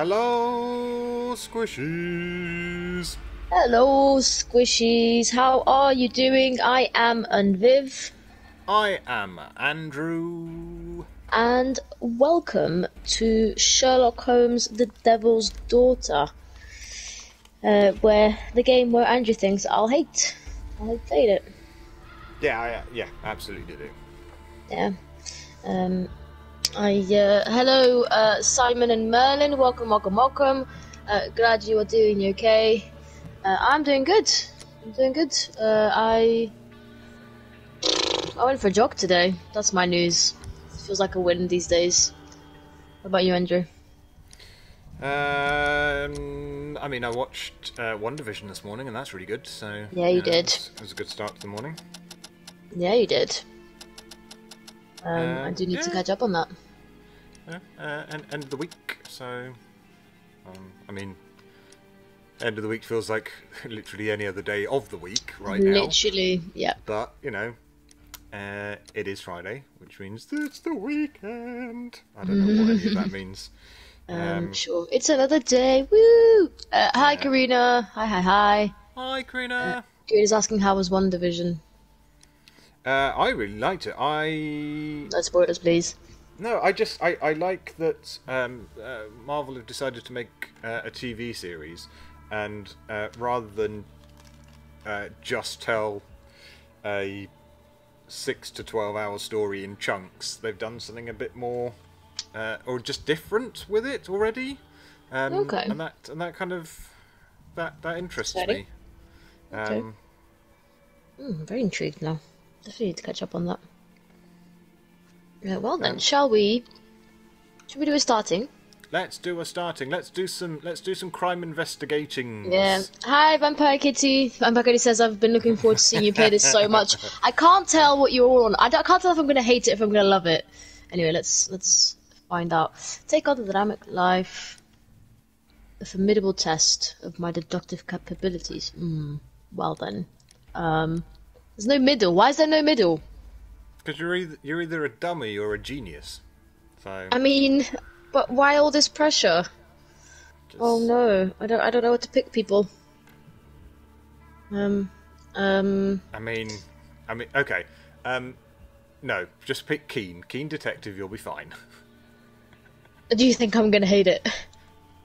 Hello, squishies. Hello, squishies. How are you doing? I am Unviv. I am Andrew. And welcome to Sherlock Holmes: The Devil's Daughter, uh, where the game where Andrew thinks I'll hate. I played it. Yeah, I, yeah, absolutely did do. Yeah. Um, I uh, hello uh, Simon and Merlin. Welcome, welcome, welcome. Uh, glad you are doing okay. Uh, I'm doing good. I'm doing good. Uh, I I went for a jog today. That's my news. feels like a win these days. What about you, Andrew? Um, I mean, I watched uh, WandaVision this morning, and that's really good. So Yeah, you know, did. It was, it was a good start to the morning. Yeah, you did. Um, I Um, do need to catch up on that. Yeah, uh, and end of the week. So, um, I mean, end of the week feels like literally any other day of the week right now. Literally, yeah. But you know, uh, it is Friday, which means it's the weekend. I don't know what any of that means. Um, Um, sure. It's another day. Woo! Uh, hi, Karina. Hi, hi, hi. Hi, Karina. Karina's asking how was WandaVision. Uh, I really liked it. I No spoilers, please. no, I just I, I like that um, uh, Marvel have decided to make uh, a TV series, and uh, rather than uh, just tell a six to twelve hour story in chunks, they've done something a bit more uh, or just different with it already. Um, Okay. And that and that kind of that that interests Exciting. me. Okay. Um, Mm, I'm very intrigued now. Definitely need to catch up on that. Yeah, well then, Um, shall we? Should we do a starting? Let's do a starting. Let's do some. Let's do some crime investigating. Yeah. Hi, Vampire Kitty. Vampire Kitty says I've been looking forward to seeing you play this so much. I can't tell what you're all on. I, don't- I can't tell if I'm going to hate it, if I'm going to love it. Anyway, let's let's find out. Take on the dynamic life. A formidable test of my deductive capabilities. Hmm. Well then. Um. There's no middle. Why is there no middle? Because you're either you're either a dummy or a genius. So. I mean, but why all this pressure? just- Oh no, I don't. I don't know what to pick, people. Um. Um. I mean, I mean, okay. Um, no, just pick keen. Keen detective. You'll be fine. Do you think I'm gonna hate it?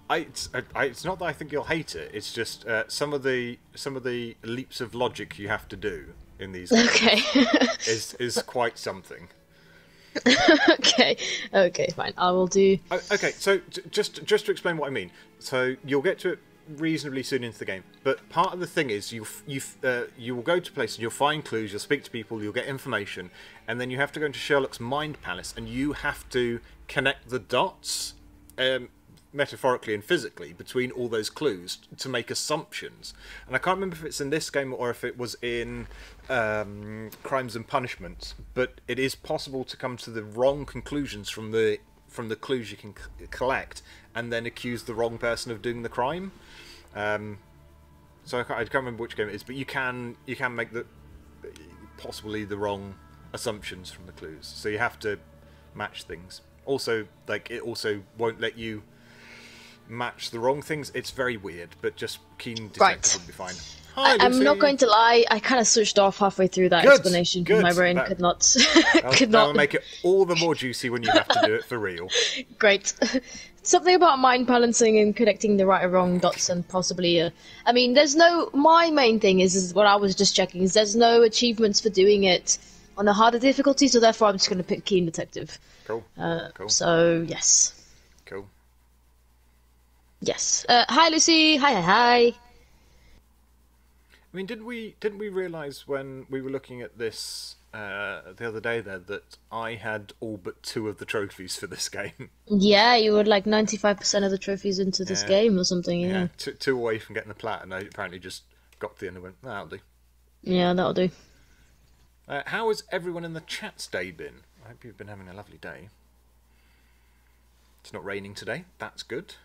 I, it's, I, it's not that I think you'll hate it. It's just uh, some of the some of the leaps of logic you have to do in these games Okay. is is quite something. okay. Okay. Fine. I will do. O- Okay, so j- just just to explain what I mean. So you'll get to it reasonably soon into the game, but part of the thing is you f- you f- uh, you will go to places, you'll find clues, you'll speak to people, you'll get information, and then you have to go into Sherlock's mind palace, and you have to connect the dots, um, metaphorically and physically, between all those clues to make assumptions. And I can't remember if it's in this game or if it was in um, Crimes and Punishments, but it is possible to come to the wrong conclusions from the from the clues you can c- collect, and then accuse the wrong person of doing the crime. Um, so I can't, I can't remember which game it is, but you can you can make the possibly the wrong assumptions from the clues. So you have to match things. Also, like it also won't let you match the wrong things. It's very weird, but just keen detective Right. would be fine. Hi, I, I'm not going to lie. I kind of switched off halfway through that Good, explanation because good. my brain That- could not. Could that'll not. make it all the more juicy when you have to do it for real. Great. Something about mind balancing and connecting the right and wrong dots and possibly. Uh, I mean, there's no. My main thing is, is what I was just checking is there's no achievements for doing it on a harder difficulty, so therefore I'm just going to pick Keen Detective. Cool. Uh, cool. So yes, Cool. yes. Uh, hi Lucy. Hi hi hi. I mean, didn't we didn't we realise when we were looking at this uh, the other day there that I had all but two of the trophies for this game? Yeah, you were like 95% of the trophies into this Yeah. game or something. Yeah. yeah, two, two away from getting the plat, and I apparently just got to the end and went, "Ah, "That'll do." Yeah, that'll do. Uh, how has everyone in the chat's day been? I hope you've been having a lovely day. It's not raining today. That's good.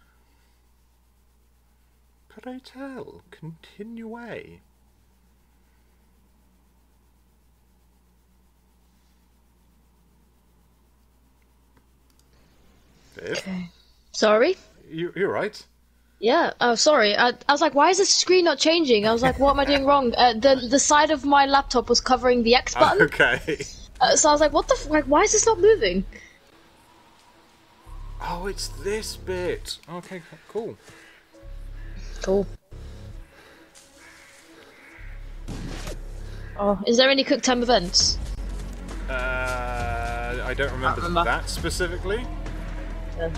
Pray tell, continue away. Okay. Sorry. you, you're right. Yeah. Oh, sorry. I, I was like, why is the screen not changing? I was like, what am I doing wrong? Uh, the the side of my laptop was covering the X button, Okay. uh, so I was like, what the f- like? Why is this not moving? Oh, it's this bit. Okay, cool. Cool. Oh, is there any quick time events? Uh, I don't remember, remember. that specifically. Uh,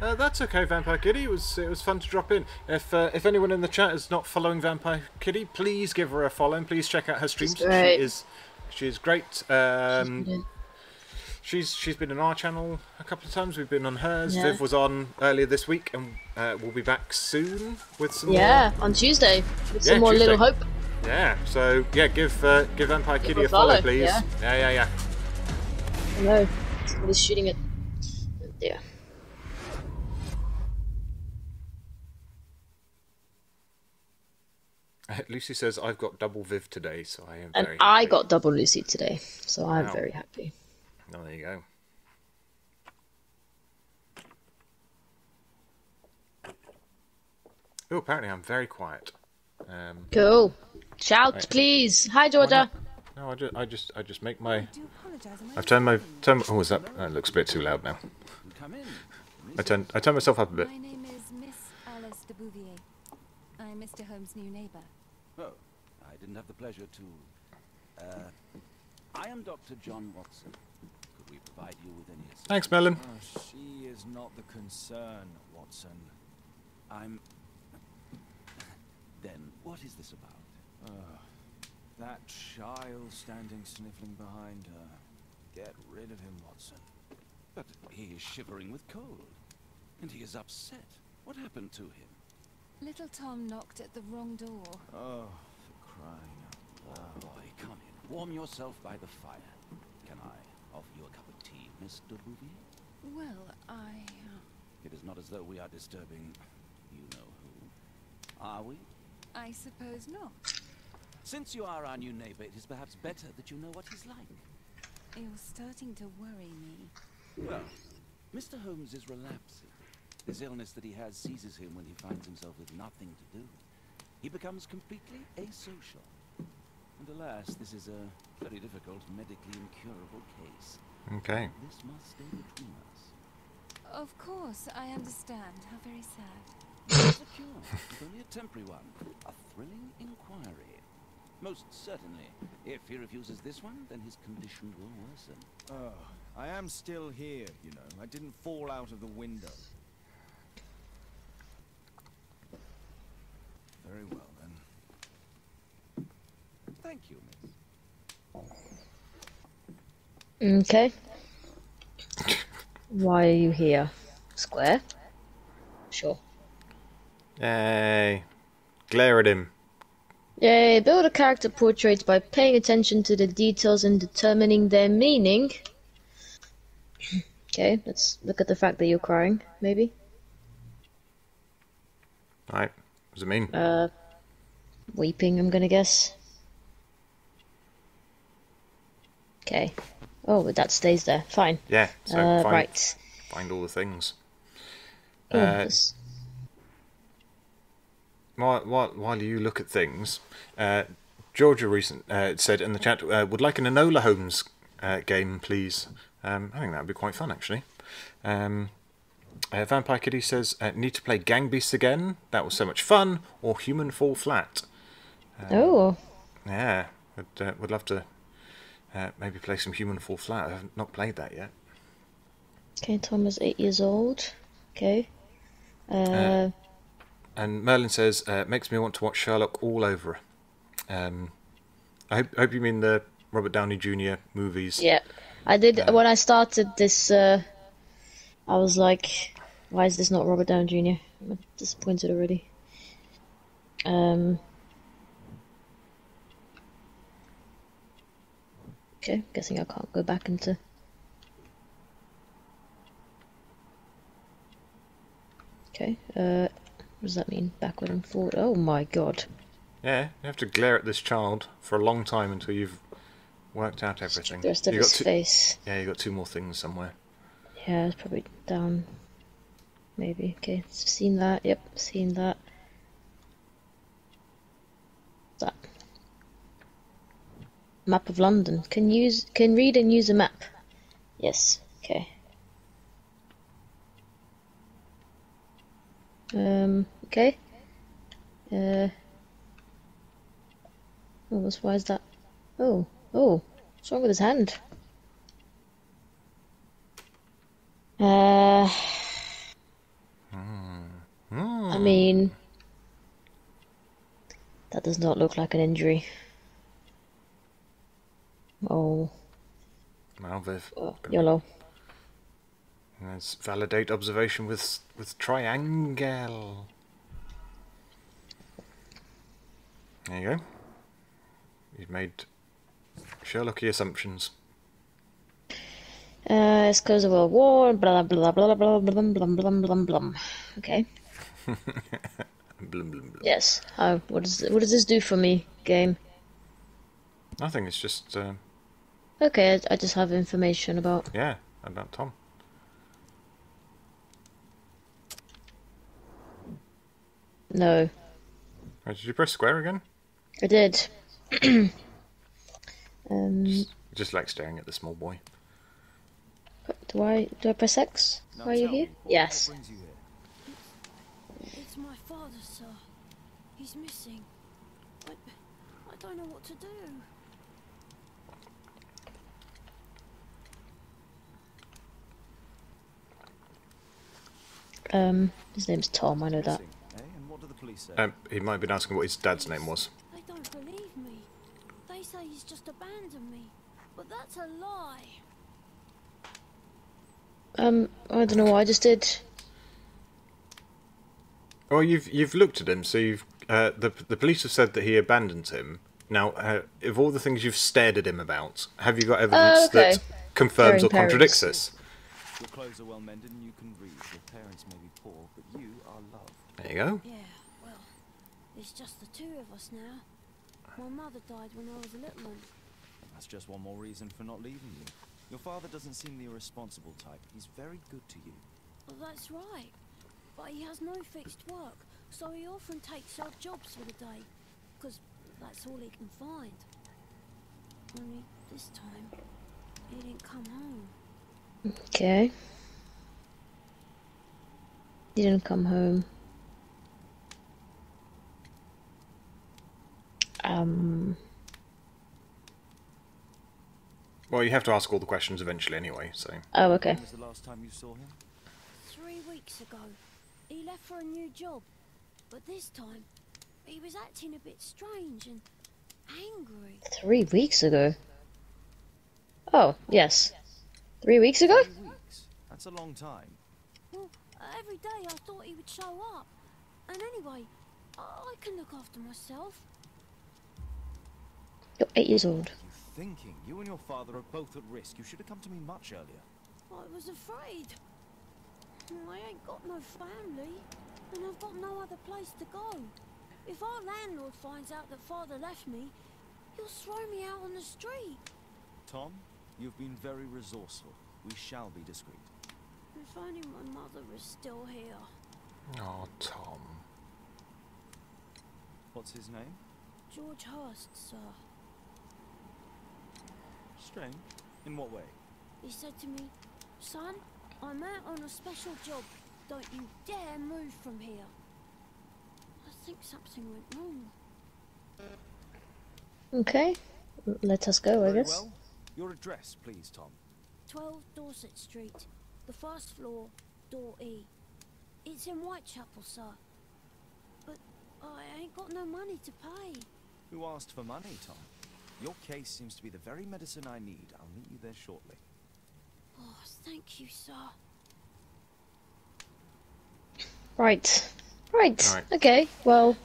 Uh, that's okay, Vampire Kitty. It was it was fun to drop in. If uh, if anyone in the chat is not following Vampire Kitty, please give her a follow and please check out her streams. She is she is great. Um, she's she's been on our channel a couple of times. We've been on hers. Yeah. Viv was on earlier this week, and uh, we'll be back soon with some Yeah, on Tuesday with some Yeah, more Little Hope. Yeah. So yeah, give uh, give Vampire Kitty a follow, follow, please. yeah. yeah, yeah. yeah. I know. Somebody's shooting it. Yeah. Lucy says I've got double Viv today, so I am And very. I happy. got double Lucy today, so I'm Wow. very happy. Oh, there you go. Oh, apparently I'm very quiet. Um, Cool. Shout, Right. please. Hi, Georgia. no, I just, I just, I just make my. do apologise. am I I've turned my, turned, oh, is that? That looks a bit too loud now. Come in. I turned, I turned myself up a bit. My name is Miss Alice de Bouvier. I'm Mr. Holmes' new neighbour. Oh, I didn't have the pleasure to. Uh, I am Dr. John Watson. Could provide you with any assistance? Thanks, Merlin. Oh, she is not the concern, Watson. I'm. Then, what is this about? Ah. That child standing sniffling behind her. Get rid of him, Watson. But he is shivering with cold. And he is upset. What happened to him? Little Tom knocked at the wrong door. Oh, for crying out Oh, boy, come in. Warm yourself by the fire. Can I offer you a cup of tea, Miss de Bouvier? Well, I... Uh, It is not as though we are disturbing you know who. Are we? I suppose not. Since you are our new neighbor, it is perhaps better that you know what he's like. You're starting to worry me. Well, Mr. Holmes is relapsing. This illness that he has seizes him when he finds himself with nothing to do. He becomes completely asocial. And alas, this is a very difficult, medically incurable case. Okay. This must stay between us. Of course, I understand. How very sad. It's a cure, but only a temporary one. A thrilling inquiry. Most certainly. If he refuses this one, then his condition will worsen. Oh, I am still here, you know. I didn't fall out of the window. Very well, then. Thank you, miss. Okay. Why are you here? Square? Sure. Yay. Glare at him. Yay, build a character portrait by paying attention to the details and determining their meaning. okay, let's look at the fact that you're crying, maybe. Right. What does it mean? Uh, weeping, I'm gonna guess. Okay. Oh, but that stays there. Fine. yeah. So uh, find, right. find all the things. Oh, Uh, while, while, while you look at things, uh, Georgia recent uh, said in the chat, uh, would like an Enola Holmes uh, game, please. Um, I think that would be quite fun, actually. Um, uh, Vampire Kitty says, uh, need to play Gang Beasts again. That was so much fun. Or Human Fall Flat. oh, Yeah, would, uh, would love to uh, maybe play some Human Fall Flat. I have not played that yet. okay, Tom is eight years old. Okay. Uh, And Merlin says, uh, makes me want to watch Sherlock all over. Um, I hope, hope you mean the Robert Downey Jr. movies. yeah. I did, when I started this, uh, I was like, why is this not Robert Downey Jr.? I'm disappointed already. Um. Okay, guessing I can't go back into. Okay, uh, what does that mean? Backward and forward. Oh my god. Yeah, you have to glare at this child for a long time until you've worked out everything. The rest of you got his two, face. Yeah, you got two more things somewhere. Yeah, it's probably down. Maybe. Okay, seen that. Yep, seen that. That. Map of London. Can use can read and use a map. Yes. Okay. Um. Okay. Uh. Oh, what's why is that? Oh. Oh. What's wrong with his hand? Uh, I mean, that does not look like an injury. Oh. Well, Viv. Oh, YOLO. Let's validate observation with with triangle. There you go. You've made Sherlocky assumptions. Uh, it's because of a war, blah, blah, blah, blah, blah, blah blah blah blah blah. Okay. blum, blum, blum. Yes. Oh, what does what does this do for me, game? Nothing, it's just... Uh, Okay, I, I just have information about. yeah about Tom. No, Oh, did you press square again? I did. um, You just like staring at the small boy. do I do I press X? Now Why are you here? me, Yes. you here? It's my father, sir. He's missing. I, I don't know what to do. Um, his name's Tom. I know that. Missing? And what do the police say? Um, he might have been asking what his dad's name was. They don't believe me. They say he's just abandoned me. But that's a lie. Um, I don't know what I just did. Well, you've you've looked at him, so you've uh, the the police have said that he abandoned him. Now, uh, of all the things you've stared at him about, have you got evidence Oh, okay. that confirms or Staring contradicts this? Your clothes are well mended and you can read. Your parents may be poor, but you are loved. There you go. Yeah, well, it's just the two of us now. My mother died when I was a little one. That's just one more reason for not leaving you. Your father doesn't seem the irresponsible type. He's very good to you. Well, that's right. But he has no fixed work, so he often takes odd jobs for the day. Because that's all he can find. Only this time, he didn't come home. Okay. He didn't come home. Um. Well, you have to ask all the questions eventually, anyway. So Oh, okay. When was the last time you saw him? Three weeks ago, he left for a new job. But this time, he was acting a bit strange and angry. Three weeks ago. Oh, yes. Three weeks ago? Three weeks. That's a long time. Well, every day I thought he would show up. And anyway, I, I can look after myself. You're eight years old. What are you thinking? You and your father are both at risk. You should have come to me much earlier. I was afraid. I ain't got no family, and I've got no other place to go. If our landlord finds out that father left me, he'll throw me out on the street. Tom, you've been very resourceful. We shall be discreet. If only my mother is still here. Oh, Tom. What's his name? George Hurst, sir. Strange. In what way? He said to me, Son, I'm out on a special job. Don't you dare move from here. I think something went wrong. Okay. Let us go, I Very guess. well. Your address, please, Tom. 12 Dorset Street, the first floor, door E. It's in Whitechapel, sir. But I ain't got no money to pay. Who asked for money, Tom? Your case seems to be the very medicine I need. I'll meet you there shortly. Oh, thank you, sir. Right. Right. Right. Okay. Well,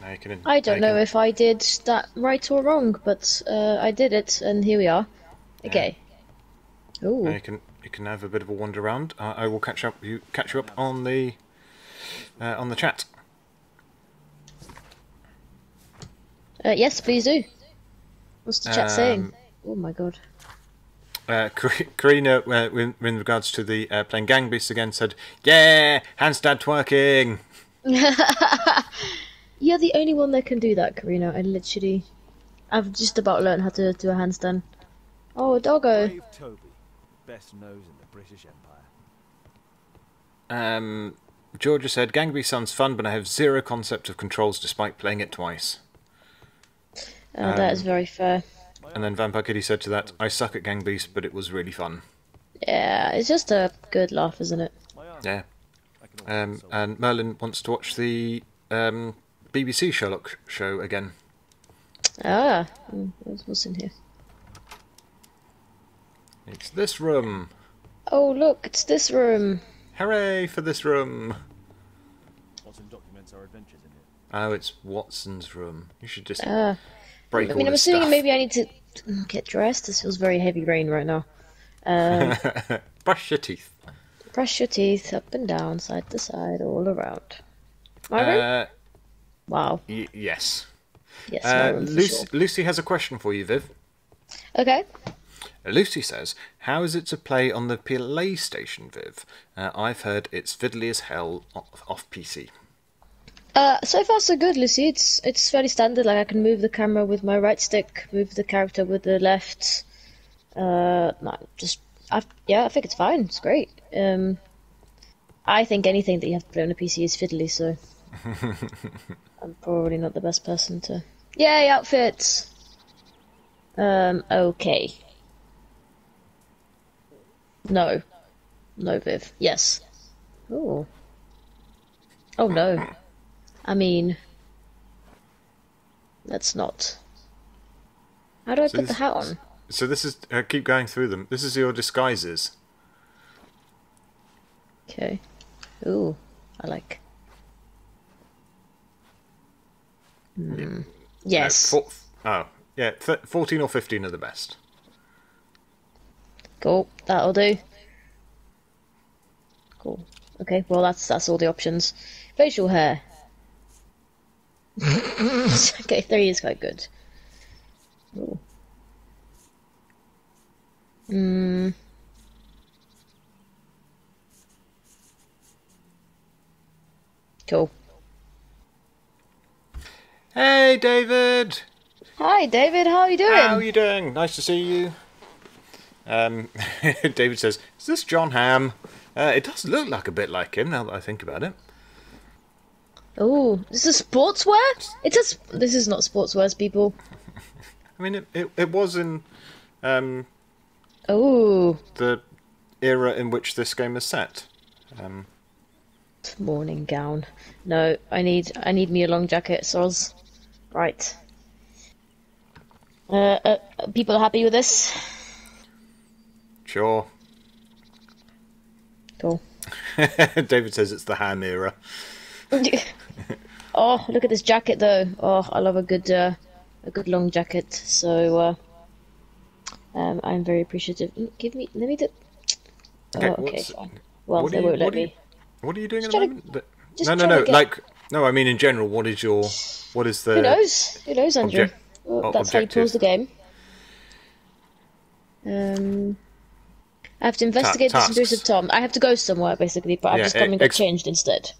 Now you can. I don't know can- if I did that right or wrong, but uh, I did it, and here we are. Okay. Now Ooh. You can have a bit of a wander around. Uh, I will catch up you catch you up on the uh, on the chat. Uh, yes, please do. What's the chat saying? Um, Oh my god. Uh, Karina, uh, in, in regards to the uh, playing Gang Beasts again, said, "Yeah, handstand twerking." You're the only one that can do that, Karina. I literally. I've just about learned how to do a handstand. Oh, a doggo. Brave Toby. Best nose in the British Empire. Um, Georgia said, "Gang Beasts sounds fun, but I have zero concept of controls despite playing it twice." Uh, that is Um, very fair. And then Vampire Kitty said to that, "I suck at Gang Beasts, but it was really fun." Yeah, it's just a good laugh, isn't it? Yeah, Um, and Merlin wants to watch the um, BBC Sherlock show again. Ah, mm, what's what's in here? It's this room. Oh, look, it's this room. Hooray for this room! Watson documents our adventures in here. Oh, it's Watson's room. You should just Ah, break I mean, I'm assuming stuff. maybe I need to get dressed. This feels very heavy rain right now. Um, Brush your teeth. brush your teeth up and down, side to side, all around. My room? Uh, Wow. y- yes. Yes, Uh, Lucy, sure. Lucy has a question for you, Viv. Okay. Lucy says, "How is it to play on the PlayStation, Viv? Uh, I've heard it's fiddly as hell off, off PC." Uh, so far so good, Lucy. It's it's fairly standard. Like I can move the camera with my right stick, move the character with the left. Uh, no, just I yeah, I think it's fine. It's great. Um, I think anything that you have to play on a PC is fiddly, so I'm probably not the best person to. Yay, outfits. Um, okay. No, no, Viv. Yes. Oh. Oh no. I mean, that's not. How do I So put the hat on? So this is uh, keep going through them. This is your disguises. Okay. Ooh, I like. No, Yes. four- oh, yeah. Th- Fourteen or fifteen are the best. Cool. That'll do. Cool. Okay. Well, that's that's all the options. Facial hair. okay, three is quite good. Ooh. Mm. Cool. Hey, David. Hi, David. How are you doing? How are you doing? Nice to see you. Um, David says, "Is this Jon Hamm?" Uh, it does look like a bit like him now that I think about it. Oh, this is sportswear. It says this is not sportswear, people. I mean, it it, it was in um, Oh, the era in which this game is set. Um, morning gown. No, I need I need me a long jacket, Soz. Right. Uh, uh, people happy with this. Sure. Cool. David says it's the Ham era. oh, look at this jacket though. Oh, I love a good uh, a good long jacket. So uh, um, I'm very appreciative. Mm, Give me, let me do. Okay, oh, okay. Well, what they you- won't let you- me. What are you doing Just at the to- moment? Just no, no, no. get- Like, no. I mean, in general, what is your, what is the? Who knows? Who knows, Andrew? object- Well, that's how you objective. pause the game. Um, I have to investigate this tasks. of Tom. I have to go somewhere basically, but I've Yeah, just come and got ex- changed instead.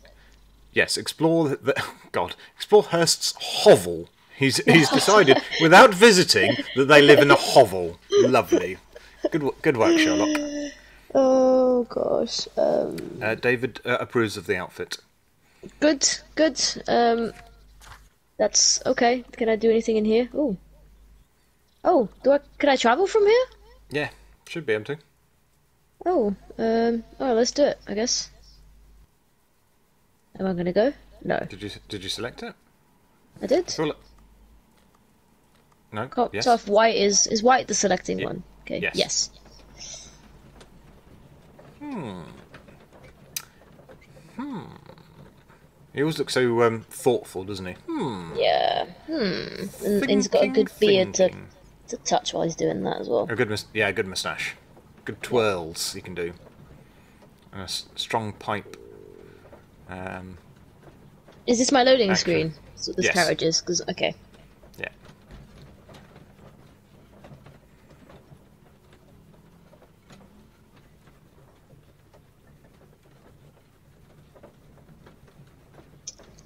Yes, explore the, the God. Explore Hurst's hovel. He's he's decided without visiting that they live in a hovel. Lovely. Good good work, Sherlock. Oh gosh. Um, Uh, David uh, approves of the outfit. good, good. Um, that's okay. Can I do anything in here? Oh. Oh, do I? Can I travel from here? Yeah, should be to. Oh, um, oh, let's do it. I guess. Am I gonna go? No, Did you did you select it? I did. Like- No. Oh, yes. So if white is is white the selecting Ye- one? Okay. yes. Yes. He always looks so um, thoughtful, doesn't he? Hmm. Yeah. Hmm. And he's got a good beard to, to touch while he's doing that as well. A good yeah, a good moustache. Good twirls you can do. And a s- strong pipe. Um, Is this my loading Action. screen? So this Yes. carriage is because okay. yeah.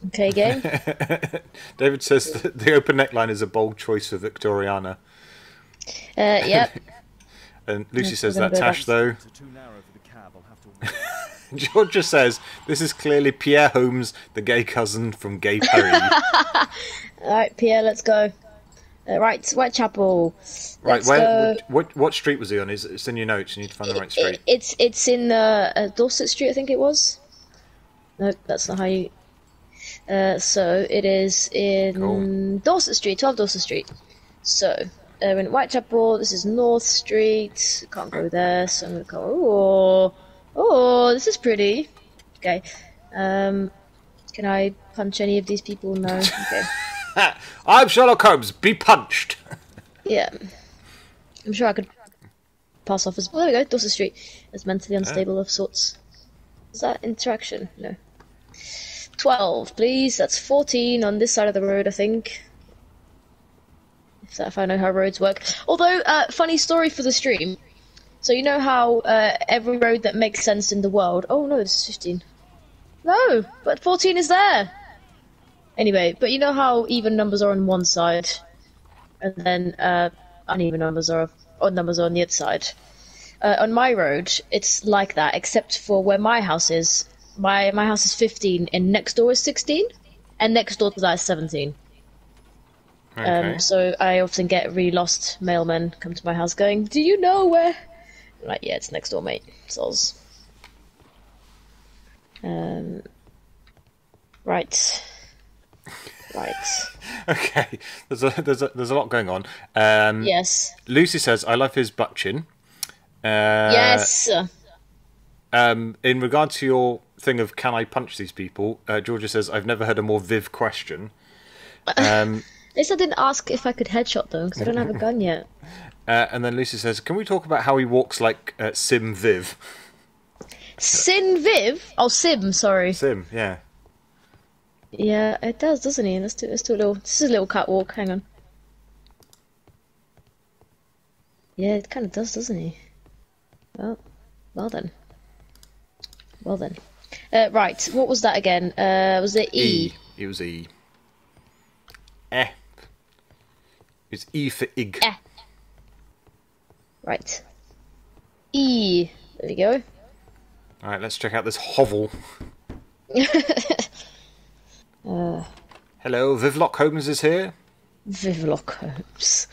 Okay, game. David says that the open neckline is a bold choice for Victoriana. uh, yep. And Lucy Yes, says that Tash, back. though. It's too narrow for the cab. I'll have to. Georgia says this is clearly Pierre Holmes, the gay cousin from Gay Perry. All right, Pierre, let's go. Uh, right, Whitechapel. right, Let's where? go. What, what street was he on? Is it's in your notes? You need to find the right It, street. it's it's in uh, uh, Dorset Street, I think it was. Nope, that's not how you. Uh, so it is in Cool. Dorset Street, 12 Dorset Street. So uh, we're in Whitechapel. This is North Street. Can't go there, so I'm gonna go. Oh, oh, this is pretty. Okay. Um, can I punch any of these people? No. Okay. I'm Sherlock Holmes. Be punched. Yeah. I'm sure I could pass off as. Oh, there we go. Dorset Street. As mentally unstable of sorts. Is that interaction? No. 12, please. That's 14 on this side of the road, I think. That, if I know how roads work. Although, uh, funny story for the stream. So, you know how uh, every road that makes sense in the world. Oh, no, this is 15. No, but 14 is there. Anyway, but you know how even numbers are on one side, and then uh, uneven numbers are odd numbers are on the other side. Uh, on my road, it's like that, except for where my house is. My my house is 15, and next door is 16, and next door to that is 17. Okay. Um, so I often get really lost mailmen come to my house going, "Do you know where?" I'm like, yeah, it's next door, mate. Soz. Um. Right. Right. okay. There's a there's a there's a lot going on. Um, Yes. Lucy says I love his butt chin. Uh, yes. Um, in regard to your thing of can I punch these people, uh, Georgia says I've never heard a more viv question. Um, At least I didn't ask if I could headshot them because I don't have a gun yet. uh, and then Lucy says, "Can we talk about how he walks like uh, Sim Viv?" Sim Viv? Oh, Sim, sorry. Sim, yeah. Yeah, it does, doesn't he? Let's do, let's do a little. This is a little catwalk. Hang on. Yeah, it kind of does, doesn't he? Well, well then. Well then. Uh, right, what was that again? Uh, was it E? It was E. Eh. It's E for ig. Eh. Right. E. There we go. All right, let's check out this hovel. Uh, Hello, Vivlock Holmes is here. Vivlock Holmes.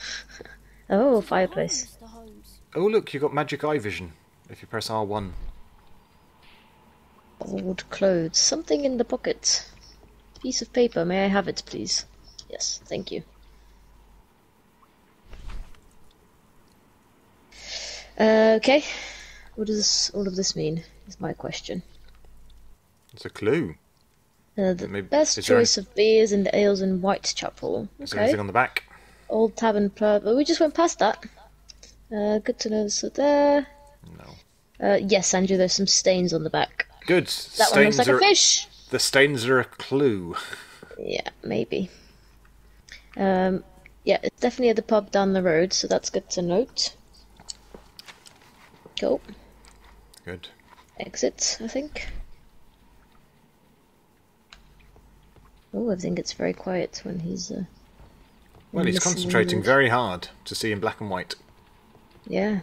Oh, fireplace. Mr. Holmes. Oh, look, you've got magic eye vision if you press R1. Old clothes. Something in the pocket. Piece of paper. May I have it, please? Yes, thank you. Uh, okay. What does all of this mean? Is my question. It's a clue. Uh, the Maybe- best choice of beers and ales in Whitechapel. Is there Okay. anything on the back? Old Tavern Pub. Oh, we just went past that. Uh, good to know. So there. No. Uh, yes, Andrew. There's some stains on the back. Good. That one looks like are a fish. the stains are a clue. Yeah, maybe. Um, yeah, it's definitely at the pub down the road, so that's good to note. Cool. Good. Exit, I think. Oh, I think it's very quiet when he's. Uh, Well, he's concentrating very hard to see in black and white. Yeah.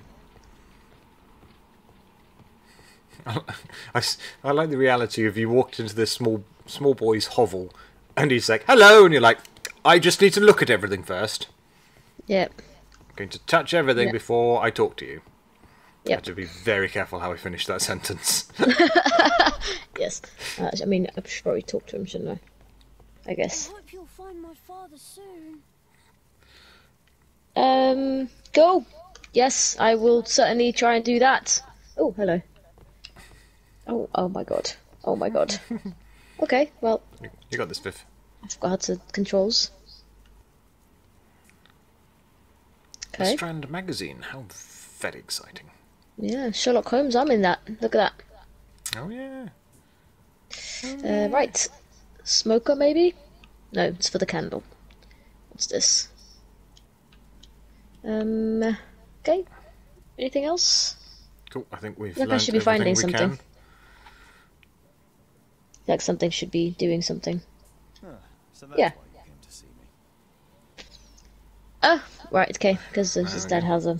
I I like the reality of you walked into this small small boy's hovel, and he's like, "Hello," and you're like, "I just need to look at everything first. Yep. I'm going to touch everything Yeah. before I talk to you." I have to be very careful how I finish that sentence. Yes. Uh, I mean, I should probably talk to him, shouldn't I? I I guess. hope you'll find my father soon. Um, go. Yes, I will certainly try and do that. Oh, hello. Oh, oh my god. Oh my god. Okay, well, you, you got this, Viv. I forgot how to controls. The Okay. Strand magazine. How very exciting. Yeah, Sherlock Holmes, I'm in that. Look at that. Oh yeah. Uh, right. Smoker, maybe? No, it's for the candle. What's this? Um, okay. Anything else? Cool. I think we've Look, I should be finding something. can. Like something should be doing something. So Yeah. why you came to see me. Oh, right, okay, because his dad has a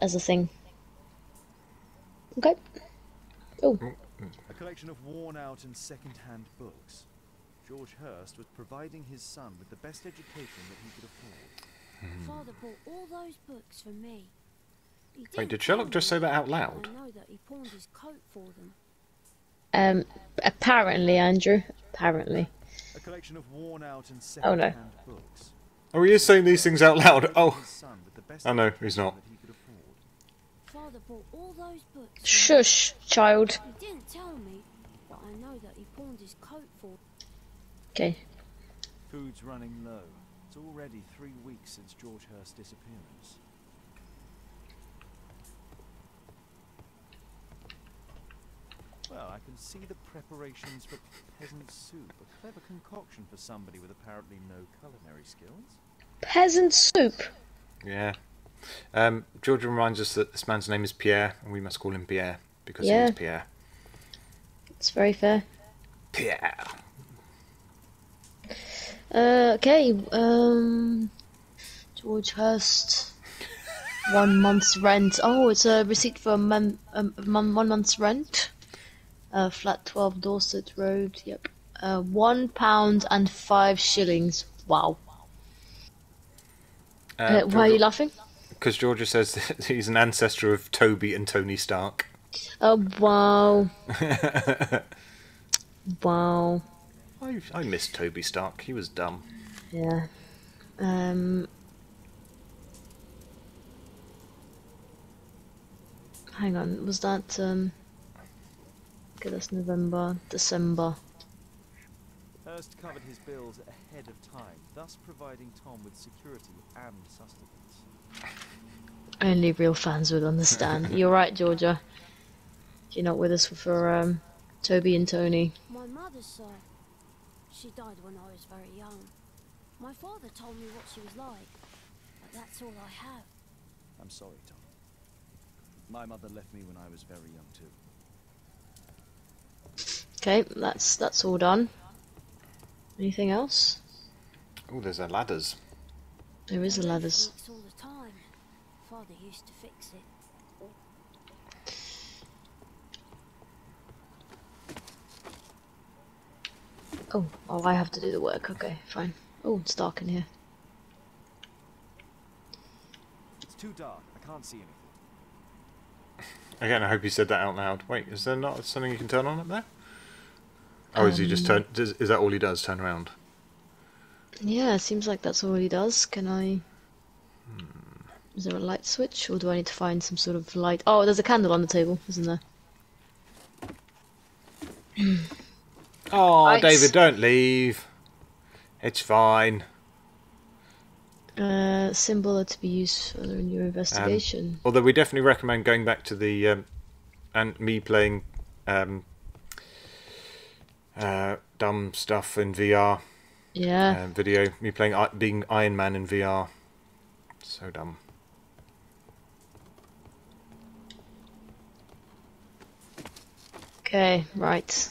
as a thing. Okay. Oh, A collection of worn out and second hand books. George Hurst was providing his son with the best education that he could afford. Hmm. Father bought all those books for me. He Wait, didn't did Sherlock just say that out loud? I know that he pawned his coat for them. Um, apparently, Andrew. Apparently. A collection of worn out and Oh, no. second-hand books. Oh, he is saying these things out loud. Oh, His son with the best Oh, no, he's not. that he could afford. Father bought all those books. Shush, child. He didn't tell me, but I know that he pawned his coat for. Okay. Food's running low. It's already three weeks since George Hurst's disappearance. Well, I can see the preparations for peasant soup. A clever concoction for somebody with apparently no culinary skills. Peasant soup. yeah. Um, George reminds us that this man's name is Pierre, and we must call him Pierre because Yeah. he is Pierre. It's very fair. Pierre. Uh, okay. Um, George Hurst. One month's rent. Oh, it's a receipt for a month, um, one month's rent. Uh, flat 12 Dorset Road. Yep. Uh, one pound and five shillings. Wow. Uh, why are you laughing? Because Georgia says that he's an ancestor of Toby and Tony Stark. Oh, wow. Wow. I, I miss Toby Stark. He was dumb. Yeah. Um. Hang on, was that um? Okay, that's November, December. Hurst covered his bills ahead of time, thus providing Tom with security and sustenance. Only real fans would understand. You're right, Georgia. You're not with us for um, Toby and Tony. My mother's side. She died when I was very young. My father told me what she was like, but that's all I have. I'm sorry, Tom. My mother left me when I was very young too. Okay, that's that's all done. Anything else? Oh, there's a ladders. There is a My dad ladders. leaks all the time. Father used to fix it. Oh, oh, I have to do the work. Okay, fine. Oh, it's dark in here. It's too dark. I can't see anything. Again, I hope you said that out loud. Wait, is there not something you can turn on up there? Oh, is he just um, turn? Does, is that all he does? Turn around. Yeah, it seems like that's all he does. Can I? Hmm. Is there a light switch, or do I need to find some sort of light? Oh, there's a candle on the table, isn't there? Oh, Right. David, don't leave. It's fine. Uh, symbol to be used further in your investigation. Although we definitely recommend going back to the um, and me playing um, uh, dumb stuff in VR yeah. uh, video. Me playing being Iron Man in VR. So dumb. Okay, right.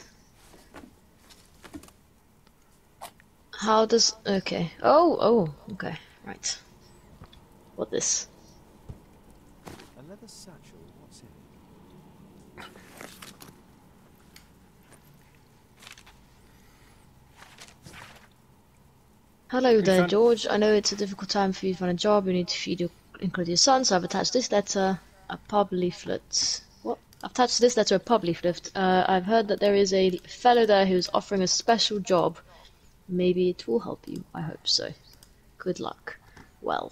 How does okay? Oh, oh, okay, right. What this? A leather satchel. What's in it? Hello there, found- George. I know it's a difficult time for you to find a job. You need to feed your include your son, so I've attached this letter, a pub leaflet. I've touched this letter, a pub leaflet. Uh, I've heard that there is a fellow there who's offering a special job. Maybe it will help you. I hope so. Good luck. Well,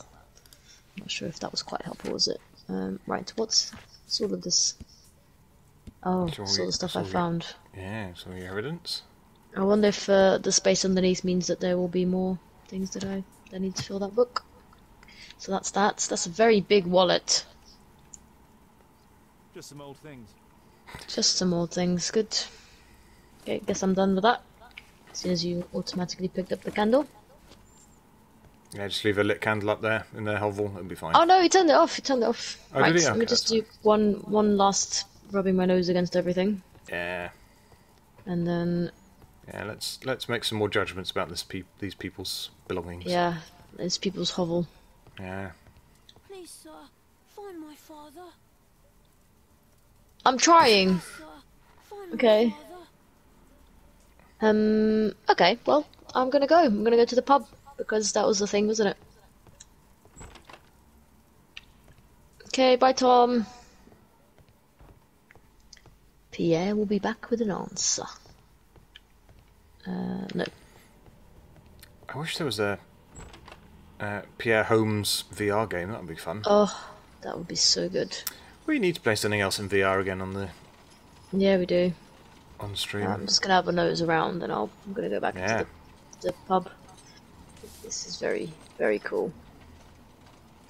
I'm not sure if that was quite helpful, was it? Um, right. What's, what's all of this? Oh, It's all it's all the stuff it's I your- found. Yeah, so the evidence. I wonder if uh, the space underneath means that there will be more things that I that need to fill that book. So that's that. That's a very big wallet. Just some old things. Just some old things. Good. Okay, guess I'm done with that. As soon as you automatically picked up the candle. Yeah, just leave a lit candle up there in their hovel. It'll be fine. Oh no, he turned it off. He turned it off. Oh, did right, he? let me just that's do one one last rubbing my nose against everything, Yeah, and then yeah. Let's let's make some more judgments about this peop these people's belongings. yeah, it's people's hovel. Yeah. Please, sir, find my father. I'm trying. Okay. Um. Okay. Well, I'm gonna go. I'm gonna go to the pub because that was the thing, wasn't it? Okay. Bye, Tom. Pierre will be back with an answer. Uh, no. I wish there was a uh, Pierre Holmes VR game. That would be fun. Oh, that would be so good. We need to play something else in VR again on the Yeah, we do. on stream. I'm just gonna have a nose around, and I'll, I'm gonna go back Yeah. to the, the pub. This is very, very cool.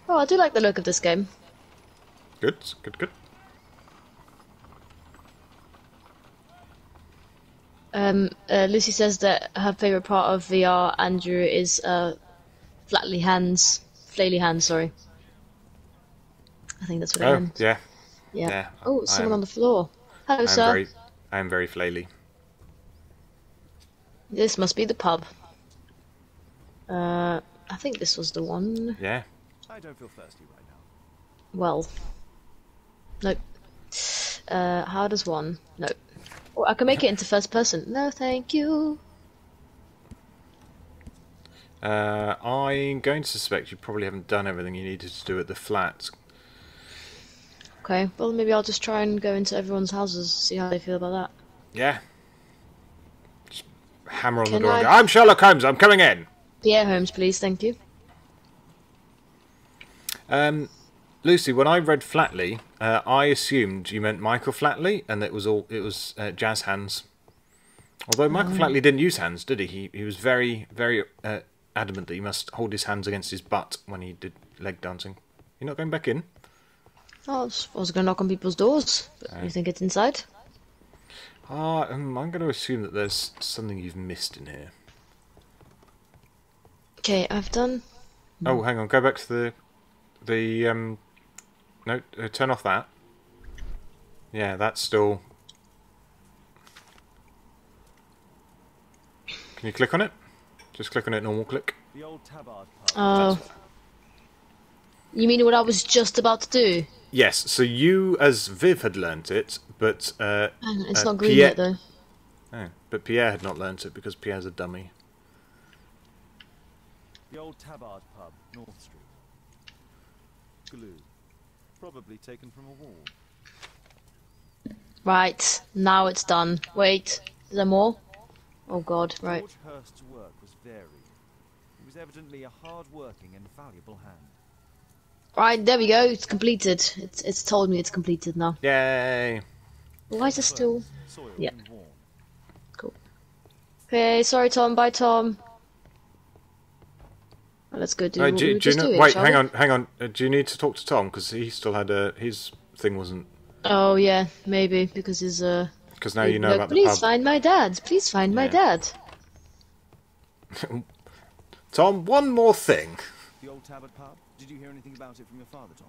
Oh, I do like the look of this game. Good, good, good. Um, uh, Lucy says that her favorite part of VR, Andrew, is uh, flatly hands, flaily hands. Sorry. I think that's what I Oh, meant. yeah. Yeah. yeah, Oh, someone I'm- on the floor. Hello, I'm sir. very, I'm very flaily. This must be the pub. Uh, I think this was the one. Yeah. I don't feel thirsty right now. Well, nope. Uh, how does one? No. Oh, I can make it into first person. No, thank you. Uh, I'm going to suspect you probably haven't done everything you needed to do at the flat. Okay, well maybe I'll just try and go into everyone's houses, see how they feel about that. Yeah. Just hammer on Can the door. and I- go, I'm Sherlock Holmes. I'm coming in. Pierre Holmes, please, thank you. Um, Lucy, when I read Flatley, uh, I assumed you meant Michael Flatley, and it was all it was uh, jazz hands. Although Michael Flatley didn't use hands, did he? He he was very very uh, adamant that he must hold his hands against his butt when he did leg dancing. You're not going back in? Oh, I was, gonna knock on people's doors, but you think it's inside? Ah, um, I'm going to assume that there's something you've missed in here. Okay, I've done. Oh, hang on. Go back to the the um. No, uh, turn off that. Yeah, that's still. Can you click on it? Just click on it. Normal click. The old tabard pub. Oh. You mean what I was just about to do? Yes. So you, as Viv, had learnt it, but uh, it's uh, not green Pierre- yet though. Oh, but Pierre had not learnt it because Pierre's a dummy. The old tabard pub, North Street. Glue. Probably taken from a wall. Right, now it's done. Wait, is there more? Oh god, right. George Hurst's work was varied. He was evidently a hard-working and valuable hand. Right, there we go, it's completed. It's it's told me it's completed now. Yay! Why is it still... Soiled Yeah. Cool. worn. Okay, sorry Tom, bye Tom. Well, let's go do Right, what do, we do you just know, doing, wait, shall hang we? on, hang on. Uh, do you need to talk to Tom because he still had a his thing wasn't Oh yeah, maybe, because his uh... because now you know look, about the Please find my dad, please find my dad. Tom, one more thing. The old tabard pub? Did you hear anything about it from your father, Tom?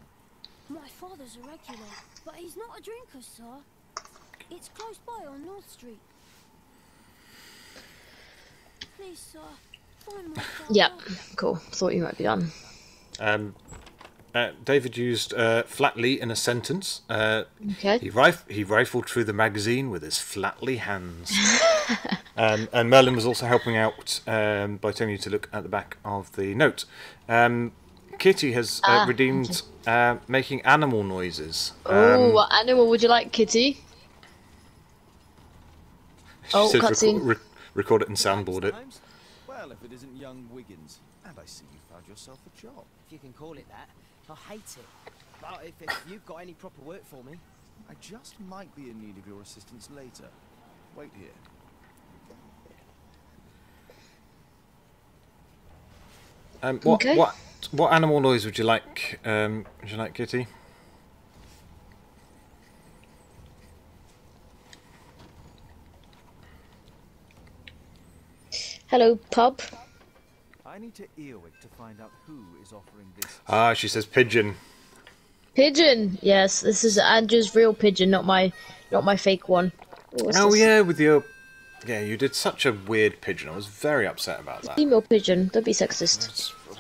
My father's a regular, but he's not a drinker, sir. It's close by on North Street. Please, sir, find my father. Yep, cool. Thought you might be done. Um, uh, David used uh, flatly in a sentence. Uh, Okay. he, rif- he rifled through the magazine with his flatly hands. um, and Merlin was also helping out um, by telling you to look at the back of the note. Um, Kitty has uh, Ah, redeemed uh, making animal noises. Oh, Um, what animal would you like, Kitty? she oh, said cutscene. record, re- record it and soundboard it. Well, if it isn't young Wiggins. And I see you found yourself a job. if you can call it that. I hate it. But if, if you've got any proper work for me, I just might be in need of your assistance later. Wait here. Um, what, Okay. what what animal noise would you like? Um, would you like, Kitty? Hello, pub. I need to Earwig to find out who is offering this. Ah, she says pigeon. Pigeon. Yes, this is Andrew's real pigeon, not my, not my fake one. What's Oh this? yeah, with your yeah, you did such a weird pigeon. I was very upset about that. Female pigeon. Don't be sexist.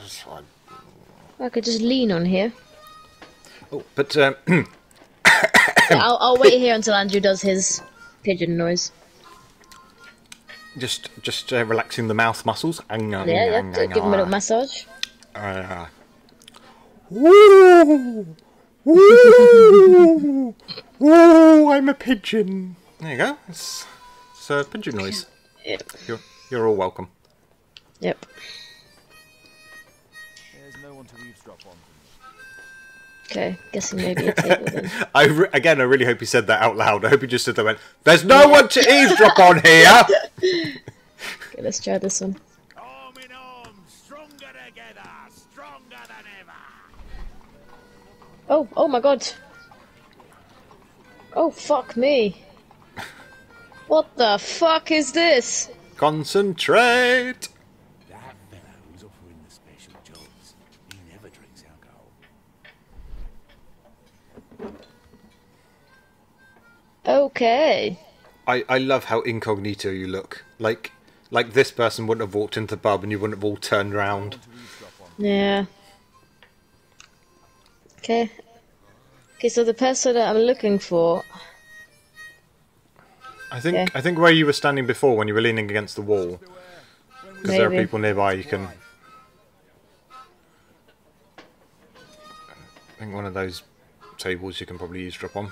It's fine. I could just lean on here. Oh, but um, I'll, I'll wait here until Andrew does his pigeon noise. just just uh, relaxing the mouth muscles. Yeah, yeah. d- Give him a little massage. Uh, Woo! Woo! Woo! I'm a pigeon. There you go. It's, it's a pigeon noise. Yep. You're, you're all welcome. Yep. There's no one to eavesdrop on. Okay, guessing maybe a table then. I re- again, I really hope he said that out loud. I hope he just said that. Went, There's no one to eavesdrop on here. Okay, let's try this one. Arm in arm, stronger together, stronger than ever. Oh, oh my god. Oh, fuck me. What the fuck is this? Concentrate. That fellow who's offering the special jobs, he never drinks alcohol. Okay. I, I love how incognito you look. Like like this person wouldn't have walked into the pub and you wouldn't have all turned round. Yeah. Okay. Okay, so the person that I'm looking for. I think Yeah. I think where you were standing before when you were leaning against the wall, because there are people nearby. You can. I think one of those tables you can probably use drop on.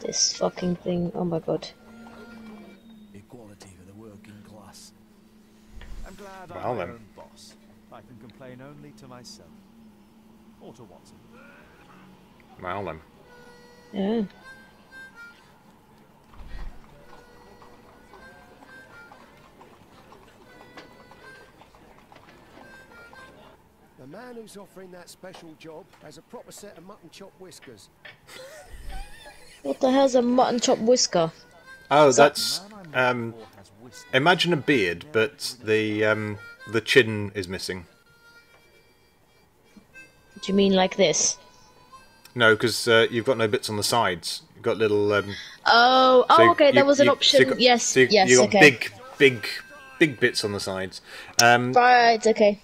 This fucking thing. Oh my god. Equality for the working class. I'm glad Well I'm my then. Own boss. I can complain only to myself. Or to Watson. Well then. Yeah. The man who's offering that special job has a proper set of mutton chop whiskers. What the hell's a mutton chop whisker? Oh, that's Man I'm looking um. for has whiskey. Imagine a beard, but the um the chin is missing. Do you mean like this? No, because uh, you've got no bits on the sides. You've got little. Um, Oh, oh, so okay, you- that was an you- option. so got- yes, so you, yes, you got okay. big, big, big bits on the sides. Um, Right, okay.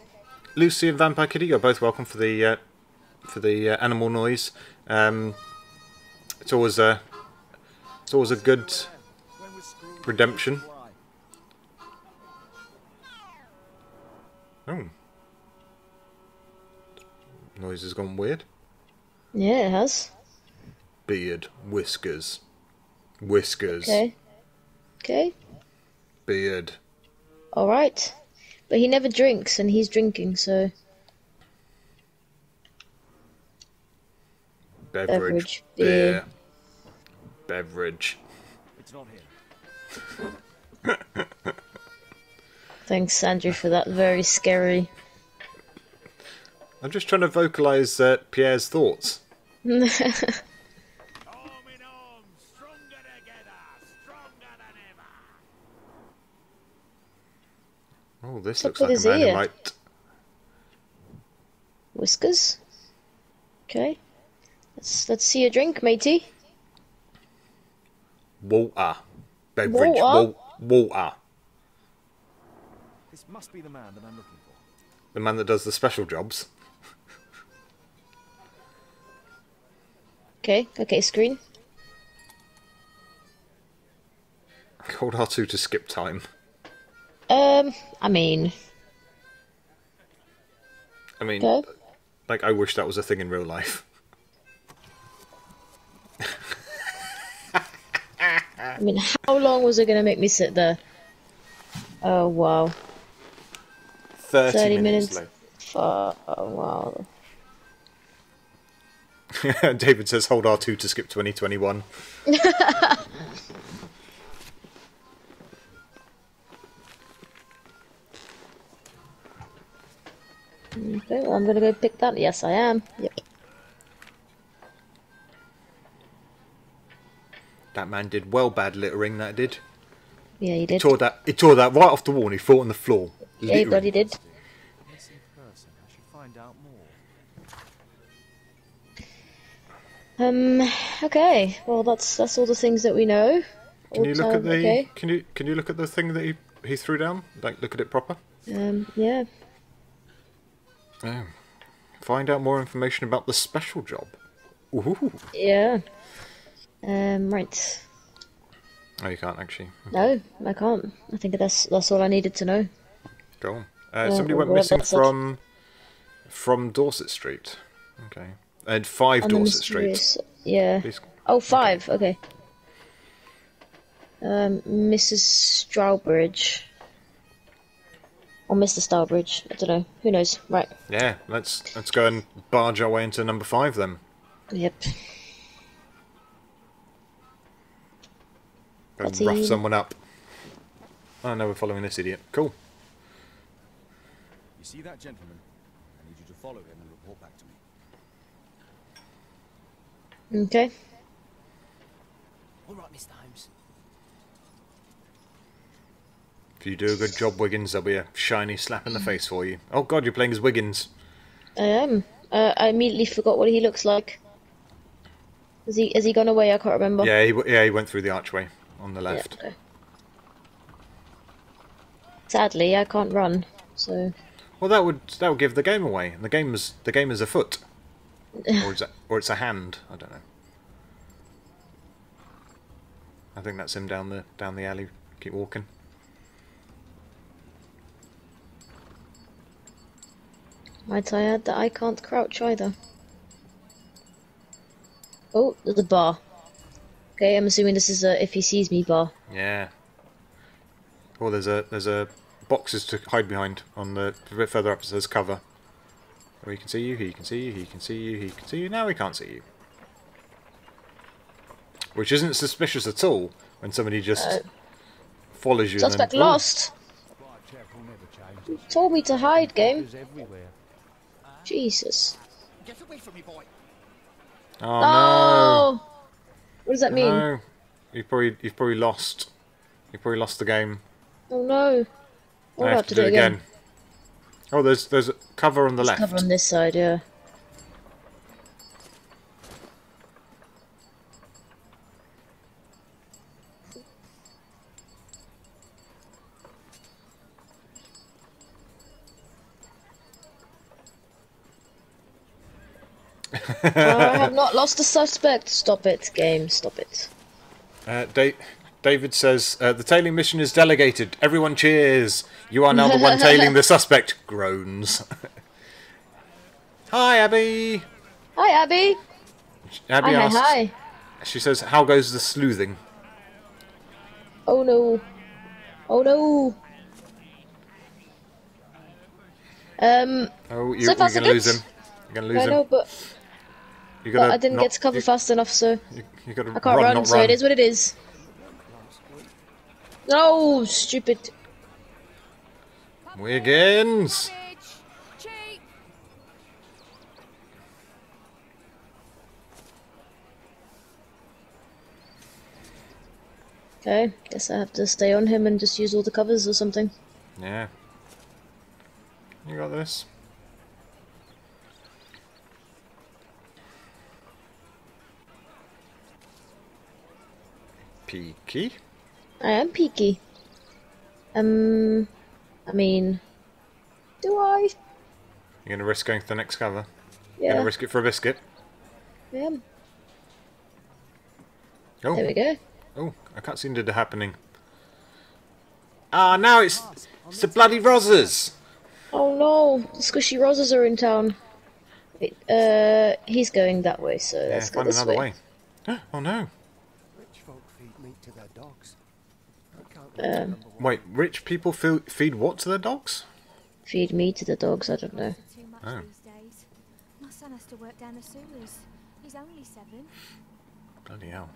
Lucy and Vampire Kitty, you're both welcome for the uh, for the uh, animal noise. Um, it's always a it's always a good When we're screwed, redemption. Hmm. Oh, noise has gone weird. Yeah, it has. Beard, whiskers, whiskers, Okay. Okay. beard. Alright. But he never drinks, and he's drinking, so. Beverage, Beverage, beer, beer. beverage. It's not here. Thanks, Andrew, for that very scary. I'm just trying to vocalise uh, Pierre's thoughts. Arm in arm, stronger together, stronger than ever. Oh, this Look looks like a his man ear. might. Whiskers. Okay. Let's let's see a drink, matey. Water. Beverage. Water? Water. This must be the man that I'm looking for. The man that does the special jobs. Okay, okay, screen. Hold R2 to skip time. Um, I mean, I mean, Okay. like, I wish that was a thing in real life. I mean, how long was it gonna make me sit there? Oh wow, 30, 30 minutes, minutes. Fuck, oh wow. David says hold R2 to skip 2021. Okay, well, I'm gonna go pick that. Yes, I am. Yep. That man did well bad littering, that did. Yeah, he did. Tore that, he tore that right off the wall and he fought on the floor. Yeah, he bloody did. Missing person. I should find out more. Um. Okay. Well, that's that's all the things that we know. Can All you look time- at the? Okay. Can you can you look at the thing that he he threw down? Like look at it proper. Um. Yeah. Yeah. Find out more information about the special job. Ooh. Yeah. Um. Right. Oh, you can't actually. No, I can't. I think that's that's all I needed to know. Go on. Uh, somebody went missing about from from Dorset Street. Okay. And 5 On the Dorset Street. Yeah. Please- Oh, five. Okay. Um, Mrs. Strawbridge. Or Mr. Starbridge. I don't know. Who knows? Right. Yeah, let's let's go and barge our way into number 5 then. Yep. Go and rough someone up. Oh know we're following this idiot. Cool. You see that gentleman? I need you to follow him and report back to me. Okay. All right, Mr. Holmes. If you do a good job, Wiggins, there'll be a shiny slap in the face for you. Oh god, you're playing as Wiggins. I am. Uh, I immediately forgot what he looks like. Has he has he gone away? I can't remember. Yeah, he, yeah, he went through the archway on the Yeah, left. okay. Sadly, I can't run, so Well, that would that would give the game away. And the game is the game is a foot, or it's a, or it's a hand. I don't know. I think that's him down the down the alley. Keep walking. might I add that I can't crouch either. Oh, there's a bar. Okay, I'm assuming this is a if he sees me bar. Yeah. Oh, there's a there's a boxes to hide behind on the a bit further up. It says cover. He can see you. He can see you. He can see you. He can see you. Now he can't see you. Which isn't suspicious at all when somebody just Uh, follows you. and then- Suspect lost. Told me to hide, game. Jesus. Get away from me, boy. Oh, Oh. What does that mean? No. You've probably you've probably lost. You've probably lost the game. Oh no. I'll I have, to do it again. Oh, there's there's a cover on the There's left. cover on this side, yeah. I have not lost a suspect. Stop it, game. Stop it. Uh, da- David says uh, the tailing mission is delegated. Everyone cheers. You are now the one tailing the suspect. Groans. hi, Abby. Hi, Abby. Abby hi, hi, asks. hi. She says, "How goes the sleuthing?" Oh no. Oh no. Um, Oh, you, So you're going to lose him. You're going to lose I him. know, but, You but I didn't not- get to cover you, fast enough, so You, you I can't run, run, so run. it is what it is. No, stupid. Wiggins. Okay, guess I have to stay on him and just use all the covers or something. Yeah. You got this. Peaky. I am peaky. Um, I mean, do I? You're gonna risk going to the next cover. You're Yeah, gonna risk it for a biscuit. I am. Oh, There we go. oh, a cutscene did happening. Ah, now it's it's the bloody Rosas. Oh no, the squishy roses are in town. Wait, uh, he's going that way, so Yeah, let's go find this another way. way. Oh no! Rich folk feed meat to their dogs. I can't Um, Wait, rich people feed, feed what to their dogs? Feed me to the dogs. I don't know. Too Oh. My son has to work down the sewers. He's only seven. Bloody hell!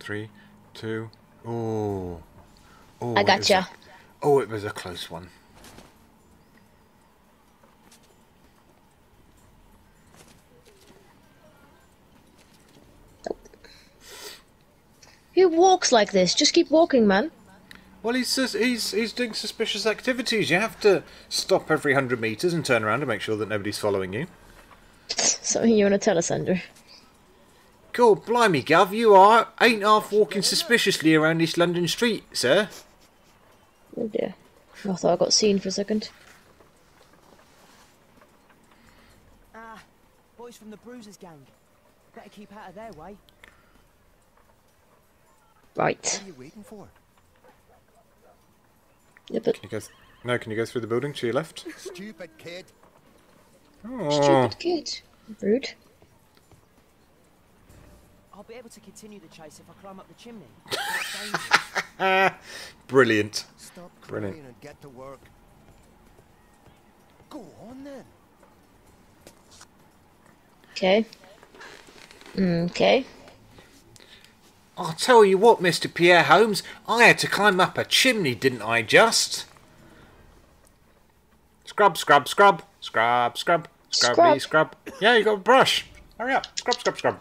Three, two. Oh, oh! I it was gotcha. a- oh, it was a close one. Who walks like this? Just keep walking, man. Well, he's he's he's doing suspicious activities. You have to stop every hundred meters and turn around to make sure that nobody's following you. Something you want to tell us, Andrew? God, blimey, Gov, you are ain't half walking suspiciously around this London street, sir. Oh dear. I thought I got seen for a second. Ah, boys from the Bruisers gang. Better keep out of their way. Right. What are you waiting for? Yeah, but Can you go? Th- no, can you go through the building to your left? Stupid kid. Oh. Stupid kid. Rude. I'll be able to continue the chase if I climb up the chimney. Brilliant. Stop Brilliant. and get to work. Go on then. Okay. Mm, okay. I'll tell you what, Mr. Pierre Holmes, I had to climb up a chimney, didn't I just? Scrub, scrub, scrub, scrub, scrub, scrubby, scrub. Yeah, you got a brush. Hurry up, scrub, scrub, scrub.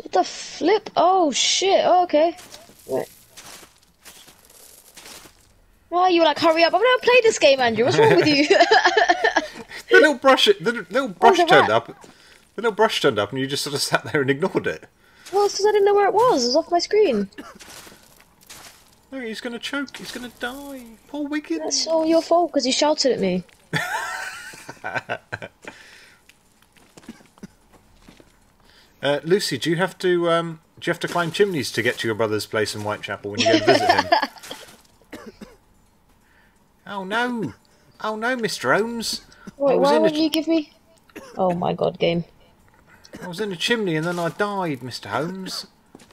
What the flip? Oh shit. Oh, okay. Wait. Why you like, hurry up? I've never played this game, Andrew. What's wrong with you? The little brush, the little- brush turned up. The little brush turned up, and you just sort of sat there and ignored it. Well, it's because I didn't know where it was. It was off my screen. Look, he's gonna choke. He's gonna die. Poor Wiggins. That's all your fault because you shouted at me. Uh, Lucy, do you have to um, do you have to climb chimneys to get to your brother's place in Whitechapel when you go to visit him? oh no! Oh no, Mr. Holmes! Wait, why in a wouldn't you give me? Oh my god, game. I was in a chimney and then I died, Mr. Holmes.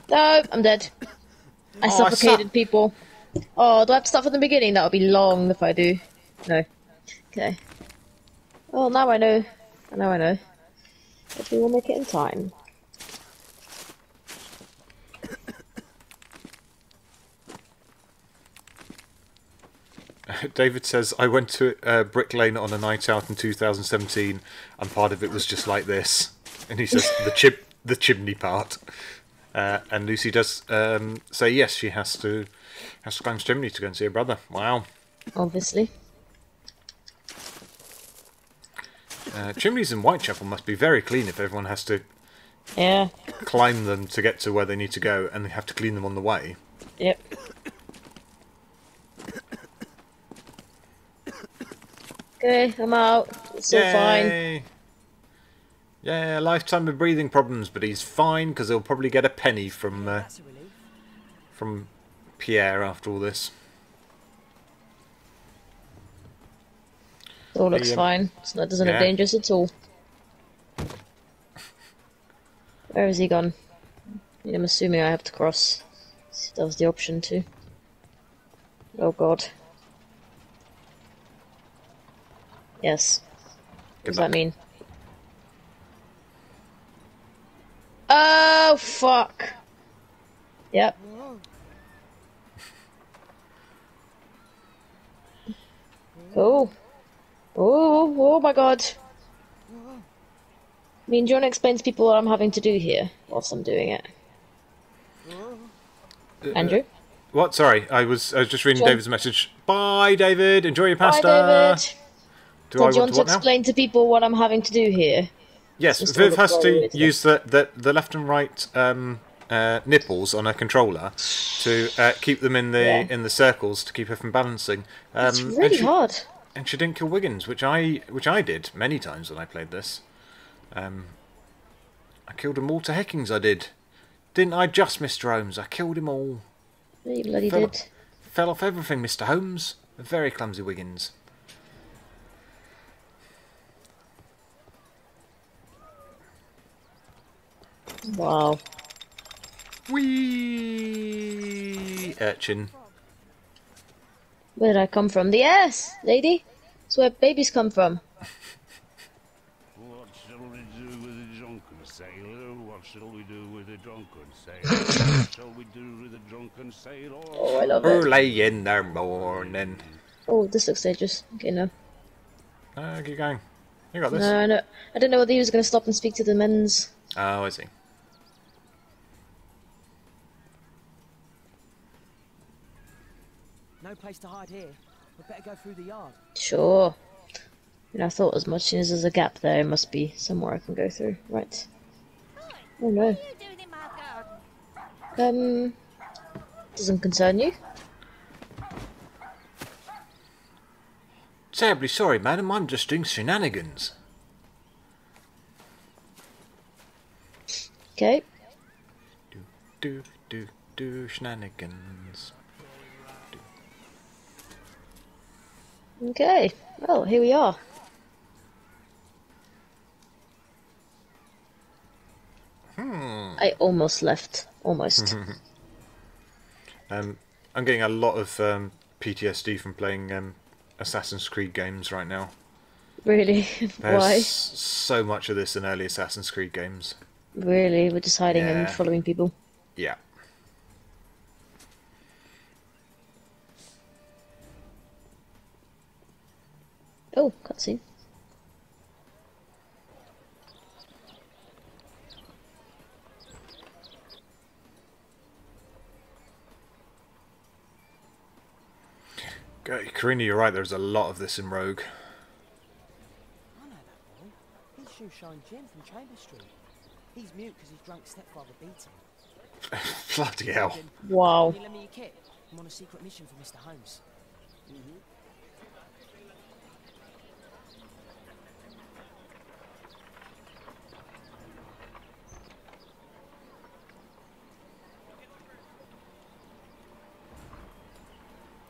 No, I'm dead. I Oh, I suffocated su- people. Oh, do I have to start from the beginning? That would be long if I do. No. Okay. Well, now I know. Now I know. But we will make it in time. David says I went to uh, Brick Lane on a night out in 2017, and part of it was just like this. And he says the chip, the chimney part. Uh, and Lucy does um, say yes, she has to has to climb the chimney to go and see her brother. Wow. Obviously. Uh, chimneys in Whitechapel must be very clean if everyone has to Yeah. climb them to get to where they need to go, and they have to clean them on the way. Yep. Okay, I'm out. It's all fine. Yay! Yeah, lifetime of breathing problems, but he's fine because he'll probably get a penny from uh, That's a relief. from Pierre after all this. It all looks um, fine. It's not, doesn't yeah. look dangerous at all. Where has he gone? I'm assuming I have to cross. That was the option too. Oh god. Yes. What does that mean? Oh fuck! Yep. Oh. Oh, oh my god. I mean, do you want to explain to people what I'm having to do here whilst I'm doing it? Uh, Andrew? What? Sorry, I was I was just reading Sure. David's message. Bye, David. Enjoy your pasta. David. Do you want to to what now? explain to people what I'm having to do here? Yes, Just Viv has to use the, the the left and right um, uh, nipples on her controller to uh, keep them in the Yeah. in the circles to keep her from balancing. Um, It's and really she- hard. and she didn't kill Wiggins, which I which I did many times when I played this. Um, I killed them all to heckings. I did, didn't I? Just Mr. Holmes. I killed him all. You bloody Fell- did. Fell off everything, Mr. Holmes. A very clumsy Wiggins. Wow. Wee urchin. Where did I come from? The ass, lady. That's where babies come from. What shall we do with a drunken sailor? What shall we do with a drunken sailor? what shall we do with a drunken sailor? Oh, I love it. Early in the morning. Oh, this looks dangerous. Okay, no. Uh, keep going. You got this. No, no. I didn't know whether he was going to stop and speak to the men's. Oh, I see. No place to hide here. We better go through the yard. Sure. You know, I thought as much. As there's a gap there, it must be somewhere I can go through. Right. Oh no. Um. Doesn't concern you. Terribly sorry, madam. I'm just doing shenanigans. Okay. Do do do do shenanigans. Okay, well, here we are. Hmm. I almost left. Almost. um, I'm getting a lot of um, PTSD from playing um, Assassin's Creed games right now. Really? There's Why? so much of this in early Assassin's Creed games. Really? We're just hiding yeah. and following people. Yeah. Oh, cutscene. Go- Karina, you're right. There's a lot of this in Rogue. I know that boy. He's Shoeshine Jim from Chamber Street. He's mute because his drunk stepfather beat him. Bloody hell. Wow. Can you lend me your kit? I'm on a secret mission for Mr. Holmes. Mm-hmm.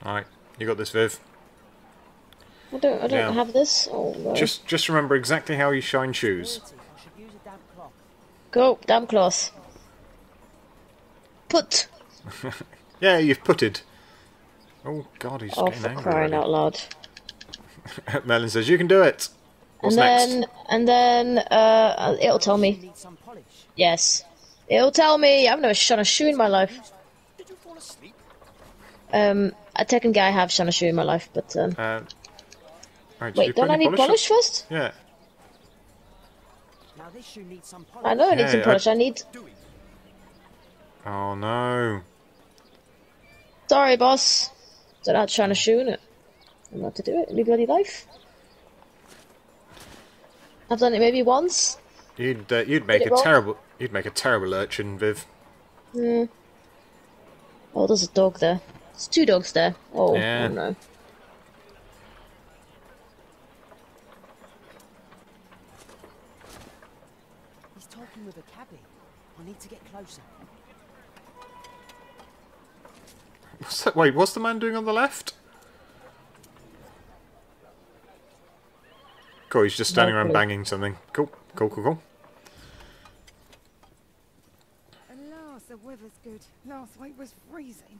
Alright, you got this, Viv. I don't. I don't Yeah. have this. Oh no. Just just remember exactly how you shine shoes. Dirty. I should use a damp cloth. go. Damn cloth. Put. Yeah, you've putted. Oh god, he's Oh, getting angry. crying out loud. already. Melon says, you can do it. What's and then, next? and then, uh, it'll tell me. need some polish. Yes. It'll tell me. I've never shone a shoe in my life. Did you fall asleep? Um, I technically I have shone a shoe in my life, but um, Uh, right, wait, don't I need polish on? first? Yeah. Now this shoe needs some polish. I know I need Yeah, some polish. I need. Oh no. Sorry, boss. Don't know how to shine a shoe in it. I'm not know to do it in my bloody life. I've done it maybe once. You'd uh, you'd make a wrong? terrible you'd make a terrible urchin, Viv. Hmm. Oh, there's a dog there. There's two dogs there. Oh, oh Yeah. oh no. He's talking with a cabbie. I need to get closer. What's that? Wait, what's the man doing on the left? Cool, he's just standing around clue. banging something. Cool, cool, cool, cool. Alas, the weather's good. Last week was freezing.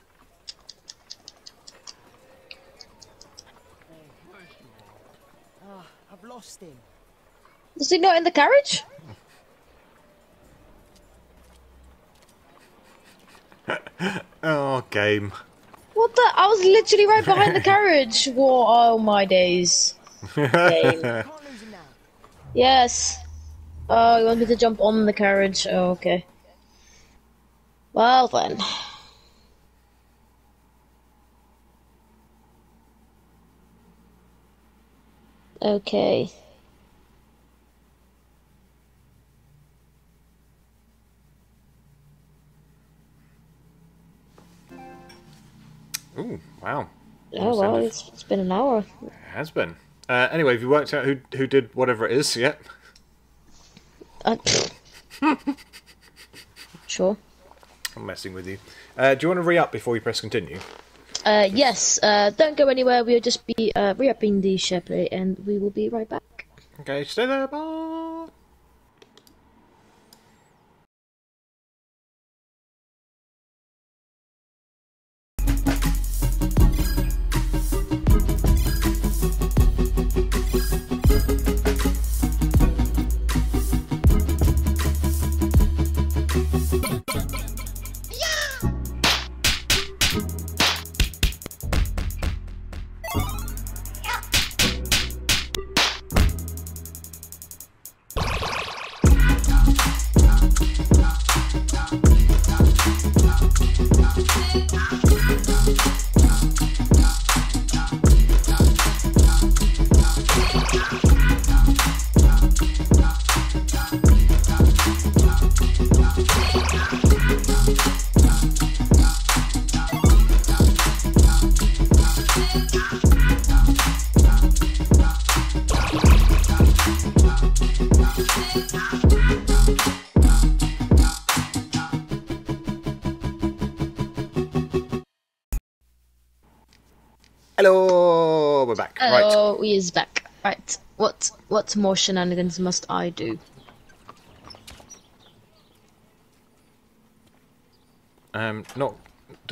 I've lost him. Is he not in the carriage? Oh, game. What the? I was literally right behind the carriage. Whoa, oh my days. Game. Can't lose him now. Yes. Oh, you want me to jump on the carriage? Oh, okay. Well then. Okay. Ooh, wow. Oh well, it's, it's been an hour. It has been. Uh, anyway, have you worked out who who did whatever it is yet? Uh, sure. I'm messing with you. Uh, do you want to re-up before you press continue? Uh, yes. Uh, don't go anywhere. We'll just be uh, re-upping the share play, and we will be right back. Okay, stay there. Bye. Is back. Right. What what more shenanigans must I do? Um, not.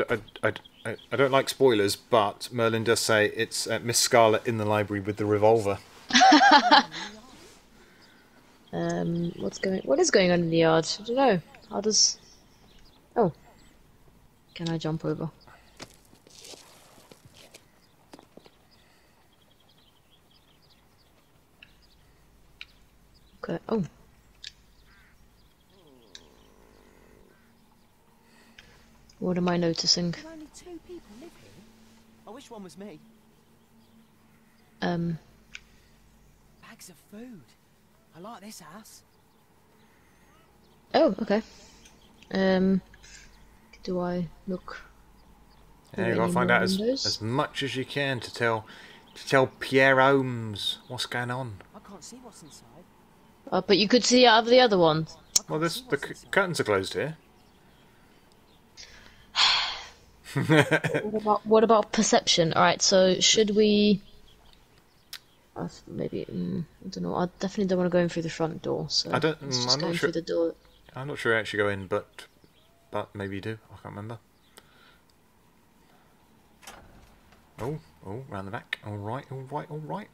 I, I, I don't like spoilers, but Merlin does say it's uh, Miss Scarlet in the library with the revolver. Um, what's going? What is going on in the yard? I don't know. How does? Oh, can I jump over? Okay. Oh. What am I noticing? Only two people live here. I wish one was me. Um. Bags of food. I like this house. Oh, okay. Um. Do I look? Yeah, Are you gotta find out as, as much as you can to tell to tell Pierre Holmes what's going on. I can't see what's inside. Uh, but you could see out of the other one. Well, this the curtains are closed here. What about what about perception? All right, so should we? Uh, maybe mm, I don't know. I definitely don't want to go in through the front door. So I don't- mm, I'm not sure- the door. I'm not sure I actually go in, but but maybe you do. I can't remember. Oh, oh, round the back. All right, all right, all right.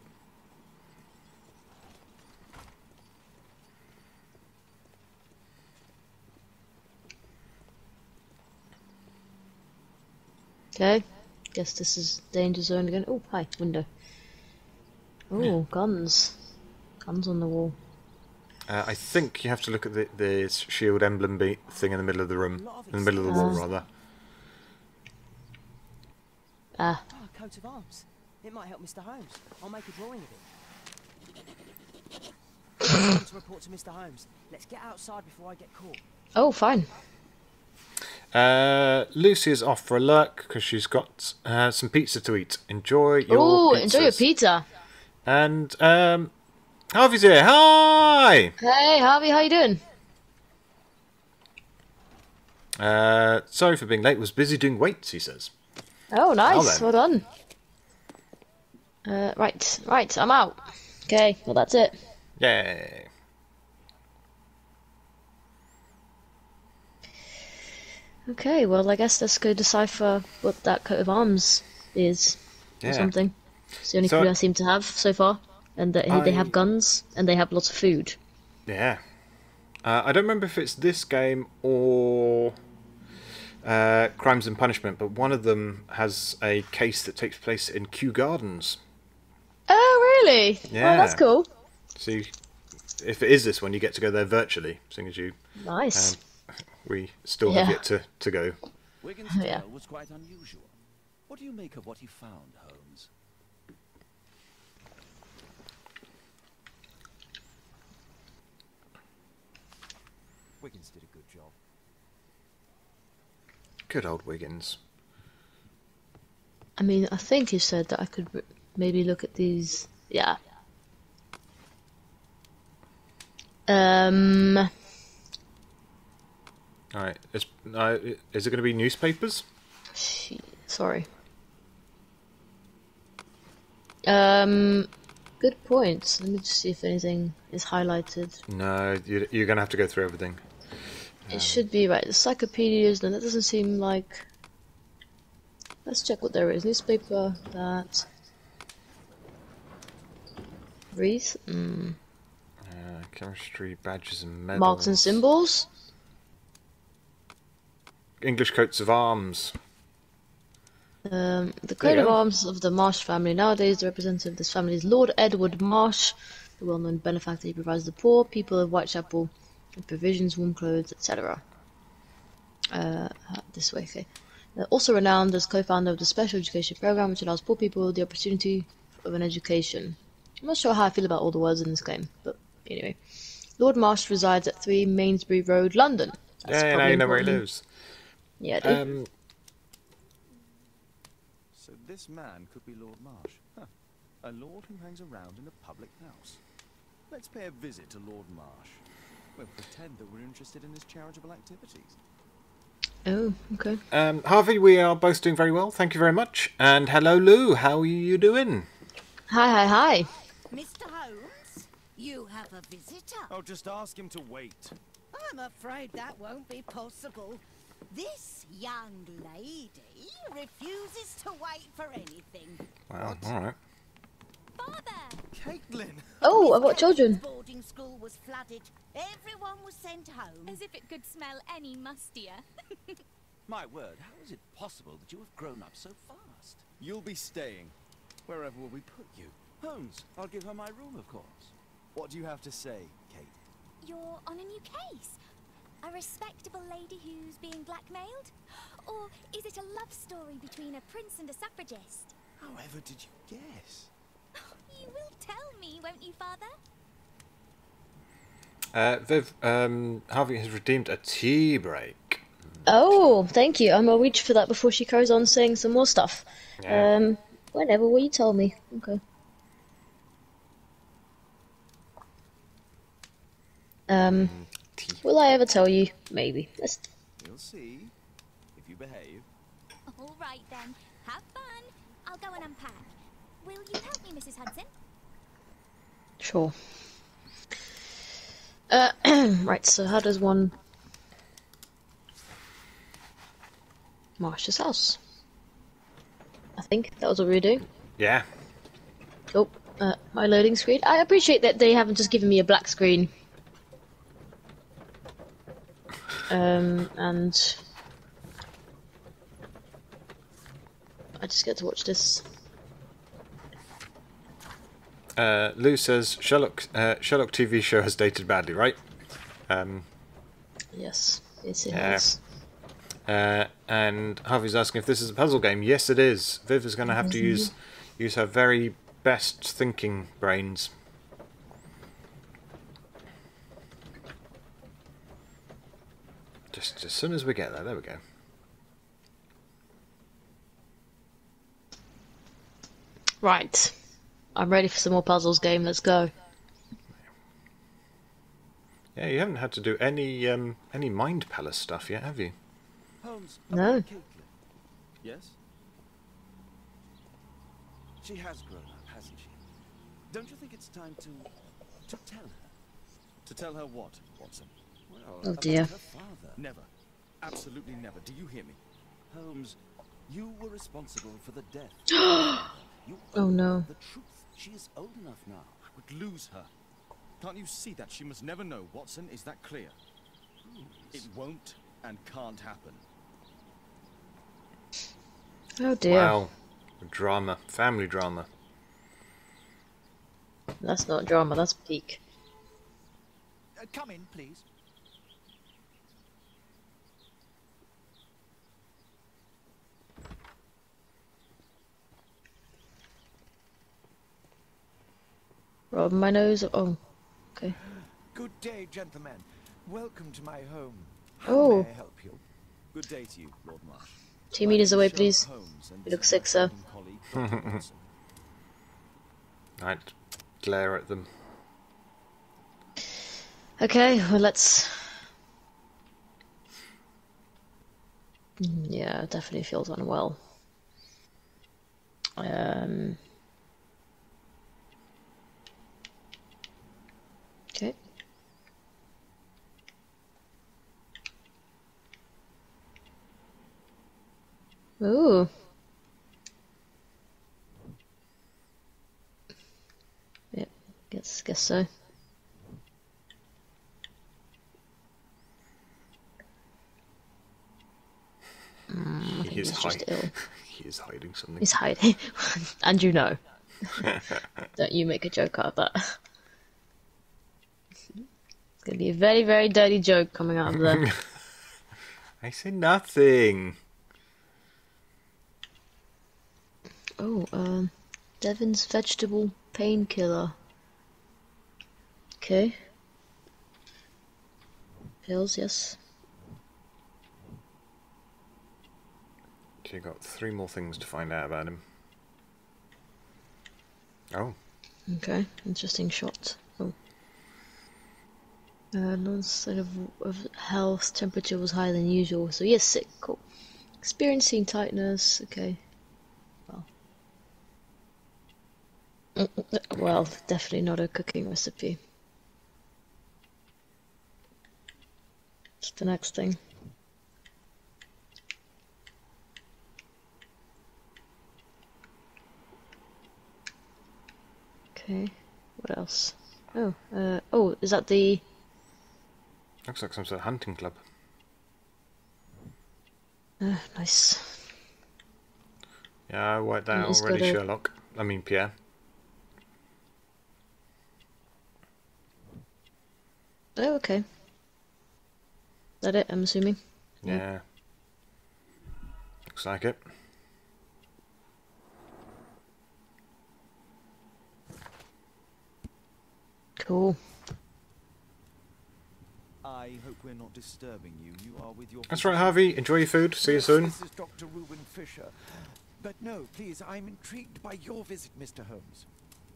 Okay, guess this is danger zone again. Oh, hi, window. Oh, guns, guns on the wall. Uh, I think you have to look at the the shield emblem be- thing in the middle of the room, in the middle of the wall, Ah. rather. Ah, Oh, coat of arms. It might help Mr. Holmes. I'll make a drawing of it. I need to report to Mr. Holmes. Let's get outside before I get caught. oh, fine. Uh, Lucy is off for a lurk because she's got uh, some pizza to eat. Enjoy your Oh, enjoy your pizza. And um, Harvey's here. Hi. Hey, Harvey, how you doing? Uh, sorry for being late. Was busy doing weights. He says. Oh, nice. Well done. Uh, right, right. I'm out. Okay, well that's it. Yay. Okay, well I guess let's go decipher what that coat of arms is or something. It's the only So- clue I seem to have so far, and that they have guns and they have lots of food. Yeah. Uh, I don't remember if it's this game or uh, Crimes and Punishment, but one of them has a case that takes place in Kew Gardens. Oh, really? Oh, that's cool. So you, if it is this one, you get to go there virtually, seeing as you Nice. um, we still have yet to, to go. Wiggins' Oh, yeah. was quite unusual. What do you make of what he found, Holmes? Wiggins did a good job. Good old Wiggins. I mean, I think he said that I could maybe look at these. Yeah. Um. All right. Is, uh, is it going to be newspapers? Shit, Sorry. Um. Good point. Let me just see if anything is highlighted. No, you, you're going to have to go through everything. It should be right. The encyclopedias. No, that doesn't seem like. Let's check what there is. Newspaper. That. Wreath. Mm. Uh, chemistry badges and medals. Marks and symbols. English coats of arms. Um, the coat of arms of the Marsh family. Nowadays, the representative of this family is Lord Edward Marsh, the well-known benefactor. He provides the poor people of Whitechapel with provisions, warm clothes, etc. Uh, this way, okay. Uh, also renowned as co-founder of the special education program, which allows poor people the opportunity of an education. I'm not sure how I feel about all the words in this game, but anyway. Lord Marsh resides at 3 Mainsbury Road, London. That's yeah, now you know where he lives. Yeah, I. Um, So this man could be Lord Marsh. Huh. A lord who hangs around in a public house. Let's pay a visit to Lord Marsh. We'll pretend that we're interested in his charitable activities. Oh, okay. Um, Harvey, we are both doing very well. Thank you very much. And hello, Lou. How are you doing? Hi, hi, hi. Mr. Holmes, you have a visitor. Oh, just ask him to wait. I'm afraid that won't be possible. This young lady refuses to wait for anything. Wow. All right. Father! Caitlin! Oh, I've got children. Boarding school was flooded. Everyone was sent home. As if it could smell any mustier. My word, how is it possible that you have grown up so fast? You'll be staying. Wherever will we put you? Holmes, I'll give her my room, of course. What do you have to say, Kate? You're on a new case. A respectable lady who's being blackmailed? Or is it a love story between a prince and a suffragist? However did you guess? You will tell me, won't you, father? Uh, Viv, um, Harvey has redeemed a tea break. Oh, thank you. I'm gonna reach for that before she carries on saying some more stuff. Yeah. Um, whenever will you tell me? Okay. Um, will I ever tell you? Maybe. Let's. We'll see. If you behave. All right then. Have fun. I'll go and unpack. Will you help me, Mrs. Hudson? Sure. Uh, right. So how does one? Marsh's house. I think that was what we were doing. Yeah. Oh, uh, my loading screen. I appreciate that they haven't just given me a black screen. Um, and I just get to watch this. Uh, Lou says Sherlock uh, Sherlock TV show has dated badly, right? Um, Yes, yes, it has. uh, and Harvey's asking if this is a puzzle game. Yes, it is. Viv is going to have to use use her very best thinking brains. Just as soon as we get there, there we go. Right, I'm ready for some more puzzles game. Let's go. Yeah, you haven't had to do any um, any mind palace stuff yet, have you? Holmes, No. Yes? She has grown up, hasn't she? Don't you think it's time to to tell her? To tell her what, Watson? Well, Oh, dear. father. Never. Absolutely never. Do you hear me? Holmes, you were responsible for the death. you Oh, no. The truth. She is old enough now. I would lose her. Can't you see that? She must never know, Watson. Is that clear? It won't and can't happen. Oh dear, Wow, drama, family drama. that's not drama. That's peak. Uh, come in, please. Rub my nose. Oh, okay. Good day, gentlemen. Welcome to my home. How Oh. may I help you? Good day to you, Lord Marsh. Two My meters away, please. You look sick, sir. friend and colleague, Dr. Watson. I'd glare at them. Okay, well let's. Yeah, definitely feels unwell. Um. Okay. Ooh. Yep, guess guess so. Mm, I think He is he's just hiding. ill. he is hiding something. He's hiding, and you know. Don't you make a joke out of that. It's gonna be a very, very dirty joke coming out of there. I say nothing. Oh, um, Devon's vegetable painkiller. Okay. Pills, yes. So you got three more things to find out about him. Oh, Okay, interesting shot. Oh. Uh, non sign of, of health, temperature was higher than usual, so yes, sick, cool. Experiencing tightness, okay. Well. Mm, mm, mm, Well, definitely not a cooking recipe. What's the next thing? Okay, what else? Oh, uh, oh, is that the Looks like some sort of hunting club. Uh, nice. Yeah, I worked that It's already, Sherlock. I mean, Pierre. Oh, okay. Is that it, I'm assuming? Yeah. Looks like it. Cool. I hope we're not disturbing you. You are with your. That's right, Harvey. Enjoy your food. See you soon. This is Dr. Reuben Fisher. But no, please, I'm intrigued by your visit, Mr. Holmes.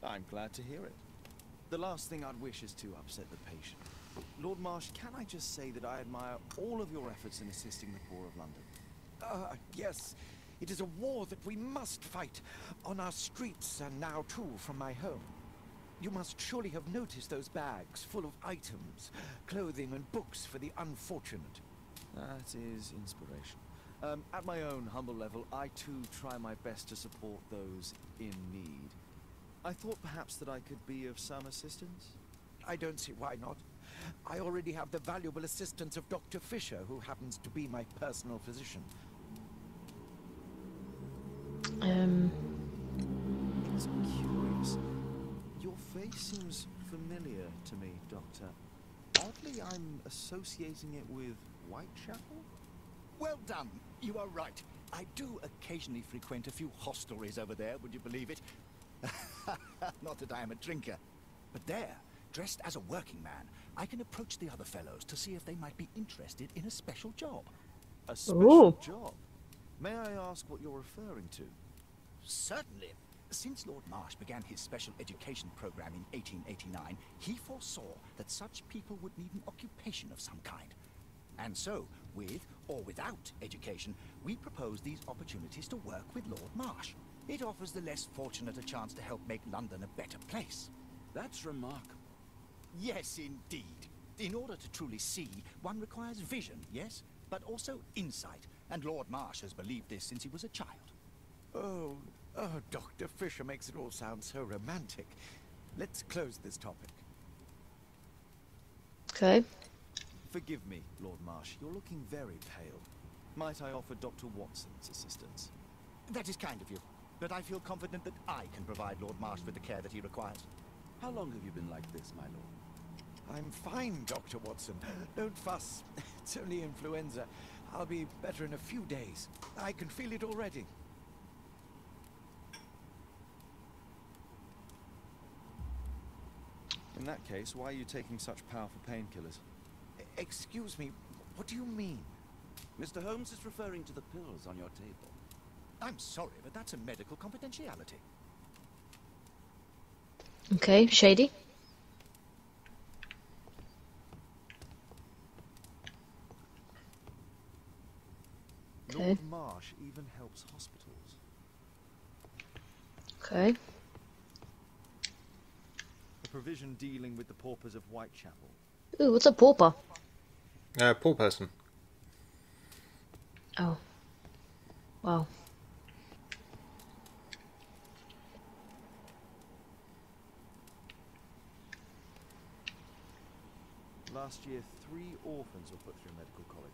I'm glad to hear it. The last thing I'd wish is to upset the patient. Lord Marsh, can I just say that I admire all of your efforts in assisting the poor of London? Ah, yes. It is a war that we must fight on our streets and now too from my home. You must surely have noticed those bags full of items, clothing and books for the unfortunate. That is inspiration. Um, at my own humble level, I too try my best to support those in need. I thought perhaps that I could be of some assistance. I don't see why not. I already have the valuable assistance of Dr. Fisher, who happens to be my personal physician. Um, It's curious. Your face seems familiar to me, Doctor. Oddly, I'm associating it with Whitechapel? Well done. You are right. I do occasionally frequent a few hostelries over there, would you believe it? Not that I am a drinker. But there, dressed as a working man, I can approach the other fellows to see if they might be interested in a special job. A special Ooh. job? May I ask what you're referring to? Certainly. Since Lord Marsh began his special education program in 1889, he foresaw that such people would need an occupation of some kind. And so, with or without education, we propose these opportunities to work with Lord Marsh. It offers the less fortunate a chance to help make London a better place. That's remarkable. Yes, indeed. In order to truly see, one requires vision, yes, but also insight. And Lord Marsh has believed this since he was a child. Oh, oh, Dr. Fisher makes it all sound so romantic. Let's close this topic. okay. Forgive me, Lord Marsh. You're looking very pale. Might I offer Dr. Watson's assistance? That is kind of you, but I feel confident that I can provide Lord Marsh with the care that he requires. How long have you been like this, my lord? I'm fine, Dr. Watson. Don't fuss. It's only influenza. I'll be better in a few days. I can feel it already. In that case, why are you taking such powerful painkillers? Excuse me, what do you mean? Mr. Holmes is referring to the pills on your table. I'm sorry, but that's a medical confidentiality. Okay, shady. Okay. Lord Marsh even helps hospitals. Okay. A provision dealing with the paupers of Whitechapel. Ooh, what's a pauper? Uh, poor person. Oh. Wow. Last year, three orphans were put through medical college.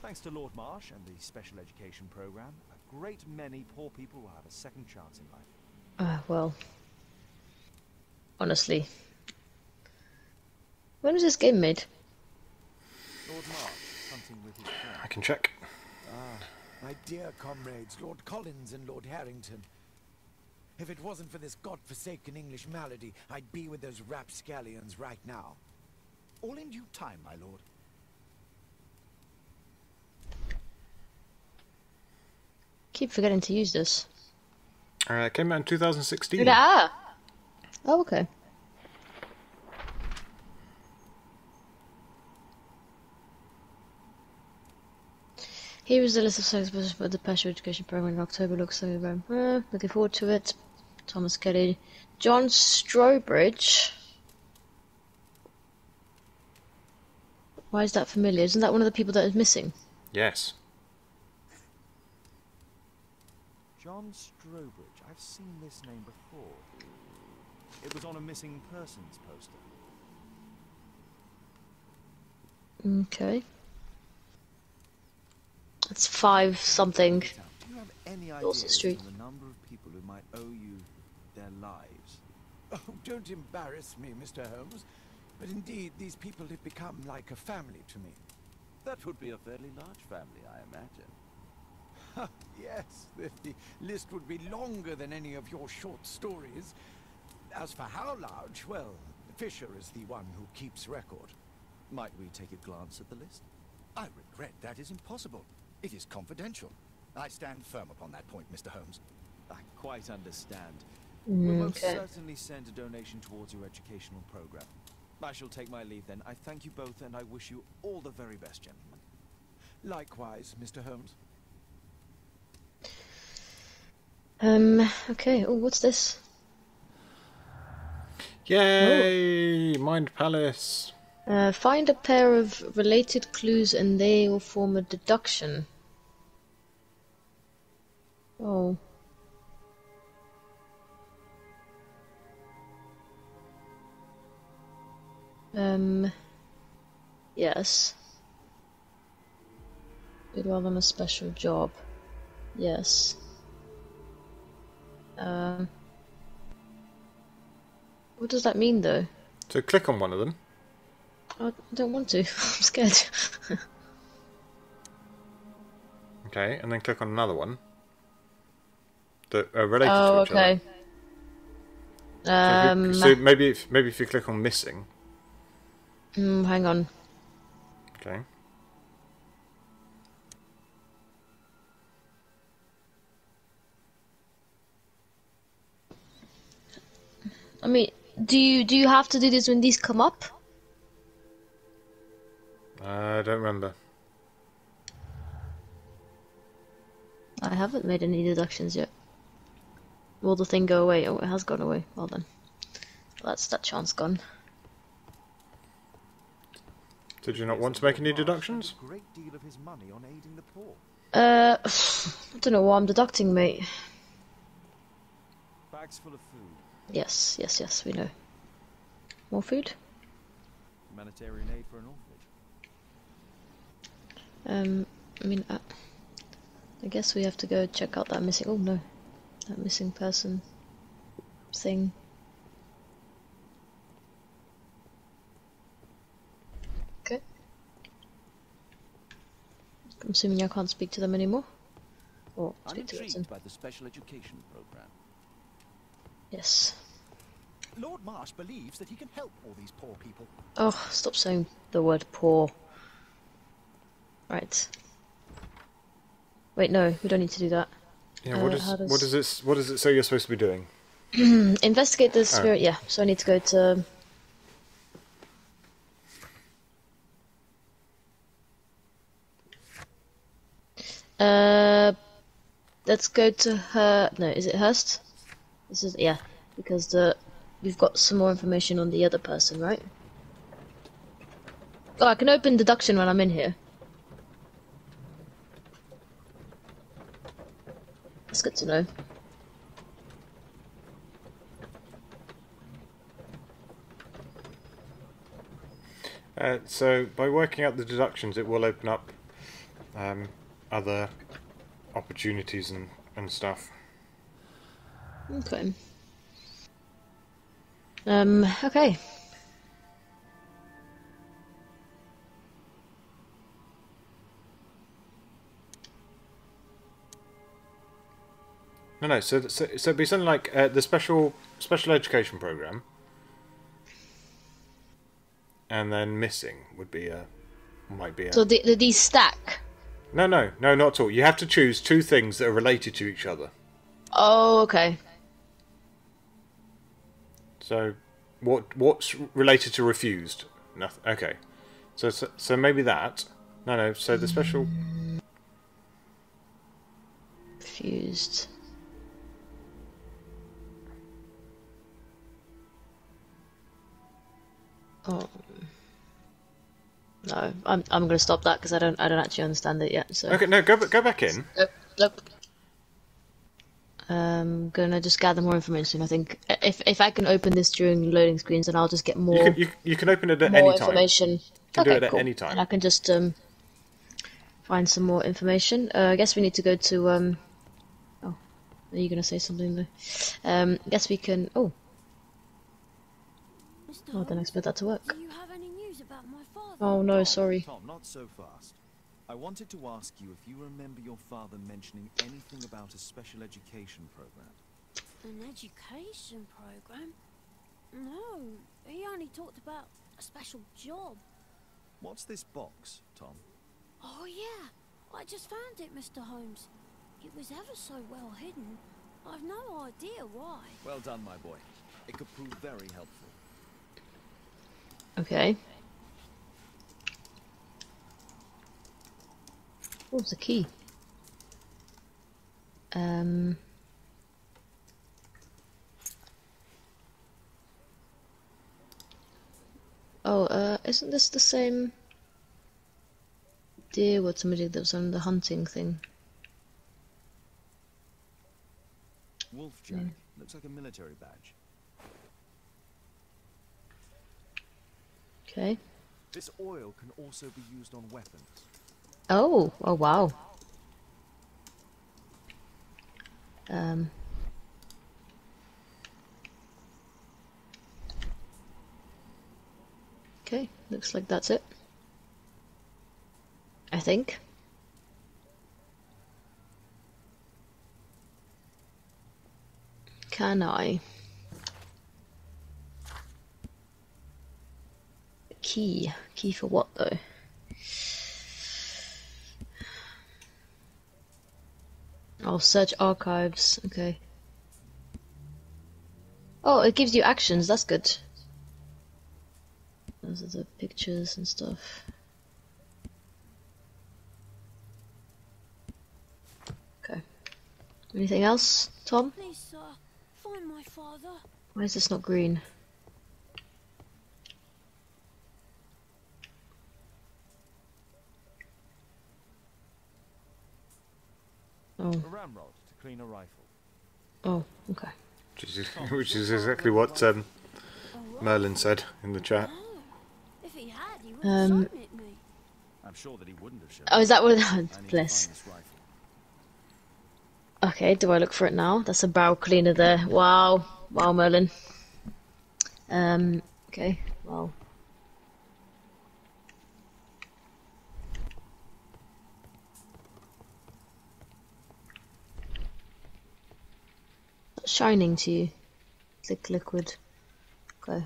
Thanks to Lord Marsh and the special education program, a great many poor people will have a second chance in life. Uh, well. Honestly. When was this game made? Lord Marsh, hunting with his friend. I can check. Ah, my dear comrades, Lord Collins and Lord Harrington. If it wasn't for this godforsaken English malady, I'd be with those rapscallions right now. All in due time, my lord. Keep forgetting to use this. Uh, it came out in 2016. Ah! Oh, okay. Here is the list of songs for the special education program in October. Looks so uh, looking forward to it. Thomas Kelly, John Strobridge. Why is that familiar? Isn't that one of the people that is missing? Yes. John Strobridge. I've seen this name before. It was on a missing persons poster. Okay. That's five something. Do you have any idea Dawson Street. the number of people who might owe you their lives? Oh, don't embarrass me, Mr. Holmes. But indeed, these people have become like a family to me. That would be a fairly large family, I imagine. Yes, the, the list would be longer than any of your short stories. As for how large, well, Fisher is the one who keeps record. Might we take a glance at the list? I regret that is impossible. It is confidential. I stand firm upon that point, Mr. Holmes. I quite understand. Mm, we'll most certainly send a donation towards your educational program. I shall take my leave then. I thank you both and I wish you all the very best, gentlemen. Likewise, Mr. Holmes. Um. Okay. Oh, what's this? Yay! Mind Palace. Uh, find a pair of related clues and they will form a deduction. Oh. Um. Yes. We'd rather on a special job. Yes. Um. What does that mean, though? So click on one of them. I don't want to. I'm scared. Okay, and then click on another one. That are related oh, to each okay. other. Um, So, if you- so maybe if maybe if you click on missing. mm, hang on. Okay. I mean, do you do you have to do this when these come up? I don't remember. I haven't made any deductions yet. Will the thing go away? Oh, it has gone away. Well then, that's that chance gone. Did you not want to make any deductions? A great deal of his money on aiding the poor. Uh, I don't know why I'm deducting, mate. Bags full of food. Yes, yes, yes, we know. More food? Humanitarian aid for an orphanage. Um, I mean, uh, I guess we have to go check out that missing. Oh no, that missing person thing. Okay. I'm assuming I can't speak to them anymore. Or I'm speak to Watson. intrigued by the special education program. Yes. Lord Marsh believes that he can help all these poor people. Oh, stop saying the word poor. Right. Wait, no, we don't need to do that. Yeah. What Uh, is how what does it what does it say you're supposed to be doing? Investigate the spirit. Yeah, so I need to go to. Uh, let's go to her. No, is it Hurst? This is yeah, because the we've got some more information on the other person, right? Oh, I can open deduction when I'm in here. That's good to know. Uh, so by working out the deductions, it will open up um, other opportunities and, and stuff. Okay. Um, okay. No, no. So, so, so it'd be something like uh, the special special education program, and then missing would be a might be a. So the, the these stack. no, no, no, not at all. You have to choose two things that are related to each other. Oh, okay. So, what what's related to refused? Nothing. Okay. So, so so maybe that. No, no. So the special. refused. Oh. No, I'm I'm gonna stop that because I don't I don't actually understand it yet. So Okay, no, go ba- go back in. Nope, nope. Um, gonna just gather more information. I think if if I can open this during loading screens, then I'll just get more You can you, you can open it at more any time. information. You can do okay, it at cool. any time. And I can just um find some more information. Uh, I guess we need to go to um. Oh, are you gonna say something though? Um, I guess we can. Oh, Mr. oh, I didn't expect that to work. Do you have any news about my father? Oh no, sorry. Tom, not so fast. I wanted to ask you if you remember your father mentioning anything about a special education program. An education program? No, he only talked about a special job. What's this box, Tom? Oh yeah, I just found it, Mr. Holmes. It was ever so well hidden. I've no idea why. Well done, my boy. It could prove very helpful. Okay. Oh, it's a key. Um. Oh, uh, isn't this the same deer what somebody did that was on the hunting thing? Wolf Jack. Looks like a military badge. Okay. This oil can also be used on weapons. Oh, oh wow. Um. Okay, looks like that's it. I think. Can I? Key. Key for what though? I'll search archives. Okay. Oh, it gives you actions. That's good. Those are the pictures and stuff. Okay. Anything else, Tom? Please, sir, find my father. Why is this not green? Oh, A ramrod to clean a rifle. oh, okay. Which is, which is exactly what um, Merlin said in the chat. If he had, he would Um, have shown me. I'm sure that he wouldn't have shown. Oh, is that what? I need to Bless. find this rifle. Okay, do I look for it now? That's a barrel cleaner there. Wow. Wow, Merlin. Um, okay, well. Shining to you. Thick liquid. Okay.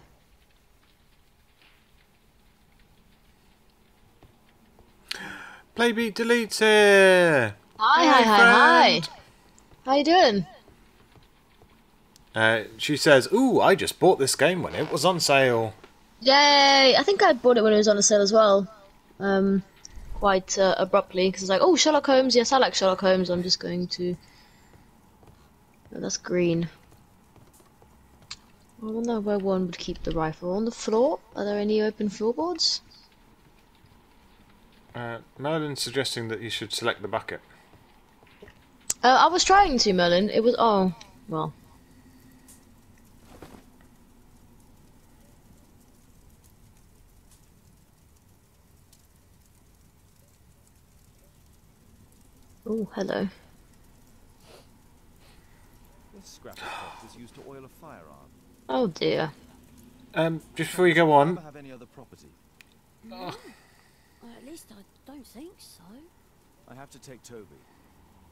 Playbeat deletes it. Hi, Hey, hi, hi, hi. How you doing? Uh, she says, "Ooh, I just bought this game when it was on sale." Yay! I think I bought it when it was on a sale as well. Um, quite uh, abruptly because it's like, oh, Sherlock Holmes. Yes, I like Sherlock Holmes. I'm just going to. Oh, that's green. I don't where one would keep the rifle on the floor. Are there any open floorboards? Uh, Merlin's suggesting that you should select the bucket. Uh, I was trying to, Merlin. It was oh, well. Oh, hello. This scrap is used to oil a firearm. Oh dear. Um, just before you go on, have any other property. Well, at least I don't think so. I have to take Toby.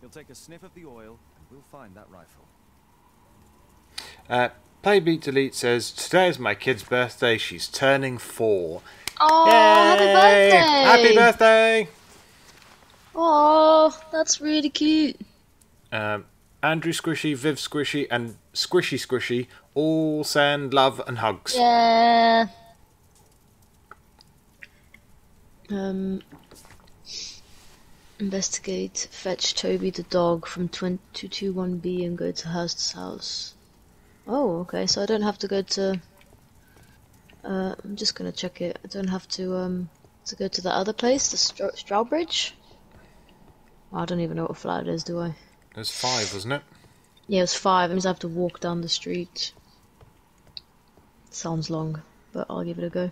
He'll take a sniff of the oil, and we'll find that rifle. uh, Playbeat delete says, "Today is my kid's birthday. She's turning four. Oh, happy birthday! Happy birthday!" Oh, that's really cute. Um, Andrew Squishy, Viv Squishy, and Squishy Squishy all send love and hugs. Yeah. Um. Investigate. Fetch Toby the dog from 221B and go to Hurst's house. Oh, okay. So I don't have to go to. Uh, I'm just gonna check it. I don't have to um to go to the other place, the Strow Strawbridge. I don't even know what flat it is, do I? There's five, wasn't it? Yeah, it's five. It means I have to walk down the street. Sounds long, but I'll give it a go.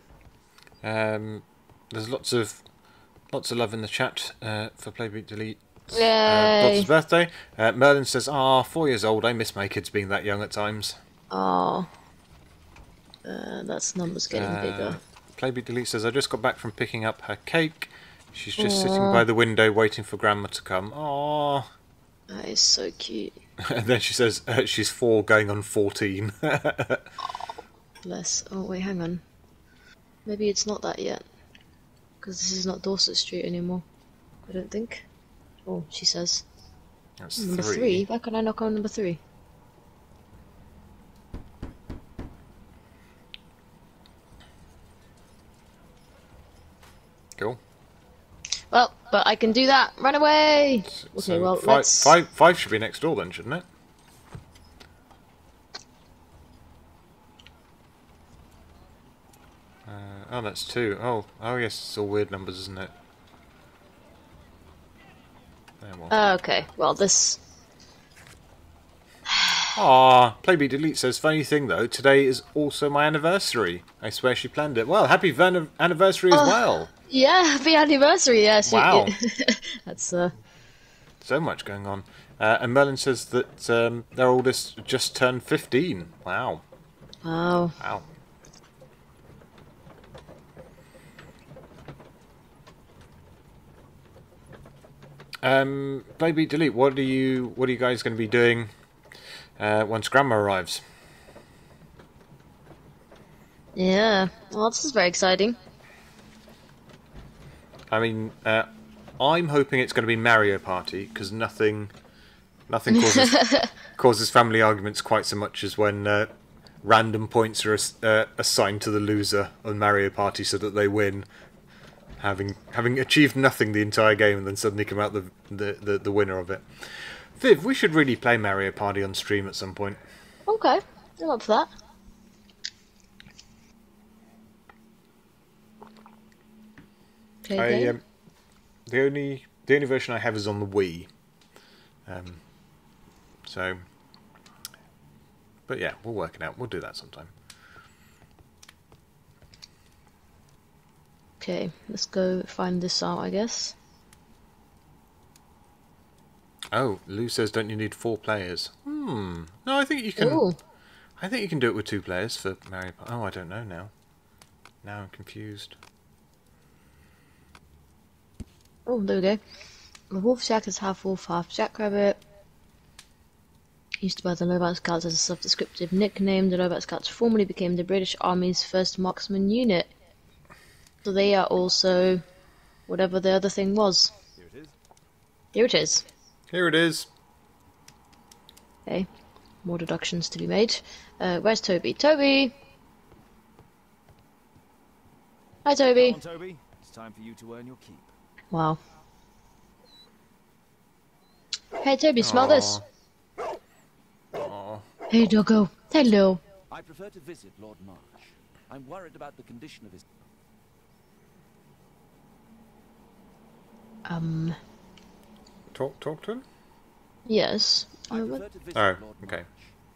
Um, there's lots of lots of love in the chat uh, for Playbeat Delete. Uh, Yay. daughter's birthday. Uh, Merlin says, "Ah, four years old. I miss my kids being that young at times." Oh. Uh, that's numbers getting Uh, bigger. Playbeat Delete says, "I just got back from picking up her cake. She's just sitting by the window waiting for Grandma to come." Aww. That is so cute. And then she says uh, she's four, going on fourteen. Bless. Oh, wait, hang on. Maybe it's not that yet. Because this is not Dorset Street anymore. I don't think. Oh, she says. That's number three. three. Why can I knock on number three? Cool. Well, but I can do that. Run away! Okay, So well, five, let's. five, five should be next door then, shouldn't it? Uh, oh, that's two. Oh, oh yes, it's all weird numbers, isn't it? Well. Uh, okay, well, this. Aw, Playbeat Delete says, funny thing though, today is also my anniversary. I swear she planned it. Well, happy anniversary as Oh. well. Yeah, happy anniversary, yes. Wow. That's, uh. So much going on. Uh, and Merlin says that um, their oldest just turned 15. Wow. Wow. Wow. Um, Playbeat Delete, what are you what are you guys going to be doing uh, once Grandma arrives? Yeah. Well, this is very exciting. I mean, uh, I'm hoping it's going to be Mario Party because nothing, nothing causes causes family arguments quite so much as when uh, random points are ass- uh, assigned to the loser on Mario Party so that they win, having having achieved nothing the entire game and then suddenly come out the the, the, the winner of it. Viv, we should really play Mario Party on stream at some point. Okay, I'm up for that. I, um, the only the only version I have is on the Wii. Um, so, but yeah, we'll work it out. We'll do that sometime. Okay, let's go find this out, I guess. Oh, Lou says, don't you need four players? Hmm. No, I think you can. Ooh. I think you can do it with two players for Mario. Oh, I don't know now. Now I'm confused. Oh, there we go. The Wolf Jack is half wolf, half jackrabbit. Used by the Lovat Scouts as a self-descriptive nickname, the Lovat Scouts formerly became the British Army's first marksman unit. So they are also whatever the other thing was. Here it is. Here it is. Here it is. Okay, more deductions to be made. Uh, where's Toby? Toby! Hi, Toby. On, Toby. It's time for you to earn your keep. Wow. Hey, Toby, smell this. Aw. Hey, doggo. Hello. I prefer to visit Lord Marsh. I'm worried about the condition of his. Um, Talk, talk to him. yes. I prefer to visit Oh, Lord okay. Marsh.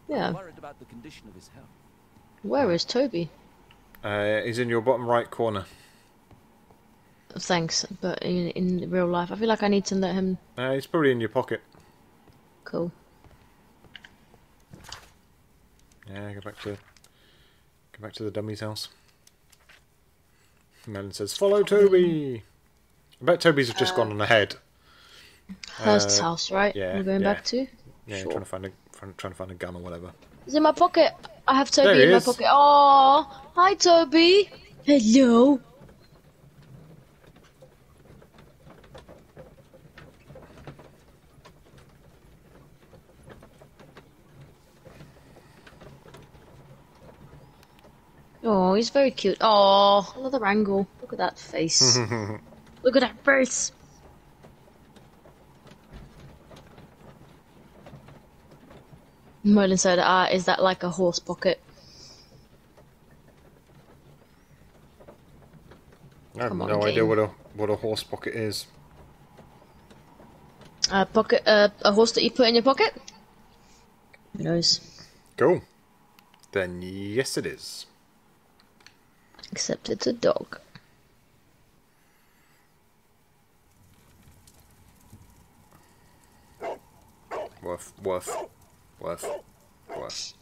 Yeah. I'm worried about the condition of his health. Where is Toby? Uh, he's in your bottom right corner. Thanks, but in, in real life, I feel like I need to let him. Uh, he's probably in your pocket. Cool. Yeah, go back to go back to the dummy's house. Merlin says, "Follow Toby." I bet Toby's just gone on ahead. Hurst's Uh, house, right? Yeah, We're going yeah. back to. Yeah, Sure. trying to find a trying, trying to find a gun or whatever. It's in my pocket. I have There Toby he in my is. pocket. Oh, hi, Toby. Hello. Oh, he's very cute. Oh, another angle. Look at that face. Look at that face. Merlin said, ah, is that like a horse pocket? I have no idea what a what a horse pocket is. A pocket, uh, a horse that you put in your pocket. Who knows? Cool. Then yes, it is. Except it's a dog. Worth, worth, worth, worth.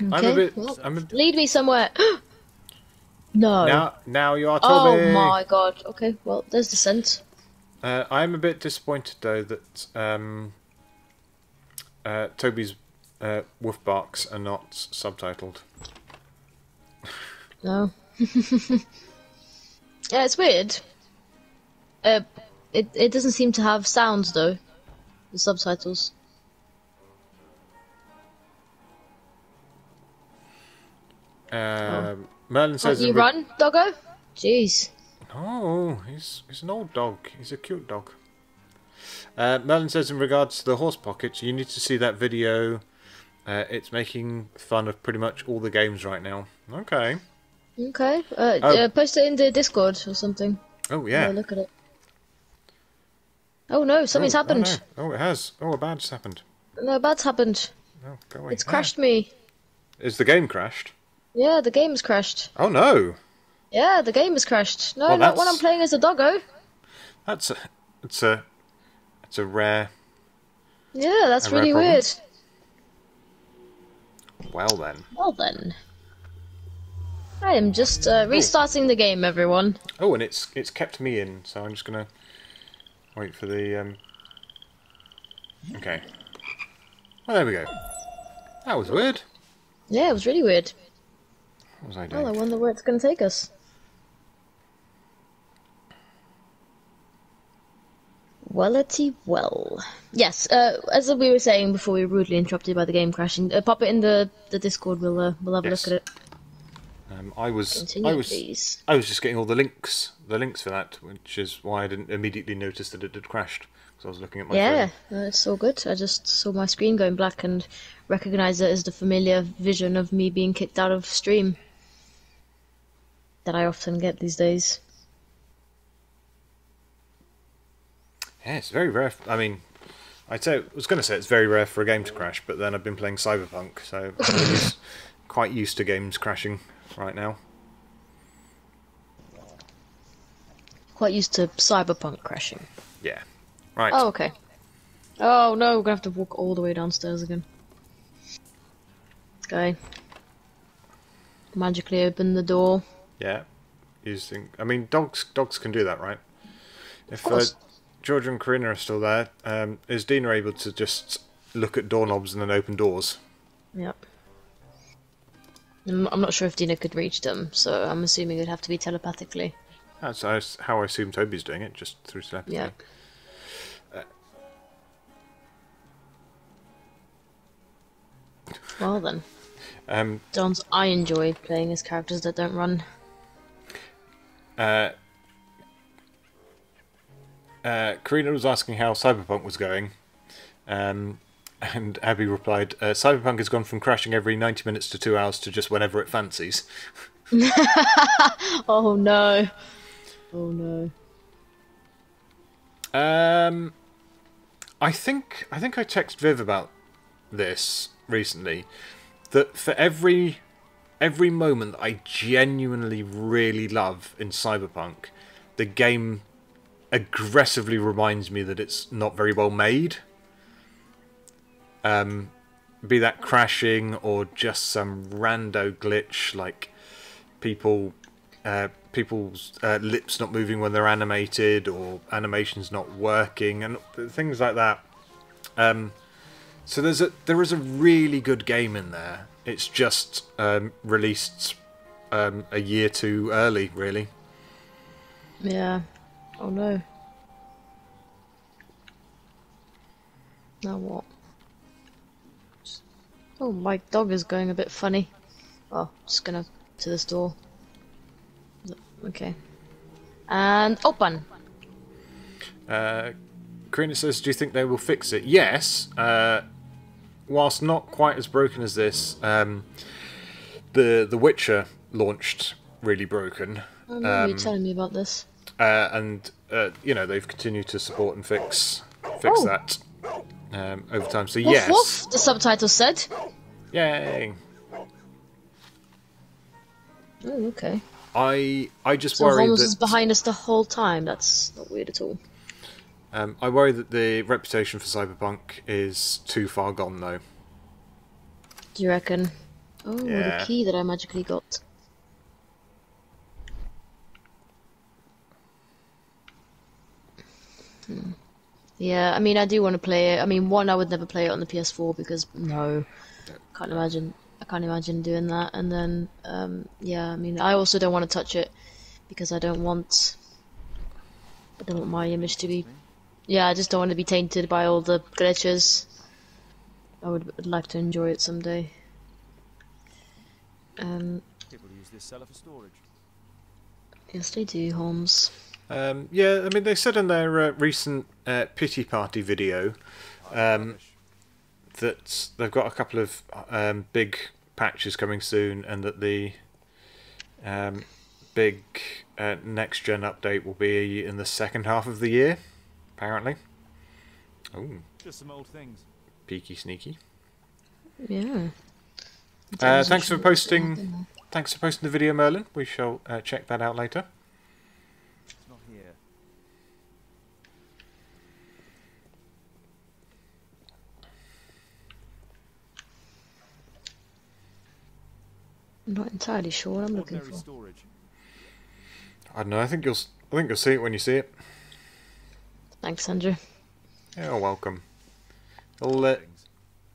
I'm a Okay, bit. well, I'm a, Lead me somewhere. no. now, now you are Toby. oh my god. Okay, well, there's the scent. Uh, I'm a bit disappointed though that um, uh, Toby's uh, wolf barks are not subtitled. No. yeah, it's weird. Uh, it it doesn't seem to have sounds though. The subtitles. Um, Merlin Can't says. you run, doggo? Jeez. Oh, he's he's an old dog. He's a cute dog. Uh, Merlin says in regards to the horse pockets, you need to see that video. Uh, it's making fun of pretty much all the games right now. Okay. Okay. Uh, Oh. uh, post it in the Discord or something. Oh yeah. look at it. Oh no, something's oh, happened. Oh, no. oh, it has. Oh, a bad's happened. no. a bad's happened. Oh, go away. It's crashed me. Is the game crashed? Yeah, the game's crashed. Oh no. Yeah, the game has crashed. No, Well, not when I'm playing as a doggo. That's a. It's a. It's a rare. Yeah, that's rare really problem. weird. Well then. Well then. I am just uh, restarting the game, everyone. Oh, and it's it's kept me in, so I'm just gonna wait for the. Um... Okay. Well, there we go. That was weird. Yeah, it was really weird. What was I doing? Well, I wonder where it's going to take us. Wellity well. Yes, uh, as we were saying before, we were rudely interrupted by the game crashing. Uh, pop it in the, the Discord. We'll uh, we'll have Yes. a look at it. Um, I was Continue, I was please. I was just getting all the links the links for that, which is why I didn't immediately notice that it had crashed because I was looking at my yeah, phone. uh, it's all good. I just saw my screen going black and recognized it as the familiar vision of me being kicked out of stream that I often get these days. Yeah, it's very rare. I mean, I was going to say it's very rare for a game to crash, but then I've been playing Cyberpunk, so I'm quite used to games crashing right now. Quite used to cyberpunk crashing. Yeah. Right. Oh, okay. Oh no, we're gonna have to walk all the way downstairs again. Okay. Magically open the door. Yeah. Using. I mean, dogs. Dogs can do that, right? If uh. George and Karina are still there, um, is Dina able to just look at doorknobs and then open doors? Yep. I'm not sure if Dina could reach them, so I'm assuming it'd have to be telepathically. That's how I assume Toby's doing it, just through telepathy. Yeah. Well then. Um, John's I enjoy playing as characters that don't run. uh, uh, Karina was asking how Cyberpunk was going, um, and Abby replied, uh, "Cyberpunk has gone from crashing every ninety minutes to two hours to just whenever it fancies." oh no. Oh no. Um, I think I think I texted Viv about this recently. That for every every moment that I genuinely really love in Cyberpunk, the game aggressively reminds me that it's not very well made. Um, be that crashing or just some rando glitch like people uh, people's uh, lips not moving when they're animated or animations not working and things like that. Um, so there's a there is a really good game in there. It's just um, released um, a year too early, really. Yeah. Oh no. Now what? Oh, my dog is going a bit funny. Oh, just gonna to this door. Okay. And open. Uh, Karina says, "Do you think they will fix it?" Yes. Uh, whilst not quite as broken as this, um, the The Witcher launched really broken. I you're Um, telling me about this. uh, and uh, you know they've continued to support and fix fix Oh. that um, over time. So Woof, yes, woof, the subtitle said. yay! Oh, okay. I I just So worry Holmes that is behind us the whole time. That's not weird at all. um, I worry that the reputation for Cyberpunk is too far gone though. Do you reckon? Oh, Yeah. the key that I magically got. Hmm. Yeah, I mean, I do want to play it. I mean, one, I would never play it on the PS4 because no, can't imagine. I can't imagine doing that. And then, um, yeah, I mean, I also don't want to touch it because I don't want. I don't want my image to be. Yeah, I just don't want to be tainted by all the glitches. I would, would like to enjoy it someday. Um, People use this cellar for storage. yes, they do, Holmes. Um, yeah, I mean they said in their uh, recent uh, pity party video um, that they've got a couple of um, big patches coming soon, and that the um, big uh, next gen update will be in the second half of the year, apparently. Oh, Just some old things. peaky sneaky. Yeah. Uh, thanks for posting. Thanks for posting the video, Merlin. We shall uh, check that out later. It's not here. I'm not entirely sure what I'm looking for. storage. I don't know. I think you'll. s- I think you'll see it when you see it. Thanks, Andrew. You're welcome. It'll, uh,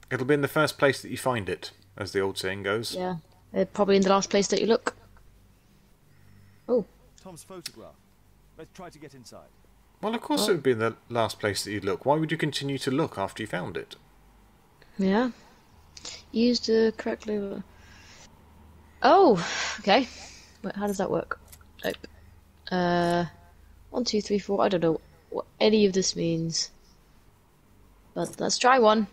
it'll be in the first place that you find it, as the old saying goes. Yeah, uh, probably in the last place that you look. Oh, Tom's photograph. Let's try to get inside. Well, of course it would be in the last place that you'd look. Why would you continue to look after you found it? yeah. Used uh, correctly. Oh, okay. Wait, how does that work? Nope. Uh, one, two, three, four. I don't know what any of this means. But let's try one.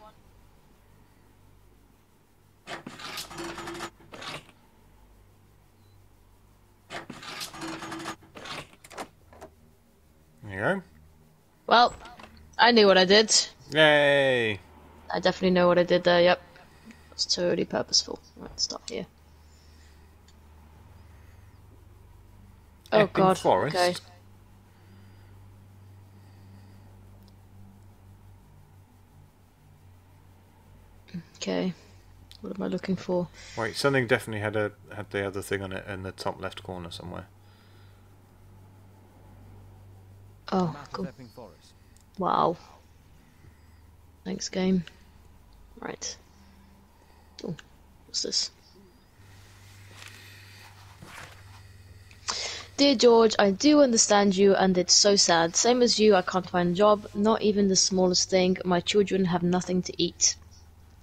There you go. Well, I knew what I did. Yay! I definitely know what I did there, yep. It's totally purposeful. Right, stop here. Oh Epping god. Forest? Okay. Okay. What am I looking for? Wait, something definitely had a had the other thing on it in the top left corner somewhere. Oh, Map cool. Epping Forest. Wow. Thanks, game. Right. Oh, what's this? Dear George, I do understand you, and it's so sad. Same as you, I can't find a job, not even the smallest thing. My children have nothing to eat.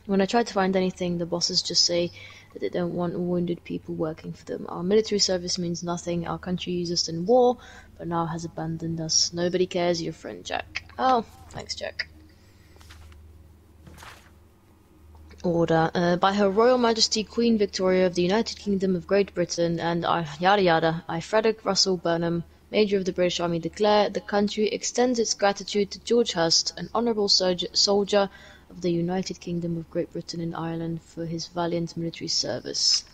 When I try to find anything, the bosses just say that they don't want wounded people working for them. Our military service means nothing. Our country used us in war, but now has abandoned us. Nobody cares. Your friend Jack. Oh, thanks, Jack. Order. Uh, by Her Royal Majesty Queen Victoria of the United Kingdom of Great Britain and I, yada yada, I, Frederick Russell Burnham, Major of the British Army, declare the country extends its gratitude to George Hurst, an honourable soldier, of the United Kingdom of Great Britain and Ireland, for his valiant military service.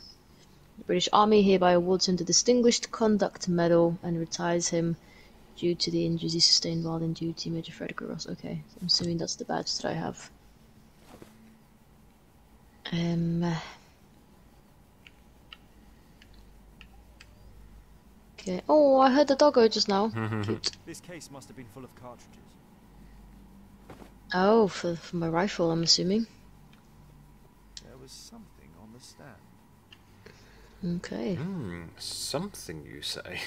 The British Army hereby awards him the Distinguished Conduct Medal and retires him due to the injuries he sustained while in duty. Major Frederick Ross. Okay, I'm assuming that's the badge that I have. Um. Okay. Oh, I heard the doggo just now. Cute. This case must have been full of cartridges. Oh, for, for my rifle, I'm assuming. There was something on the stand. Okay. Hmm, something you say.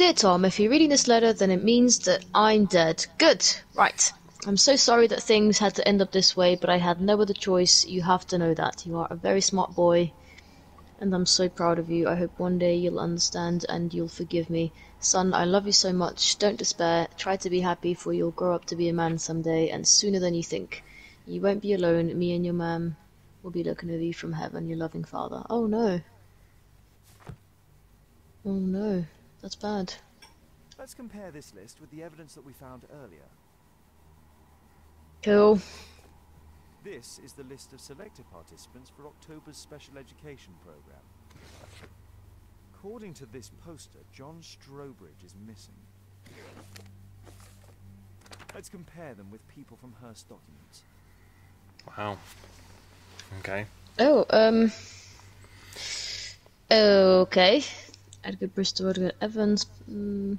Dear Tom, if you're reading this letter, then it means that I'm dead. Good. Right. I'm so sorry that things had to end up this way, but I had no other choice. You have to know that. You are a very smart boy. and I'm so proud of you. I hope one day you'll understand and you'll forgive me. Son, I love you so much. Don't despair. Try to be happy, for you'll grow up to be a man someday, and sooner than you think. You won't be alone. Me and your mum will be looking over you from heaven, your loving father. Oh no. Oh no. That's bad. Let's compare this list with the evidence that we found earlier. Cool. This is the list of selected participants for October's special education program. According to this poster, John Strobridge is missing. Let's compare them with people from Hurst documents. Wow. Okay. Oh, um. Okay. Edgar Bristol, Edgar Evans. Mm,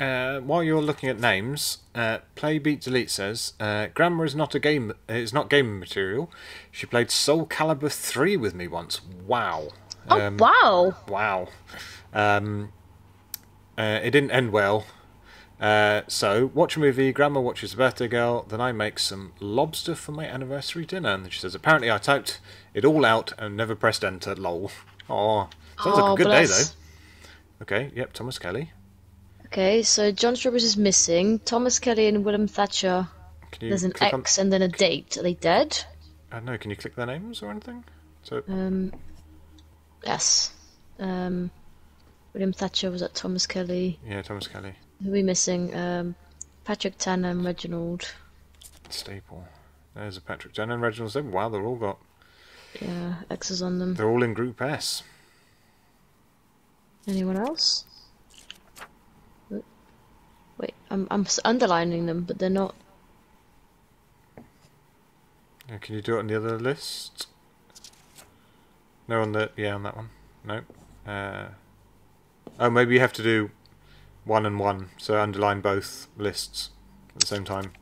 Uh, while you're looking at names, uh, Play Beat Delete says uh, Grandma is not a game. Is not game material. She played Soul Calibur three with me once. Wow. Oh, wow. Wow. Um, uh, it didn't end well. Uh, so watch a movie. Grandma watches a birthday girl. Then I make some lobster for my anniversary dinner. And she says apparently I typed it all out and never pressed enter. Lol. Oh, sounds like Oh, a good bless. day though. Okay. Yep. Thomas Kelly. Okay, so John Strobridge is missing. Thomas Kelly and William Thatcher. Can you There's an click on- X and then a date. Are they dead? I don't know. Can you click their names or anything? So Um, yes. Um, William Thatcher was at Thomas Kelly. yeah, Thomas Kelly. Who are we missing? Um, Patrick Tanner and Reginald. Staple. There's a Patrick Jenner and Reginald Staple. Wow, they're all got. Yeah, X's on them. They're all in Group S. Anyone else? Wait, I'm I'm underlining them, but they're not. Can you do it on the other list? No, on the yeah, on that one. No. Uh, oh, maybe you have to do one and one. So underline both lists at the same time.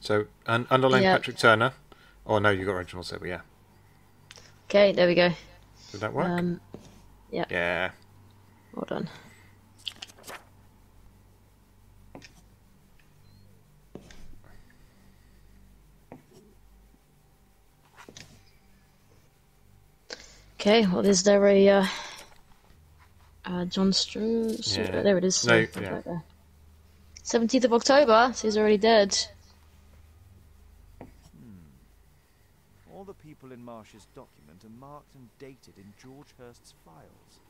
So un- underline Yeah. Patrick Turner. Oh no, you got Reginald Staple. Yeah. Okay, there we go. Did that work? Um, yeah. yeah. Hold on. Okay, well, is there a uh, uh, John Stru? Stru- Yeah. There it is. No, Right yeah. there. 17th of October, so he's already dead. All the people in Marsh's document are marked and dated in George Hurst's files.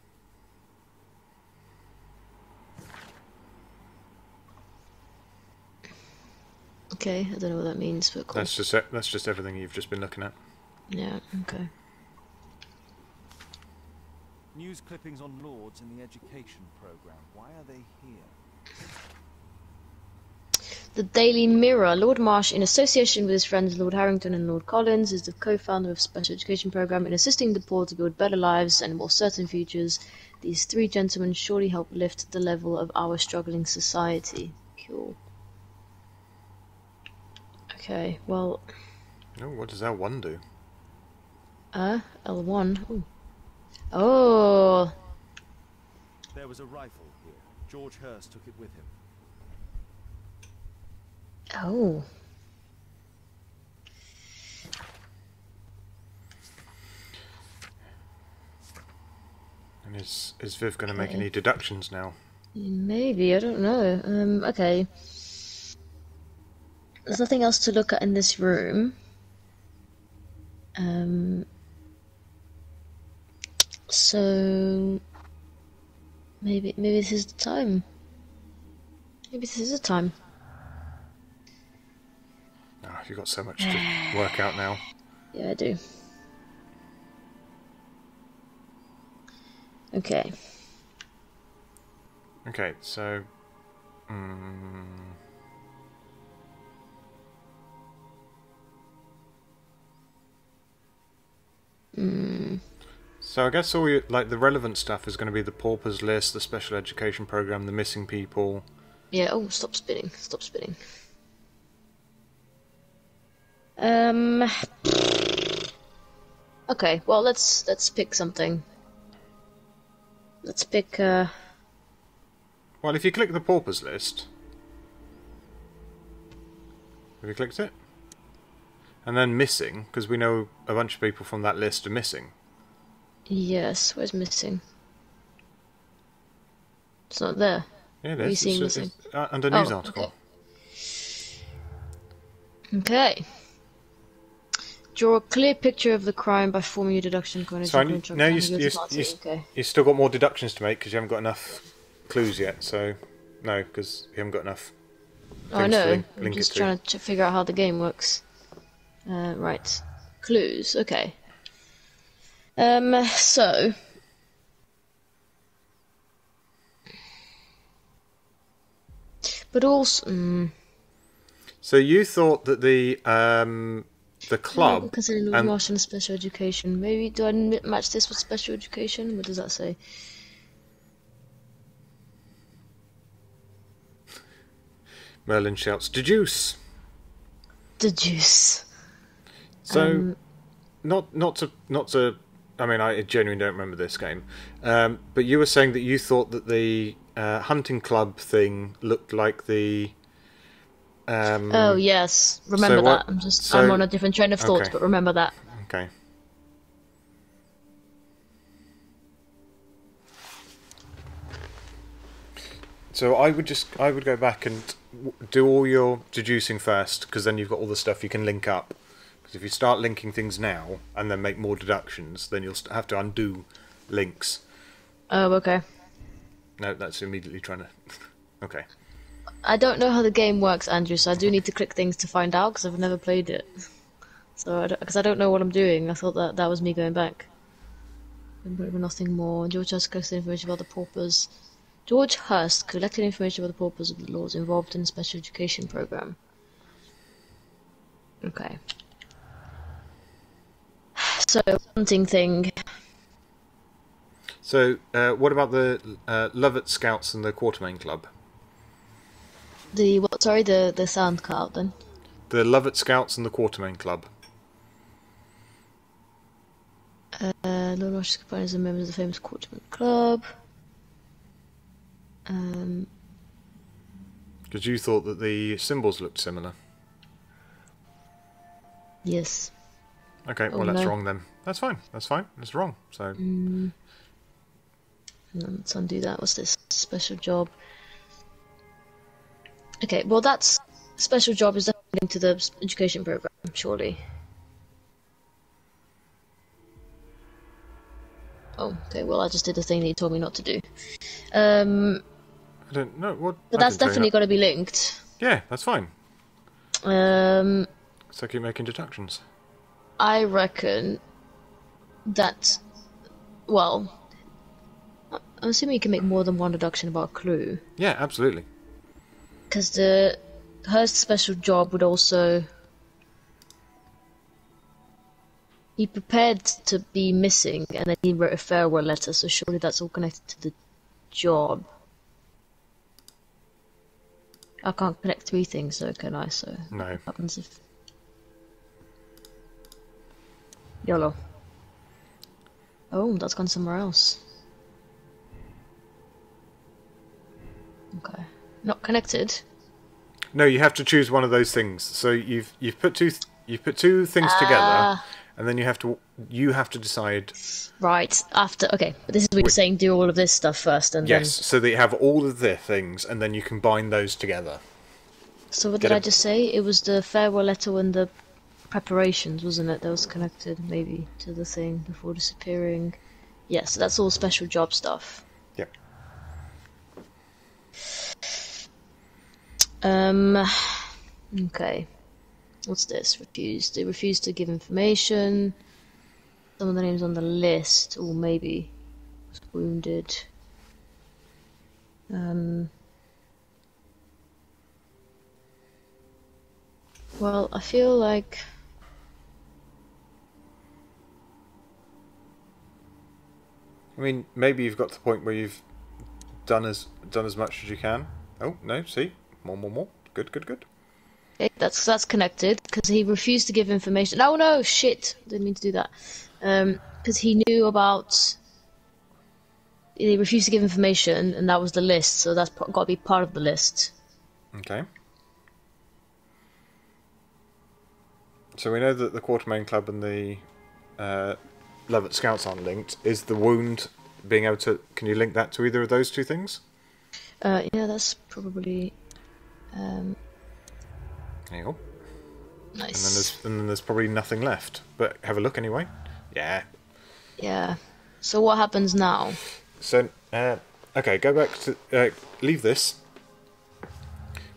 Okay, I don't know what that means, but cool. That's just that's just everything you've just been looking at. Yeah, okay. News clippings on Lords in the education program. Why are they here? The Daily Mirror. Lord Marsh, in association with his friends Lord Harrington and Lord Collins, is the co-founder of Special Education Program in assisting the poor to build better lives and more certain futures. These three gentlemen surely help lift the level of our struggling society. Cool. Okay, well, Oh, what does that one do? uh, L1. Ooh. Oh, There was a rifle here. George Hurst took it with him. Oh. And is is Viv going to make any deductions now? Maybe, I don't know. Um, okay. There's nothing else to look at in this room. Um, so maybe maybe this is the time. Maybe this is the time. You've got so much to work out now. Yeah, I do. Okay. Okay, so. Mm, Mm, so I guess all your, like the relevant stuff is going to be the paupers list, the special education program, the missing people. yeah. Oh, stop spinning. Stop spinning. Um. Okay. Well, let's let's pick something. Let's pick. Uh. Well, if you click the paupers list, have you clicked it? And then missing, because we know a bunch of people from that list are missing. Yes, where's missing? It's not there. Yeah, it Are you is. seeing It's, missing? it's, uh, under news Oh, article. Okay. Draw a clear picture of the crime by forming your deduction. So I, no, you, you, you, okay. you still got more deductions to make because you haven't got enough clues yet. So no, because you haven't got enough. Oh, I know. link- I'm just trying to figure out how the game works. Uh, right. Clues. Okay. Um. So. But also, mm, So you thought that the um, the club considering Lord and Martian special education. Maybe do I match this with special education? What does that say? Merlin shouts deduce. The juice. So Um, not not to not to. I mean, I genuinely don't remember this game. Um, but you were saying that you thought that the uh, hunting club thing looked like the. Um, oh yes, remember so what- that. I'm just so- I'm on a different train of thought, okay. but remember that. Okay. So I would just I would go back and do all your deducing first because then you've got all the stuff you can link up. Because if you start linking things now and then make more deductions, then you'll have to undo links. Oh okay. No, that's immediately trying to. okay. I don't know how the game works, Andrew, so I do need to click things to find out because I've never played it. So because I, don't know what I'm doing, I thought that that was me going back. But nothing more. George Hurst collected information about the paupers. George Hurst collected information about the paupers of the laws involved in a special education program. Okay. So hunting thing. So uh, what about the uh, Lovat Scouts and the Quartermain Club? The what? Sorry, the the sound out then. The Lovat Scouts and the Quartermain Club. Uh, Lord Rush's companions are members of the famous Quartermain Club. Um, Because you thought that the symbols looked similar. yes. Okay, Oh, well that's no. wrong then. That's fine. That's fine. That's wrong. So Mm. Let's undo that. What's this? Special job. Okay, well that's special job is definitely linked to the education program, surely. Oh, okay. Well, I just did the thing that you told me not to do. Um, I don't know what. but I that's didn't tell you definitely got to be linked. Yeah, that's fine. Um, So keep making deductions. I reckon that, well, I- I'm assuming you can make more than one deduction about a clue, Yeah, absolutely. Because the Hurst special job would also. He prepared to be missing, and then he wrote a farewell letter. So surely that's all connected to the job. I can't connect three things, though, can I? So No. what happens if YOLO? Oh, that's gone somewhere else. Okay, not connected. No, you have to choose one of those things. So you've you've put two th- you've put two things together, Ah. and then you have to you have to decide. Right after. Okay, but this is what you're saying. Do all of this stuff first, and Yes, so that you have all of the things, and then you combine those together. So what Get did a- I just say? It was the farewell letter and the preparations, wasn't it? That was connected maybe to the thing before disappearing. Yes, that's all special job stuff. Yep. Um. Okay. What's this? Refused. They refused to give information. Some of the names on the list, or maybe was wounded. Um. Well, I feel like I mean, maybe you've got to the point where you've done as done as much as you can. Oh no, see, more, more, more. Good, good, good. Okay, that's that's connected because he refused to give information. Oh no, shit! Didn't mean to do that. Um, because he knew about. He refused to give information, and that was the list. So that's got to be part of the list. Okay. So we know that the Quartermain Club and the uh, Lovat Scouts aren't linked is the wound being able to. Can you link that to either of those two things? Uh, yeah, that's probably. Um, There you go. And then nice. there's and then there's probably nothing left. But have a look anyway. Yeah. Yeah. So what happens now? So uh, okay, go back to uh, leave this.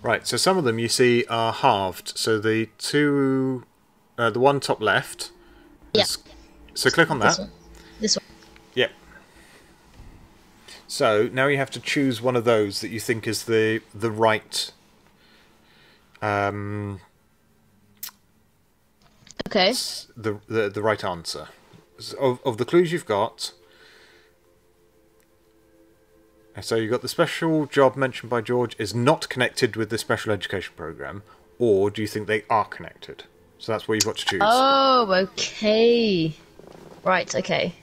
Right. So some of them you see are halved. So the two, uh, the one top left. Yeah. So click on that. This one. This one. Yep. So now you have to choose one of those that you think is the the right. Um, Okay. the the, the right answer. So Of of the clues you've got. So you got the special job mentioned by George is not connected with the special education program, or do you think they are connected? So that's what you've got to choose. Oh, okay. Right, okay.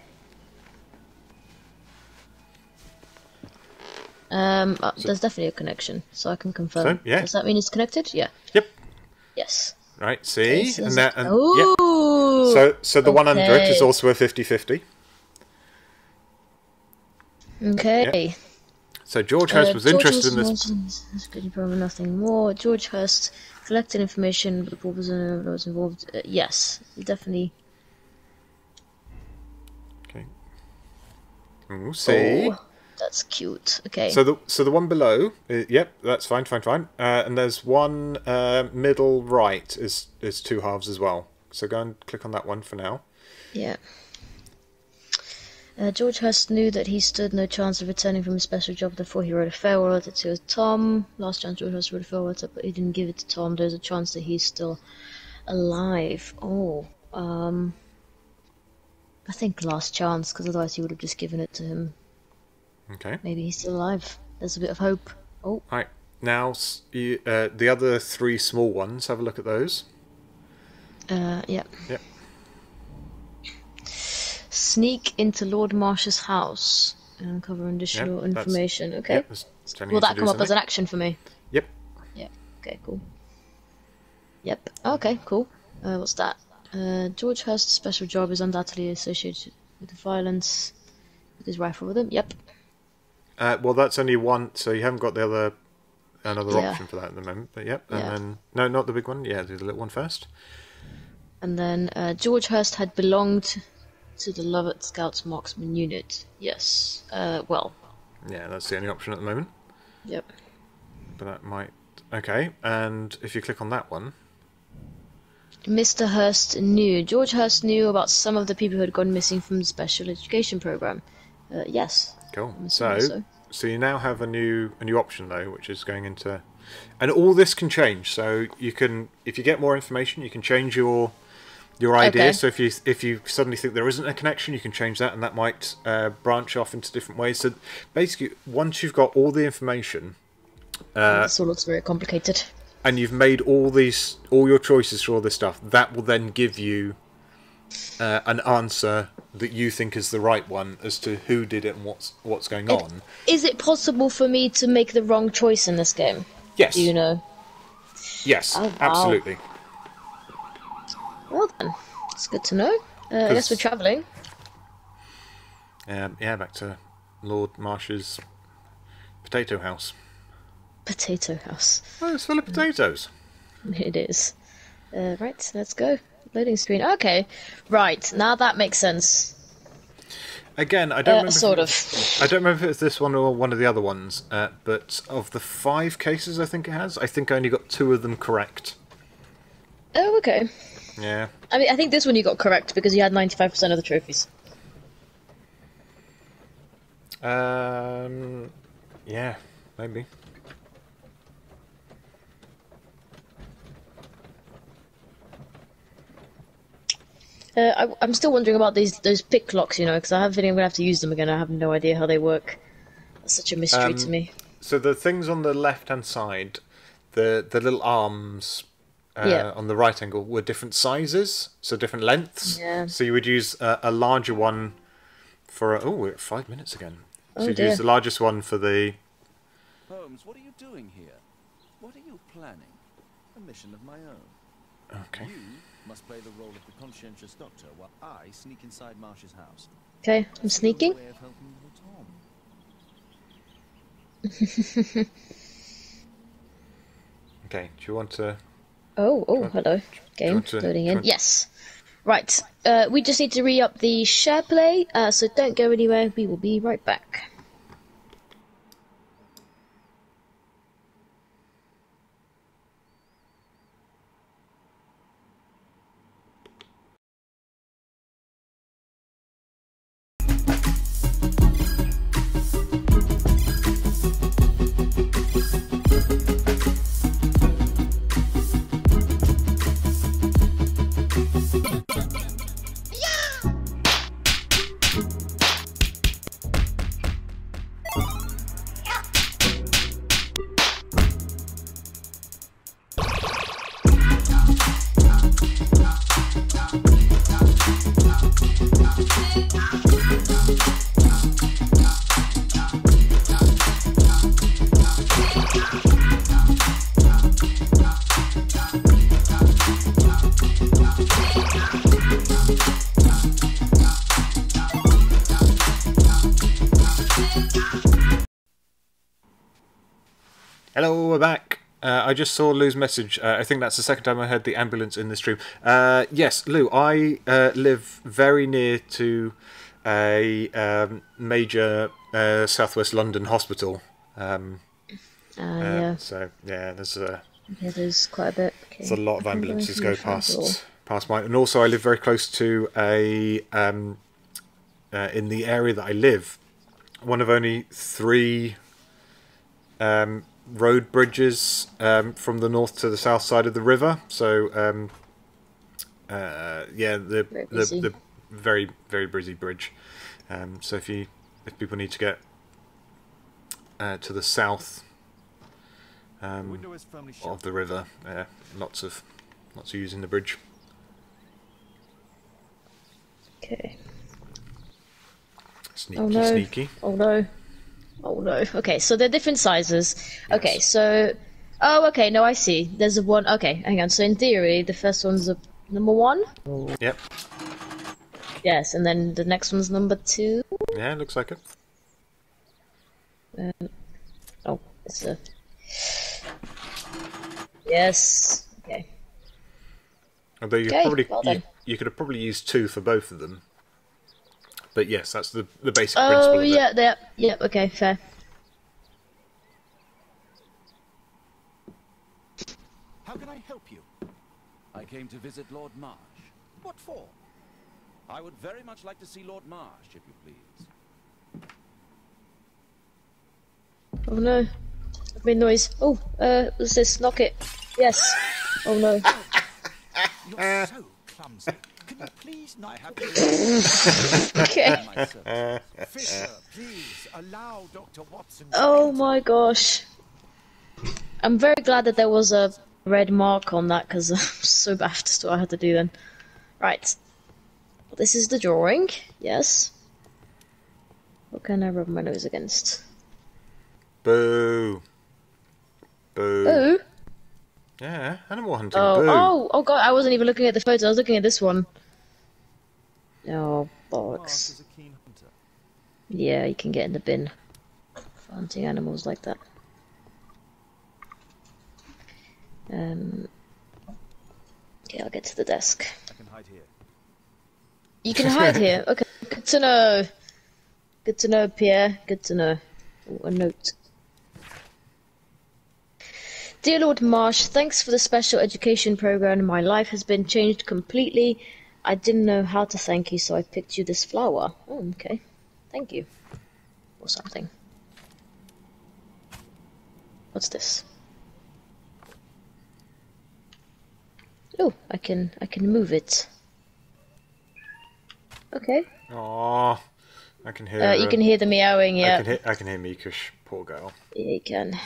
Um, uh, there's definitely a connection, so I can confirm. So, yeah. Does that mean it's connected? Yeah. Yep. Yes. Right. See, Okay, so and that, and, Ooh, yep. So so the one under it is also a 50-50. Okay. So George Hurst Uh, was George interested in this. was- was good, probably nothing more. George Hurst collected information, but the purpose of was involved. Uh, yes, definitely. Ooh, see. Oh, that's cute. Okay. So the so the one below, uh, yep, that's fine, fine, fine. Uh, and there's one uh, middle right is is two halves as well. So go and click on that one for now. Yeah. Uh, George Hurst knew that he stood no chance of returning from his special job, therefore he wrote a farewell letter to Tom. Last chance George Hurst wrote a farewell letter, but he didn't give it to Tom. There's a chance that he's still alive. Oh, um. I think last chance, because otherwise he would have just given it to him. Okay. Maybe he's still alive. There's a bit of hope. Oh, Right now, you, uh, the other three small ones. Have a look at those. uh, yeah. Yep. Sneak into Lord Marsh's house and uncover additional Yep, information. Okay. yep, Will that come up as an action for me? Yep. Yeah. Okay. Cool. Yep. Okay. Cool. Uh, what's that? Uh, George Hurst's special job is undoubtedly associated with the violence with his rifle with him. Yep. Uh, well, that's only one, so you haven't got the other another Yeah. option for that at the moment. But yep, and Yeah. then no, not the big one. Yeah, do the little one first. And then uh, George Hurst had belonged to the Lovat Scouts Marksman Unit. Yes. Uh, well. Yeah, that's the only option at the moment. Yep. But that might. Okay, and if you click on that one, Mr. Hurst knew. George Hurst knew about some of the people who had gone missing from the special education program. Uh, yes. Cool. So, so you now have a new a new option though, which is going into, and all this can change. So you can, if you get more information, you can change your your idea. Okay. So if you if you suddenly think there isn't a connection, you can change that, and that might uh, branch off into different ways. So basically, once you've got all the information, uh, this all looks very complicated. and you've made all these all your choices for all this stuff, that will then give you uh, an answer that you think is the right one as to who did it and what's what's going It- on. Is it possible for me to make the wrong choice in this game? Yes. Do you know? Yes, Oh, wow. absolutely. Well then, it's good to know. Uh, I guess we're travelling. Um, yeah, back to Lord Marsh's potato house. Potato house. Oh, it's full of potatoes. It is. Uh, right, let's go. Loading screen. Okay. Right, now that makes sense. Again, I don't Uh, remember. sort it- of. I don't remember if it's this one or one of the other ones. Uh, but of the five cases, I think it has. I think I only got two of them correct. Oh, okay. Yeah. I mean, I think this one you got correct because you had 95% of the trophies. Um. Yeah, maybe. Uh, I, I'm still wondering about these those pick locks, you know, because I have a feeling I'm gonna have to use them again. I have no idea how they work. That's such a mystery to Um, me. So the things on the left hand side, the the little arms uh, Yeah. on the right angle were different sizes, so different lengths. Yeah. So you would use a, a larger one for. A, oh, we're at five minutes again. So Oh, you'd dear. use the largest one for the. Holmes, what are you doing here? What are you planning? A mission of my own. Okay. You must play the role of the conscientious doctor while I sneak inside Marsh's house. Okay, I'm sneaking. Way of helping little Tom. Okay, do you want to? Oh, oh, hello. Game to- loading in. want- Yes. Right. Uh, we just need to re up the share play, uh, so don't go anywhere. We will be right back. Just saw Lou's message. Uh, I think that's the second time I heard the ambulance in the stream. Uh, yes, Lou, I uh, live very near to a um, major uh, southwest London hospital. Um, Uh, uh, yeah. So yeah, there's a Yeah, there's quite a bit. Okay. there's a lot of I can go ambulances go past past mine, and also I live very close to a um, uh, in the area that I live, one of only three um, road bridges um, from the north to the south side of the river. So um, uh, yeah, the Very the, the very very busy bridge. Um, so if you if people need to get uh, to the south um, window is firmly of the river, uh, lots of lots of using the bridge. Okay. Sneaky, Oh no. sneaky. Oh no. Oh no. Okay, so they're different sizes. Okay, so. Oh, okay, no, I see. There's a one. Okay, hang on. So in theory, the first one's a number one? Yep. Yes, and then the next one's number two. Yeah, looks like it. Um, oh, it's a. Yes. Okay. Although you Okay, probably well you, you could have probably used two for both of them. But yes, that's the the basic Oh, principle. of it. yeah, yeah, yeah, okay, fair. How can I help you? I came to visit Lord Marsh. What for? I would very much like to see Lord Marsh, if you please. Oh no. I've made noise. Oh, uh, what's this? Knock it. Yes. Oh no. You're so clumsy. Can you please not have Okay. Fisher, please allow Dr. Watson. Oh my gosh. I'm very glad that there was a red mark on that because I'm so baffled as to what I had to do then. Right. This is the drawing. Yes. What can I rub my nose against? Boo. Boo. Boo? Yeah, animal hunting. Oh, Boo. oh, oh god, I wasn't even looking at the photo, I was looking at this one. Oh, bollocks. Yeah, you can get in the bin for hunting animals like that. Um, okay, I'll get to the desk. I can hide here. You can hide here. Okay, good to know. Good to know, Pierre. Good to know. Ooh, a note. Dear Lord Marsh, thanks for the special education program. My life has been changed completely. I didn't know how to thank you, so I picked you this flower. Oh, okay. Thank you. Or something. What's this? Oh, I can I can move it. Okay. Aw, I can hear. Uh, you can hear the meowing, Yeah. I can hear. I can hear Mikush. Poor girl. Yeah, you can.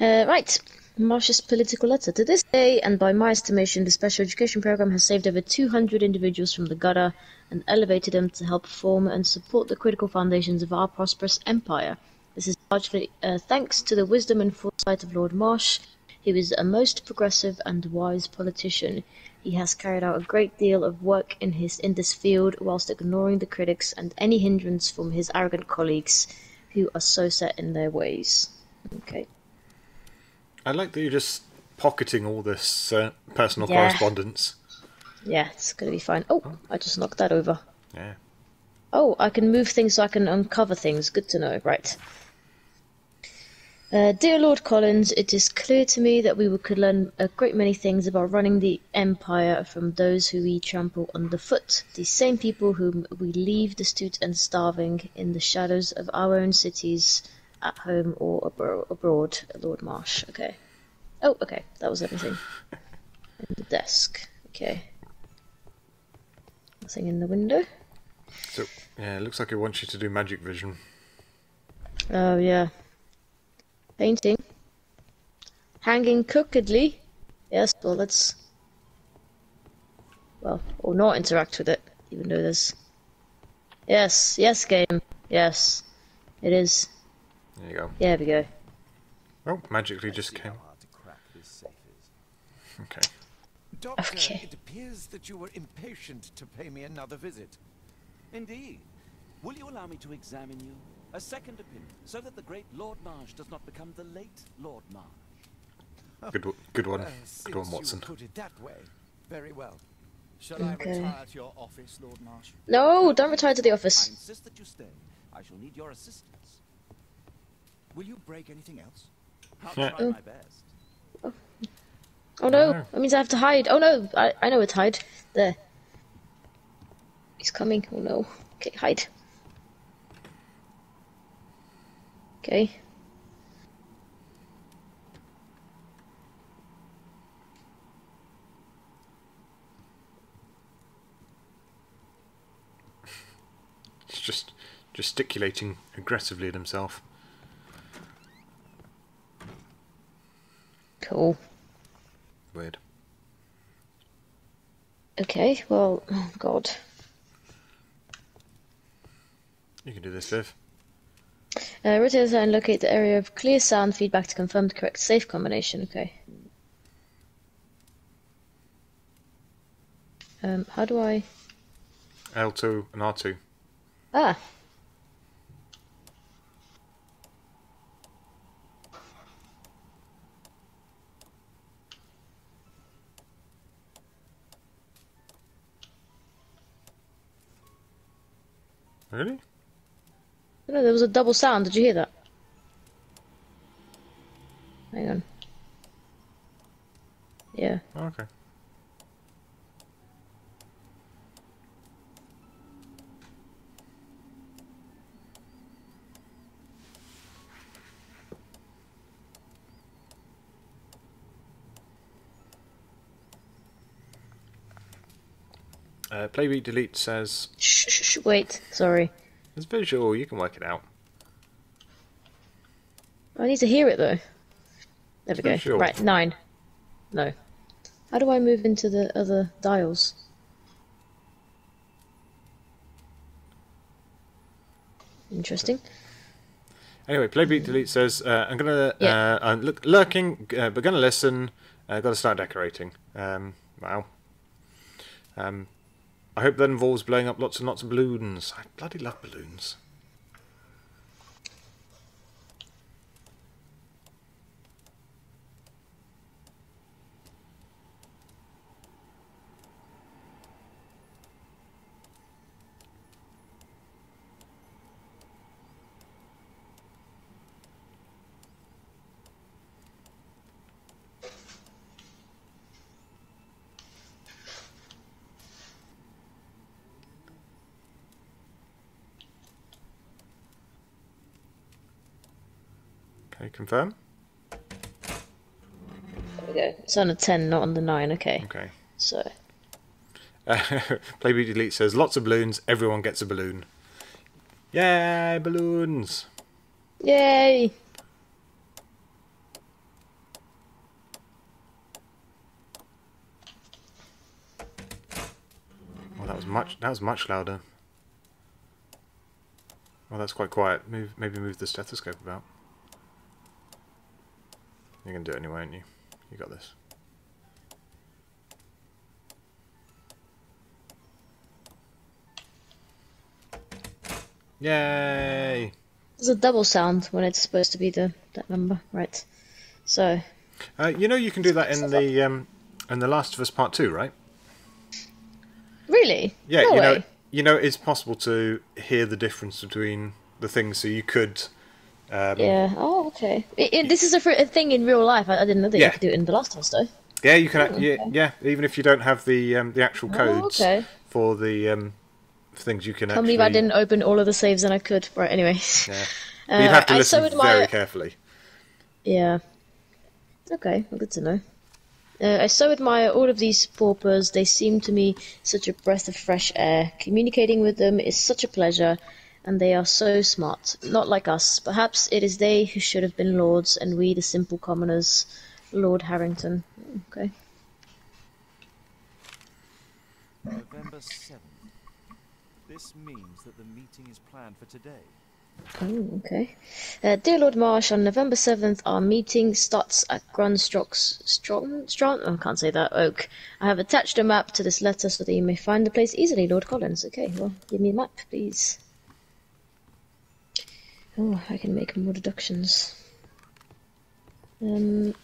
Uh, right. Marsh's political letter. To this day, and by my estimation, the special education program has saved over 200 individuals from the gutter and elevated them to help form and support the critical foundations of our prosperous empire. This is largely uh, thanks to the wisdom and foresight of Lord Marsh. He was a most progressive and wise politician. He has carried out a great deal of work in his in this field whilst ignoring the critics and any hindrance from his arrogant colleagues who are so set in their ways. Okay. I like that you're just pocketing all this uh, personal Yeah. correspondence. Yeah, it's gonna be fine. Oh, I just knocked that over. Yeah. Oh, I can move things so I can uncover things. Good to know. Right. Uh, dear Lord Collins, it is clear to me that we could learn a great many things about running the Empire from those who we trample underfoot. These same people whom we leave destitute and starving in the shadows of our own cities, at home or abro- abroad, Lord Marsh. Okay. Oh, okay. That was everything. In the desk. Okay. Nothing in the window. So yeah, it looks like it wants you to do magic vision. Oh, yeah. Painting. Hanging crookedly. Yes, well, let's. Well, or not interact with it, even though there's. Yes, yes, game. Yes. It is. There you go. Yeah, we go. Oh, magically just came. Okay. Doctor, Okay. it appears that you were impatient to pay me another visit. Indeed. Will you allow me to examine you? A second opinion, so that the great Lord Marsh does not become the late Lord Marsh. Good, one- good one. Uh, Good one, Watson. You put it that way. Very well. Shall Okay. I retire to your office, Lord Marsh? No, don't retire to the I office. insist that you stay. I shall need your assistance. Will you break anything else? I'll Yeah. try my best. Oh no, No. that means I have to hide. Oh no, I, I know it's hide. There. He's coming. Oh no. Okay, hide. Okay. He's just gesticulating aggressively at himself. Cool. Weird. Okay, well, oh god. You can do this, Viv. Uh, rotate and locate the area of clear sound feedback to confirm the correct safe combination. Okay. Um, how do I? L2 and R2. Ah. Really? No, there was a double sound. Did you hear that? Hang on. Yeah. Okay. Uh, Playbeat Delete says, Shh, shh, shh, wait. Sorry. it's visual, you can work it out. I need to hear it though. There we go. Right, nine. No. How do I move into the other dials? Interesting. Anyway, Playbeat Delete says, uh, I'm gonna, Yeah. uh, I'm look, lurking, uh, but gonna listen, uh, gotta start decorating. Um, wow. Um, I hope that involves blowing up lots and lots of balloons. I bloody love balloons. Okay, confirm. There we go. It's on a 10, not on the 9. Okay. Okay. So. Uh, Playbeat Delete says, lots of balloons, everyone gets a balloon. Yay, balloons! Yay! Well, that was much. That was much louder. Well, that's quite quiet. Move, maybe move the stethoscope about. You're gonna do it anyway, aren't you? You got this. Yay! There's a double sound when it's supposed to be the that number, right? So Uh, you know you can do that in the um, in the Last of Us Part Two, right? really, Yeah, no you know, way. you know, it's possible to hear the difference between the things. So you could, um, Yeah. Oh, okay. It, it- this is a, a thing in real life. I, I didn't know that Yeah. you could do it in The Last of Us, though. yeah, you can, Oh, yeah, okay. yeah, even if you don't have the um, the actual Oh, codes okay. for the um, things you can Can't actually. believe I didn't open all of the saves and I could. Right. Anyway. Yeah. But you'd have to Uh, listen so very carefully. Yeah. Okay, well, good to know. Uh, I so admire all of these paupers. They seem to me such a breath of fresh air. Communicating with them is such a pleasure, and they are so smart. Not like us. Perhaps it is they who should have been lords, and we the simple commoners. Lord Harrington. Okay. November 7th. This means that the meeting is planned for today. Oh, okay. Uh, dear Lord Marsh, on November 7th, our meeting starts at Grunstrok's Strong, Strong, I can't say that, Oak. I have attached a map to this letter so that you may find the place easily, Lord Collins. Okay, well, give me a map, please. Oh, I can make more deductions. Um.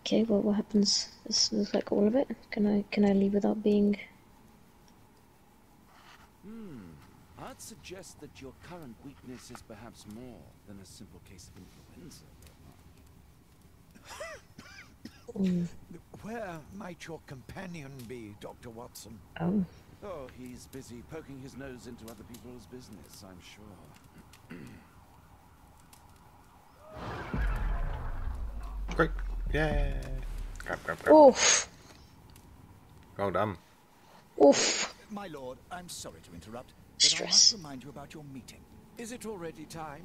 Okay, well, what happens? This looks like all of it. Can I can I leave without being? Hmm. I'd suggest that your current weakness is perhaps more than a simple case of influenza. Mm. Where might your companion be, Dr. Watson? Oh. Oh, he's busy poking his nose into other people's business, I'm sure. Great. Yay! Grab, grab, grab. Oof. Well done. Oof. My lord, I'm sorry to interrupt, but I must remind you about your meeting. Is it already time?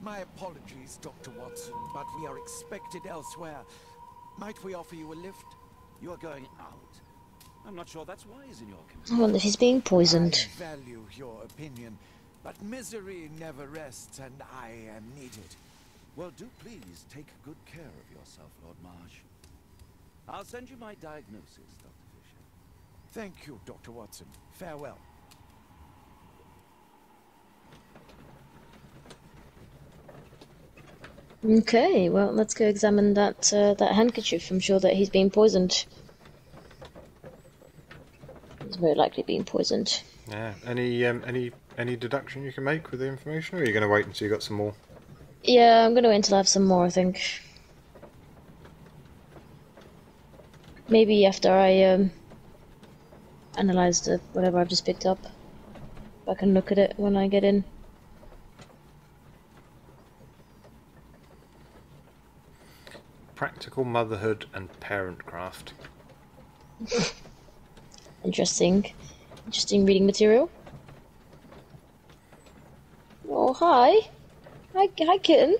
My apologies, Dr. Watson, but we are expected elsewhere. Might we offer you a lift? You are going out. I'm not sure that's wise in your case. I wonder if he's being poisoned. I value your opinion, but misery never rests, and I am needed. Well, do please take good care of yourself, Lord Marsh. I'll send you my diagnosis, Dr. Fisher. Thank you, Dr. Watson. Farewell. Okay, well, let's go examine that uh, that handkerchief. I'm sure that he's being poisoned. He's very likely being poisoned. Yeah. Any um, any any deduction you can make with the information, or are you going to wait until you got some more? Yeah, I'm gonna wait until I have some more. I think. Maybe after I um, analyze the whatever I've just picked up, I can look at it when I get in. Practical motherhood and parentcraft. Interesting, interesting reading material. Oh hi, hi, hi, kitten.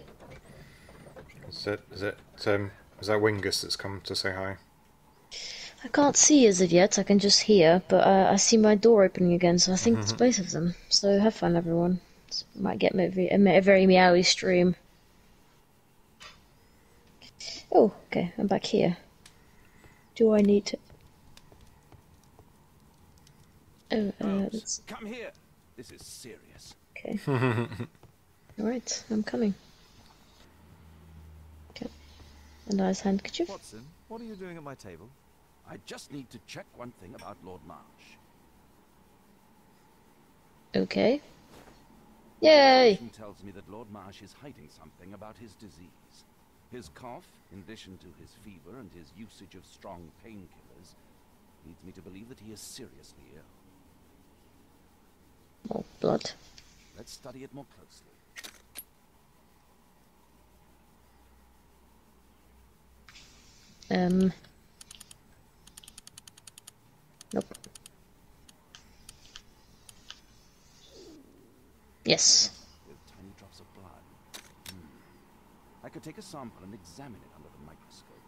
Is it is it um is that Wingus that's come to say hi? I can't see as of yet. I can just hear, but uh, I see my door opening again, so I think it's Mhm. both of them. So have fun, everyone. This might get me a very, a very meowy stream. Oh, okay. I'm back here. Do I need to? Oh, uh, come here. This is serious. okay. All right, I'm coming. Okay. A nice handkerchief. Watson, what are you doing at my table? I just need to check one thing about Lord Marsh. Okay. Yay! Intuition tells me that Lord Marsh is hiding something about his disease. His cough, in addition to his fever and his usage of strong painkillers, leads me to believe that he is seriously ill. Oh, blood. Let's study it more closely. Um. Nope. Yes. With tiny drops of blood. Hmm. I could take a sample and examine it under the microscope.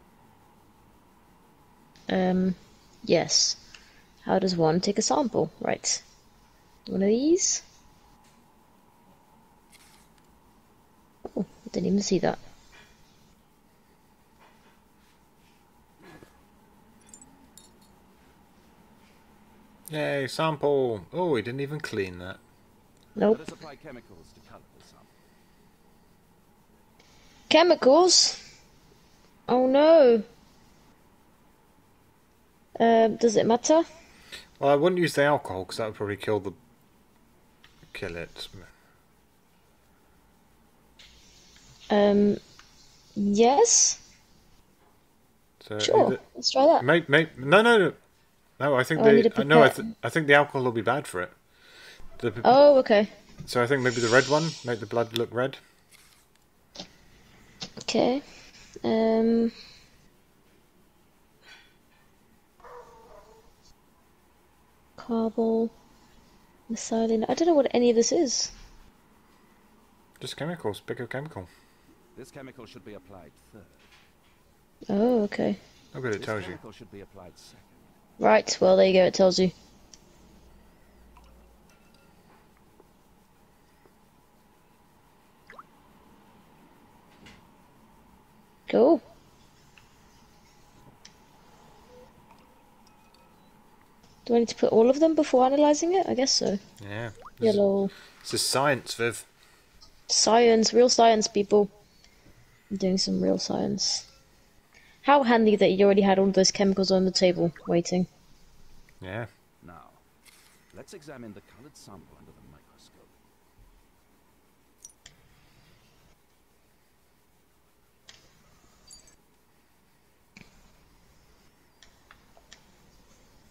Um. Yes. How does one take a sample? Right. One of these. Oh, I didn't even see that. Yay, sample! Oh, we didn't even clean that. Nope. Let us apply chemicals to colour the sample. Chemicals? Oh no! Uh, does it matter? Well, I wouldn't use the alcohol because that would probably kill the kill it. Um, yes. So Sure, either- let's try that. May, may, no, no, no. No, I think Oh, I the uh, no, I, th- I think the alcohol will be bad for it. The, Oh, okay. So I think maybe the red one make the blood look red. Okay. Um. Carbol, methylene. I don't know what any of this is. Just chemicals, pick a chemical. This chemical should be applied third. Oh, okay. Look what it this tells you. should be applied second. Right. Well, there you go. It tells you. Cool. Do I need to put all of them before analysing it? I guess so. Yeah. This, Yellow. this is science, Viv. Science, real science, people. I'm doing some real science. How handy that you already had all those chemicals on the table waiting. Yeah. Now, let's examine the colored sample under the microscope.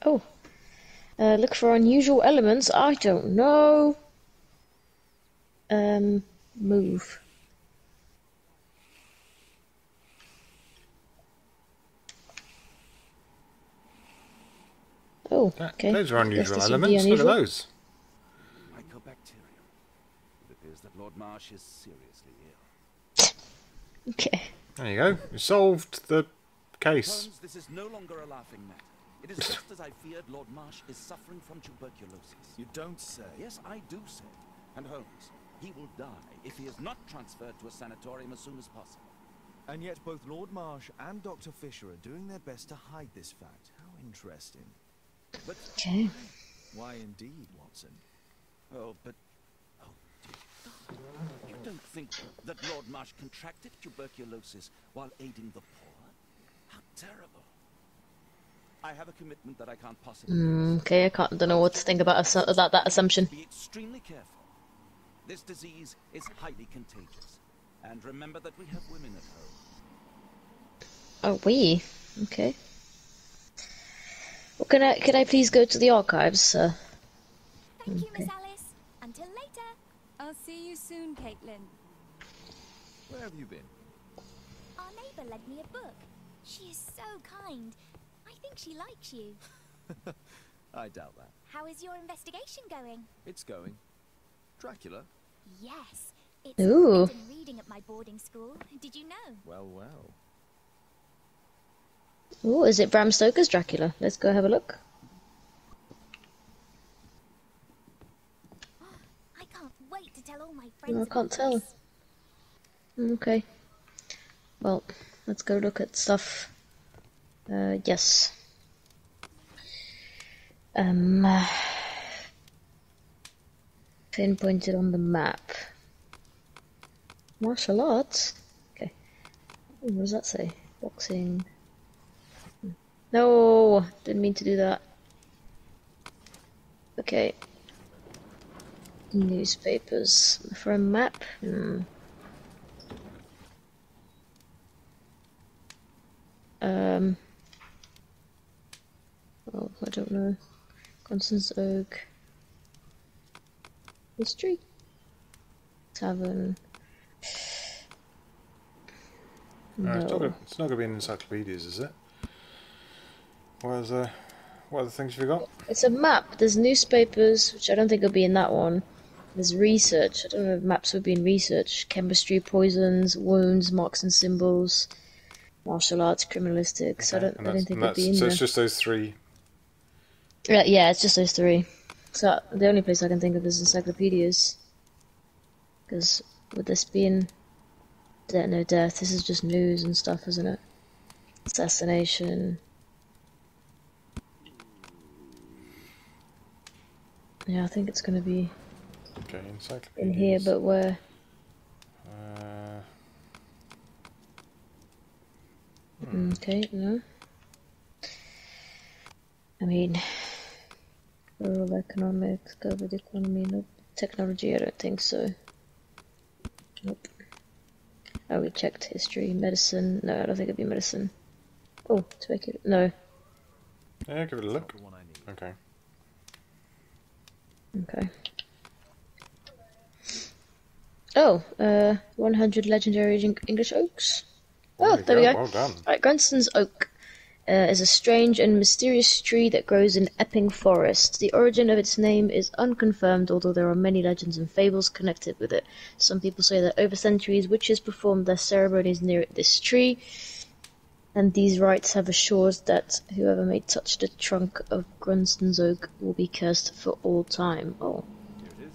Oh. Uh, look for unusual elements. I don't know. Um, move. Oh, okay. Those are unusual this would elements. Look at unusual. those. Mycobacterium. It appears that Lord Marsh is seriously ill. Okay. There you go. You solved the case. Holmes, this is no longer a laughing matter. It is just as I feared Lord Marsh is suffering from tuberculosis. You don't say. Yes, I do say. And Holmes, he will die if he is not transferred to a sanatorium as soon as possible. And yet both Lord Marsh and Dr. Fisher are doing their best to hide this fact. How interesting. But Okay. Why indeed, Watson? Oh, but oh dear God. You don't think that Lord Marsh contracted tuberculosis while aiding the poor? How terrible. I have a commitment that I can't possibly Mm, okay, I can't. Don't know what to think about assu- about that assumption. Be extremely careful. This disease is highly contagious. And remember that we have women at home. Oh, we. Okay. Well, can I can I please go to the archives, sir? Thank you, Miss Alice. Until later. I'll see you soon, Caitlin. Where have you been? Our neighbour lent me a book. She is so kind. I think she likes you. I doubt that. How is your investigation going? It's going. Dracula? Yes. It's Ooh. reading at my boarding school. Did you know? Well, well. Oh, is it Bram Stoker's Dracula? Let's go have a look. I can't wait to tell all my friends. No. I can't tell. this. Okay. Well, let's go look at stuff. Uh, yes. Um, pinpointed on the map. Martial arts? Okay. What does that say? Boxing. No, didn't mean to do that. Okay. Newspapers for a map. Hmm. Um. I don't know. Constance Oak. History. Tavern. No, it's, not gonna, it's not going to be in encyclopedias, is it? What other, uh, what other things have you got? It's a map. There's newspapers, which I don't think will be in that one. There's research. I don't know if maps would be in research. Chemistry, poisons, wounds, marks and symbols, martial arts, criminalistics. I don't. I don't think it'll be in so there. it's just those three. Yeah, yeah, it's just those three. So the only place I can think of is encyclopedias. Because with this being in Death No Death? This is just news and stuff, isn't it? Assassination. Yeah, I think it's gonna be Okay, encyclopedia. in here, but where? Uh, Okay, no. I mean, rural economics, covered economy, nope. Technology, I don't think so. Nope. Oh, we checked history, medicine. No, I don't think it'd be medicine. Oh, to make it no. yeah, give it a look. Okay. Okay. Oh, uh, 100 legendary English oaks. Oh, you there we go, go. well done. Right, Granston's oak Uh, is a strange and mysterious tree that grows in Epping Forest. The origin of its name is unconfirmed, although there are many legends and fables connected with it. Some people say that over centuries, witches performed their ceremonies near this tree, and these rites have assured that whoever may touch the trunk of Grunston's oak will be cursed for all time. Oh, Here it is.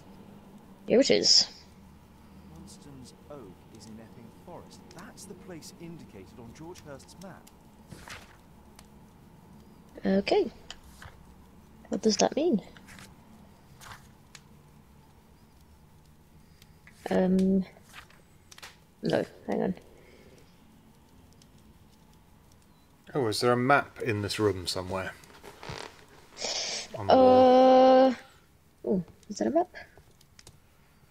here it is. Winston's Oak is in Epping Forest. That's the place indicated on George Hurst's map. Okay. What does that mean? Um. No, hang on. Oh, is there a map in this room somewhere? On the wall. Uh. Oh, is that a map?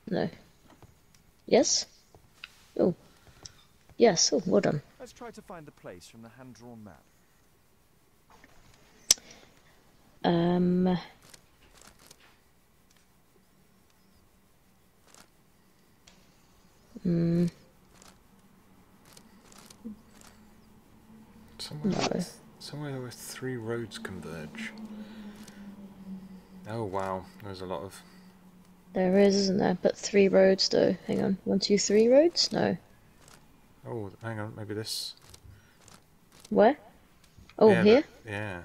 No. Yes? Oh. Yes, oh, well done. Let's try to find the place from the hand-drawn map. Um. Hmm. Somewhere, No. where- somewhere where three roads converge. Oh wow, there's a lot of. There is, isn't there? But three roads, though. Hang on. One, two, three roads? No. Oh, hang on, maybe this. Where? Oh, yeah, here? that- yeah.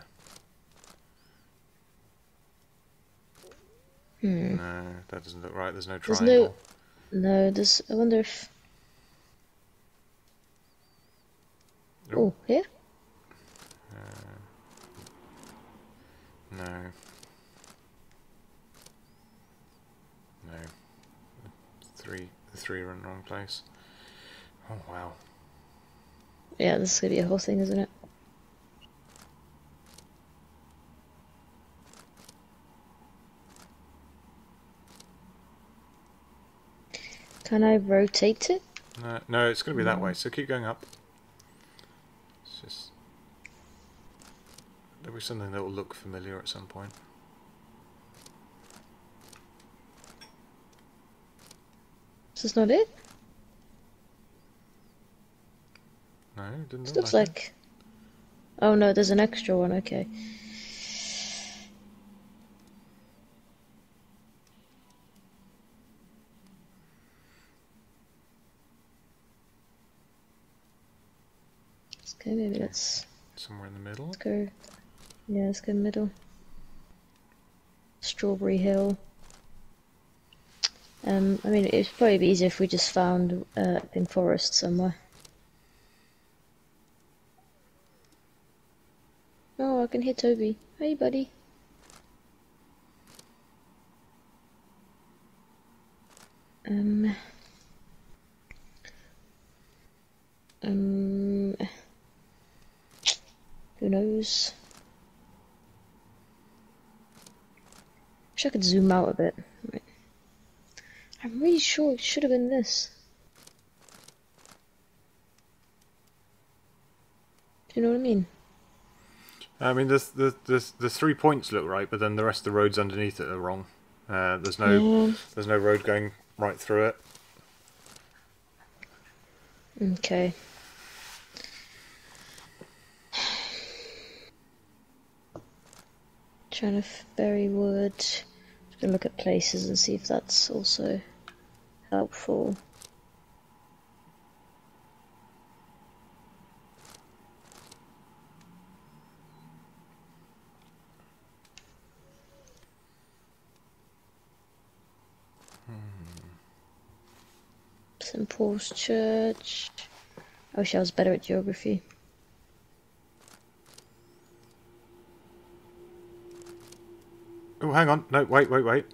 Hmm. No, that doesn't look right. There's no There's triangle. no. No, there's. I wonder if. Oh, here? No. No. Three. The three are in the wrong place. Oh wow. Yeah, this is gonna be a whole thing, isn't it? Can I rotate it? No, no, it's going to be that way. So keep going up. It's just there'll be something that will look familiar at some point. Is this not it? No, it didn't This look looks like. it. like. Oh no, there's an extra one. Okay. Okay, maybe let's somewhere in the middle. let's go. Yeah, let's go middle. Strawberry Hill. Um, I mean, it'd probably be easier if we just found uh, Pink Forest somewhere. Oh, I can hear Toby. Hey, buddy. Um. Um. Who knows? Wish I could zoom out a bit. Right. I'm really sure it should have been this. Do you know what I mean? I mean, the, the the the three points look right, but then the rest of the roads underneath it are wrong. Uh, there's no Yeah. there's no road going right through it. Okay. Trying to f- bury wood. Just gonna look at places and see if that's also helpful. St. Paul's Church. I wish I was better at geography. Oh, hang on. No, wait, wait, wait.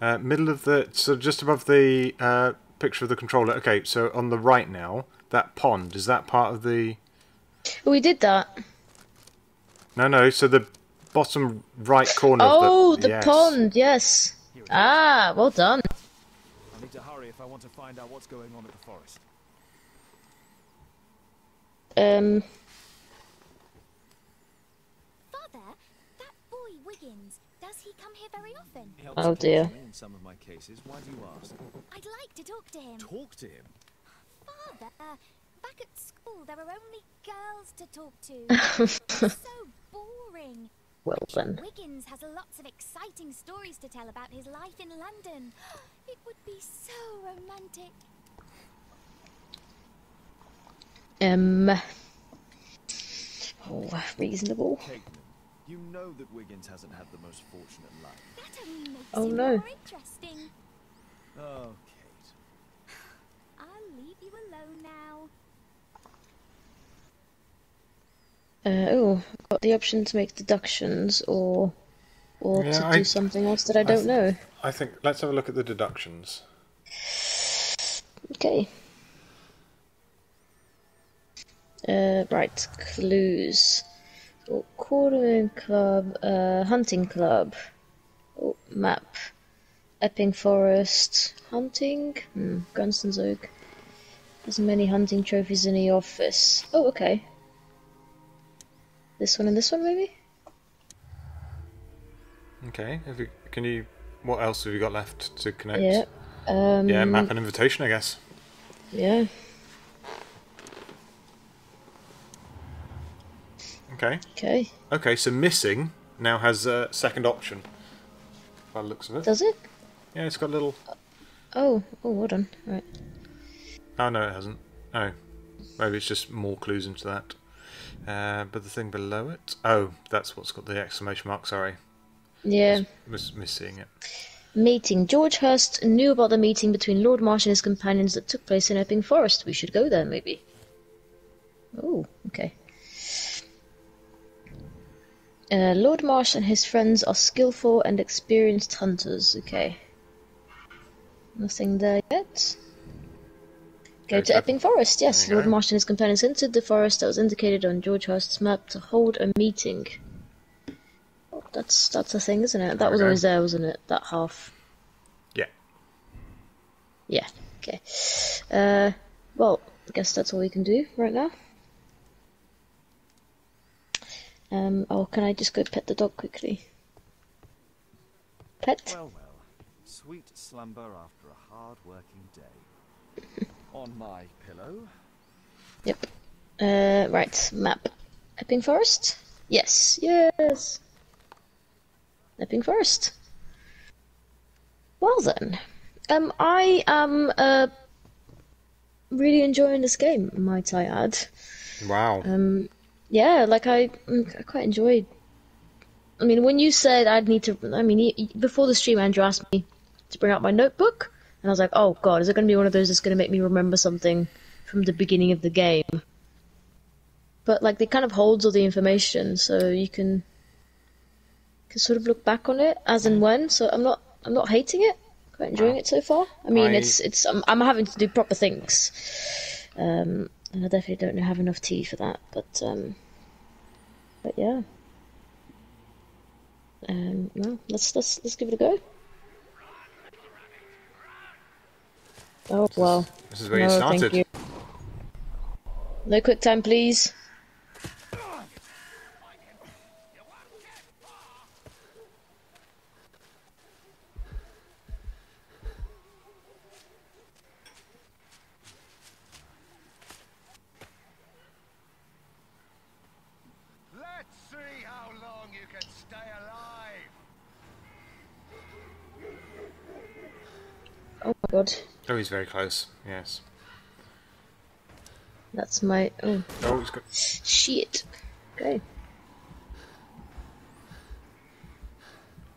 Uh, middle of the... So just above the uh, picture of the controller. Okay, so on the right now, that pond, is that part of the... We did that. No, no, so the bottom right corner Oh, of the... the yes. pond, yes. Ah, well done. I need to hurry if I want to find out what's going on at the forest. Um, Father, that boy Wiggins, does he come here very often? He Oh, dear. In some of my cases, why do you ask? I'd like to talk to him. Talk to him. Father, back at school there were only girls to talk to. So boring. well then. Wiggins has lots of exciting stories to tell about his life in London. It would be so romantic. Um, oh, reasonable. Caitman, you know that Wiggins hasn't had the most fortunate life. That only makes Oh, him no. more interesting. Oh, Kate. I'll leave you alone now. Uh, oh, I've got the option to make deductions or or Yeah, to I- do something else that I I don't th- know. I think... Let's have a look at the deductions. Okay. Uh, right, clues. Quartering club, uh, hunting club. Oh, map. Epping Forest. Hunting? Hmm, Gunston's Oak. There's many hunting trophies in the office. Oh, okay. This one and this one, maybe? Okay, can you... What else have you got left to connect? Yeah. Um, Yeah, map and invitation, I guess. Yeah. Okay. Okay. Okay, so missing now has a second option. By the looks of it. Does it? Yeah, it's got a little... Oh, oh, hold on. Right. Oh, no, it hasn't. Oh. Maybe it's just more clues into that. Uh, but the thing below it... Oh, that's what's got the exclamation mark, sorry. Yeah. Miss, miss seeing it. Meeting. George Hurst knew about the meeting between Lord Marsh and his companions that took place in Epping Forest. We should go there, maybe. Oh, okay. Uh, Lord Marsh and his friends are skillful and experienced hunters. Okay. Nothing there yet. Go to Epping Forest. Yes, Lord. Marsh and his companions entered the forest that was indicated on George Hurst's map to hold a meeting. Oh, that's that's a thing, isn't it? That was always there, wasn't it? That half. Yeah. Yeah. Okay. Uh, well, I guess that's all we can do right now. Um. Oh, can I just go pet the dog quickly? Pet. Well, well. Sweet slumber after a hard working day. On my pillow. Yep. Uh. Right. Map. Epping Forest. Yes. Yes. Epping Forest. Well then. Um. I am uh really enjoying this game. Might I add? Wow. Um, yeah, like I, mm, I quite enjoyed. I mean, when you said I'd need to, I mean, before the stream, Andrew asked me to bring out my notebook, and I was like, oh god, is it going to be one of those that's going to make me remember something from the beginning of the game? But like, it kind of holds all the information, so you can, can sort of look back on it as and when. So I'm not, I'm not hating it. Quite enjoying it so far. I mean, I- it's, it's, I'm, I'm having to do proper things. Um, and I definitely don't have enough tea for that, but um, but yeah. Um, well, let's let's let's give it a go. Oh well. This is where no, you thank started. you. No quick time, please. Let's see how long you can stay alive. Oh my god, Oh, he's very close. Yes. that's my oh Oh, he's got... shit. Okay.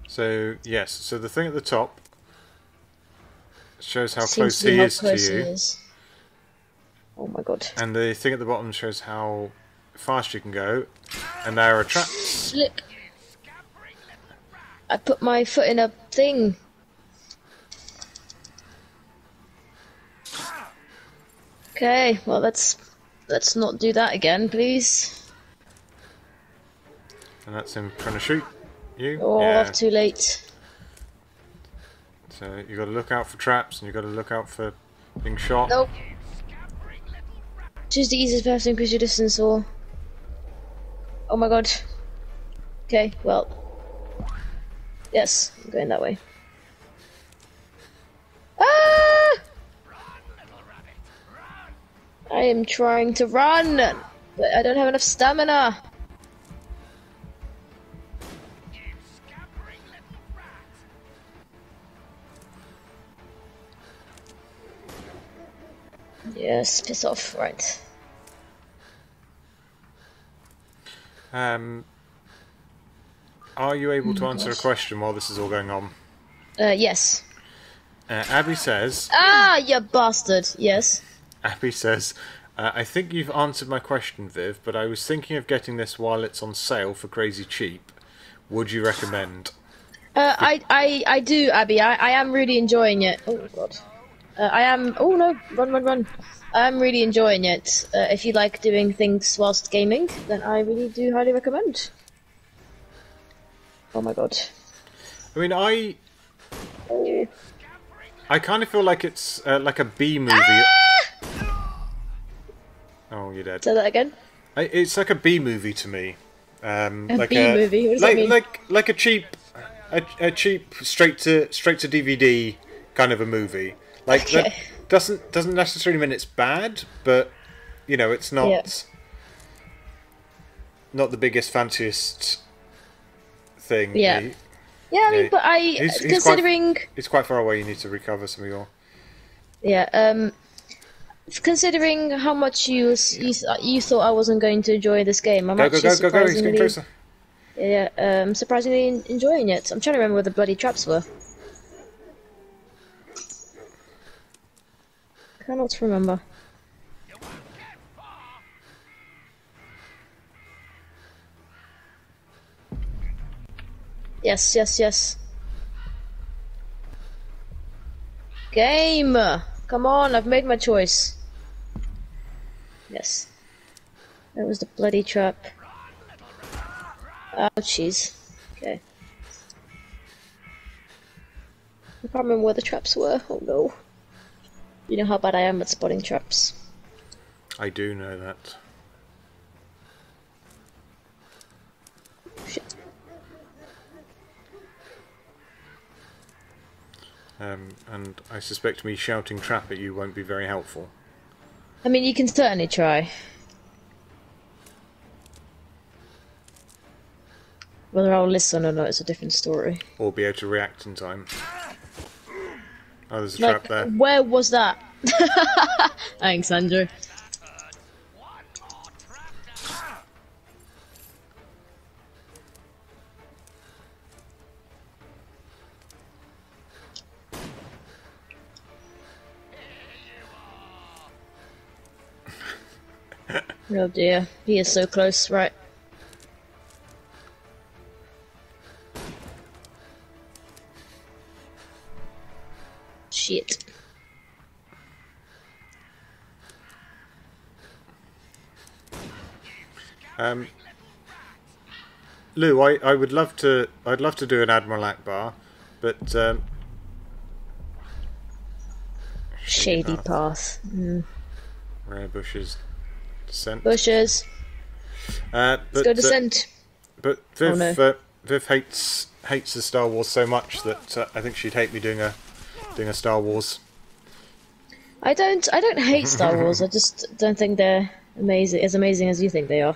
So, yes. So the thing at the top shows how Seems close he how is close to he you. is. Oh my god. And the thing at the bottom shows how fast you can go. And there are traps. Slip. I put my foot in a thing. Okay, well let's let's not do that again, please. And that's him trying to shoot you. Oh, yeah. too late. So you got to look out for traps, and you got to look out for being shot. Nope. Choose the easiest path to increase your distance, or. Oh my god. Okay, well. Yes, I'm going that way. Am trying to run, but I don't have enough stamina. Yes, piss off. Right. Um, are you able to Oh, answer a question while this is all going on? Uh, yes. Uh, Abby says. Ah, you bastard. Yes. Abby says. Uh, I think you've answered my question, Viv, but I was thinking of getting this while it's on sale for crazy cheap. Would you recommend? Uh, I, I, I do, Abby. I, I am really enjoying it. Oh god. Uh, I am. Oh no! Run, run, run! I am really enjoying it. Uh, if you like doing things whilst gaming, then I really do highly recommend. Oh my god. I mean, I. I kind of feel like it's uh, like a B movie. Oh, you're dead. Say that again. I, it's like a B movie to me. Um, A like B movie? What does that like, mean? Like like a cheap, a, a cheap straight to straight to DVD kind of a movie. Like that doesn't doesn't necessarily mean it's bad, but you know it's not Yeah. not the biggest fanciest thing. Yeah. He- Yeah, I mean, yeah, but I he's- he's considering. quite, it's quite far away. You need to recover some of your. Yeah. Um. Considering how much you you, you thought I wasn't going to enjoy this game, I'm Go actually go go surprisingly yeah um surprisingly enjoying it. I'm trying to remember where the bloody traps were. Cannot remember. Yes, yes, yes. Game! Come on, I've made my choice. Yes. That was the bloody trap. Ouchies. Okay. I can't remember where the traps were. Oh no. You know how bad I am at spotting traps. I do know that. Shit. Um, and I suspect me shouting trap at you won't be very helpful. I mean, you can certainly try. Whether I'll listen or not is a different story. Or be able to react in time. Oh, there's a Like, trap there. where was that? Thanks, Andrew. Oh dear, he is so close, right. Shit. Um, Lou, I, I would love to. I'd love to do an Admiral Ackbar, but um, Shady path. path. Mm. rare bushes, descent. Bushes. Uh, but, Let's go uh, descent. but Viv, Oh, no. uh, Viv hates hates the Star Wars so much that uh, I think she'd hate me doing a doing a Star Wars. I don't. I don't hate Star Wars. I just don't think they're amazing as amazing as you think they are.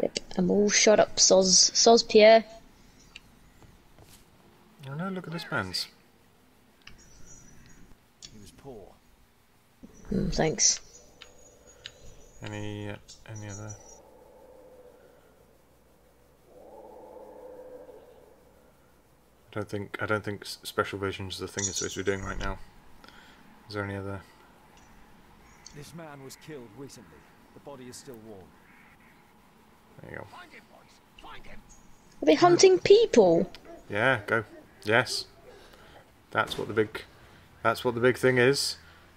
Yep, I'm all shot up, soz, soz Pierre. Oh no! Look at this man's. He was poor. Mm, thanks. Any uh, any other? I don't think I don't think special visions is the thing you're supposed to be doing right now. Is there any other? This man was killed recently. The body is still warm. There you go. Are they hunting people? Yeah, go. Yes. That's what the big that's what the big thing is.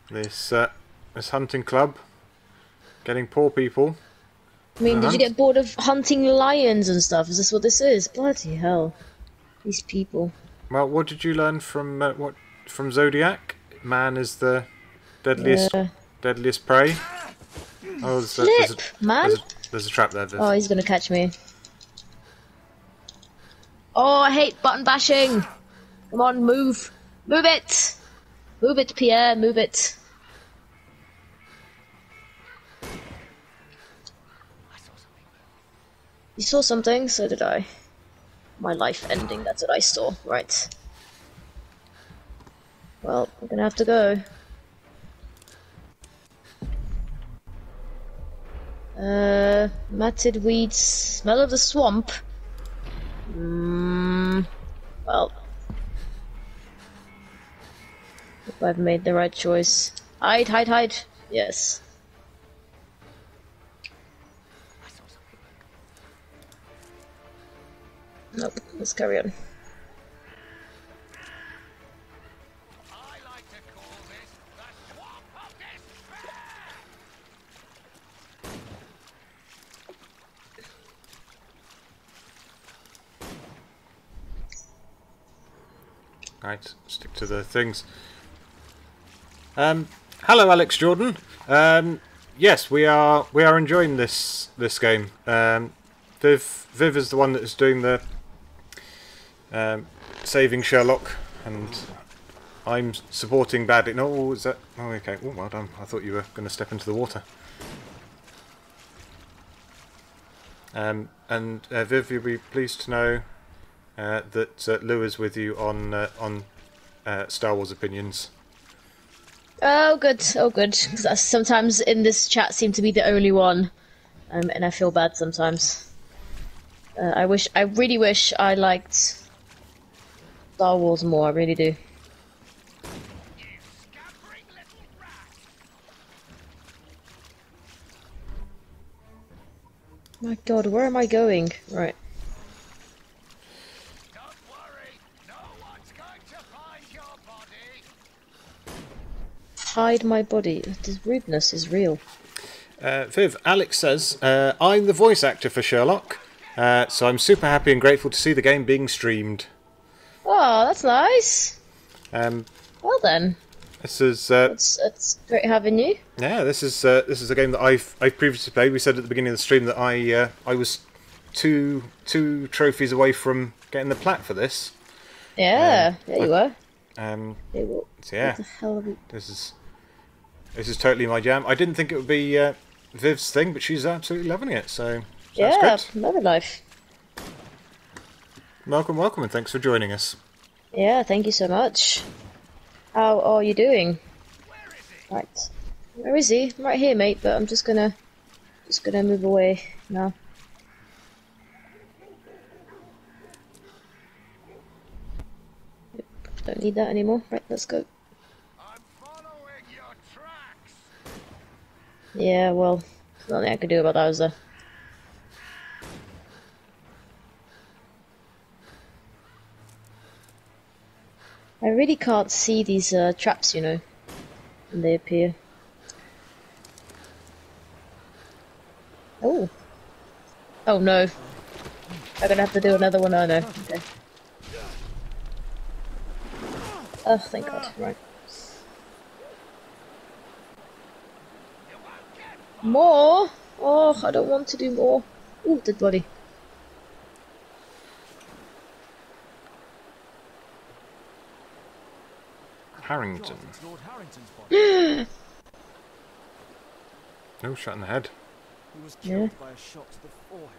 This uh, this hunting club getting poor people. I mean, did you get bored of hunting lions and stuff? Is this what this is? Bloody hell. These people. Well, what did you learn from uh, what from Zodiac? Man is the deadliest Yeah. deadliest prey. Oh, there's a, there's a, man. There's a, there's a trap there. Viv. Oh, he's gonna catch me. Oh, I hate button bashing. Come on, move. Move it. Move it, Pierre, move it. You saw something, so did I. My life ending, that's what I saw. Right. Well, we're gonna have to go. Uh, matted weeds, smell of the swamp. Mm, well, hope I've made the right choice. Hide, hide, hide. Yes. Nope. Let's carry on. Right, stick to the things. Um, hello, Alex Jordan. Um, yes, we are we are enjoying this this game. Um, Viv Viv is the one that is doing the um, saving Sherlock, and I'm supporting Badly. No, is that? Oh, okay. Oh, well done. I thought you were going to step into the water. Um, and uh, Viv, you'll be pleased to know uh, that uh, Lou is with you on uh, on uh, Star Wars opinions. Oh, good. Oh, good. sometimes in this chat seem to be the only one, um, and I feel bad sometimes. Uh, I wish, I really wish I liked Star Wars more. I really do. My God, where am I going? Right. Hide my body. This rudeness is real. Uh, Viv, Alex says, uh, I'm the voice actor for Sherlock, uh, so I'm super happy and grateful to see the game being streamed. Oh, that's nice. Um, Well then, this is uh, it's it's great having you. yeah, this is uh, this is a game that I've I've previously played. We said at the beginning of the stream that I uh, I was two two trophies away from getting the plat for this. Yeah, Um, there you were. Um, Hey, what, so yeah, what the hell are we? this is this is totally my jam. I didn't think it would be uh, Viv's thing, but she's absolutely loving it. So, so Yeah, that's good. another life. Welcome, welcome, and thanks for joining us. Yeah, thank you so much. How are you doing? Right. Where is he? I'm right here, mate, but I'm just gonna just gonna move away now. Don't need that anymore. Right, let's go. Yeah, well, there's nothing I can do about that, is there? I really can't see these uh, traps, you know, when they appear. Oh. Oh no. I'm gonna have to do another one, I know. Okay. Oh, thank god. Right. More? Oh, I don't want to do more. Ooh, dead body. Harrington. It's Lord Harrington's body. No shot in the head. He was Yeah. killed by a shot to the forehead.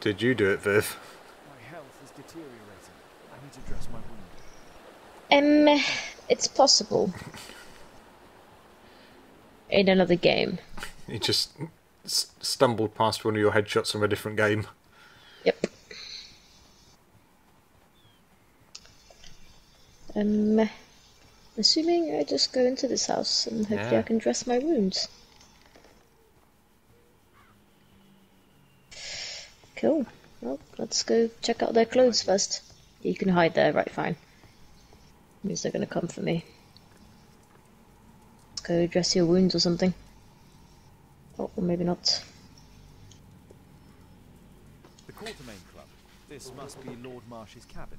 Did you do it, Viv? My health is deteriorating. I need to dress my wound. Um, it's possible. In another game. You just s- stumbled past one of your headshots from a different game. Yep. Um, assuming I just go into this house and hopefully Yeah. I can dress my wounds. Cool. Well, let's go check out their clothes first. You can hide there, right? Fine. Means they're gonna come for me. Let's go dress your wounds or something. Oh, or maybe not. The Quartermain Club. This must be Lord Marsh's cabin.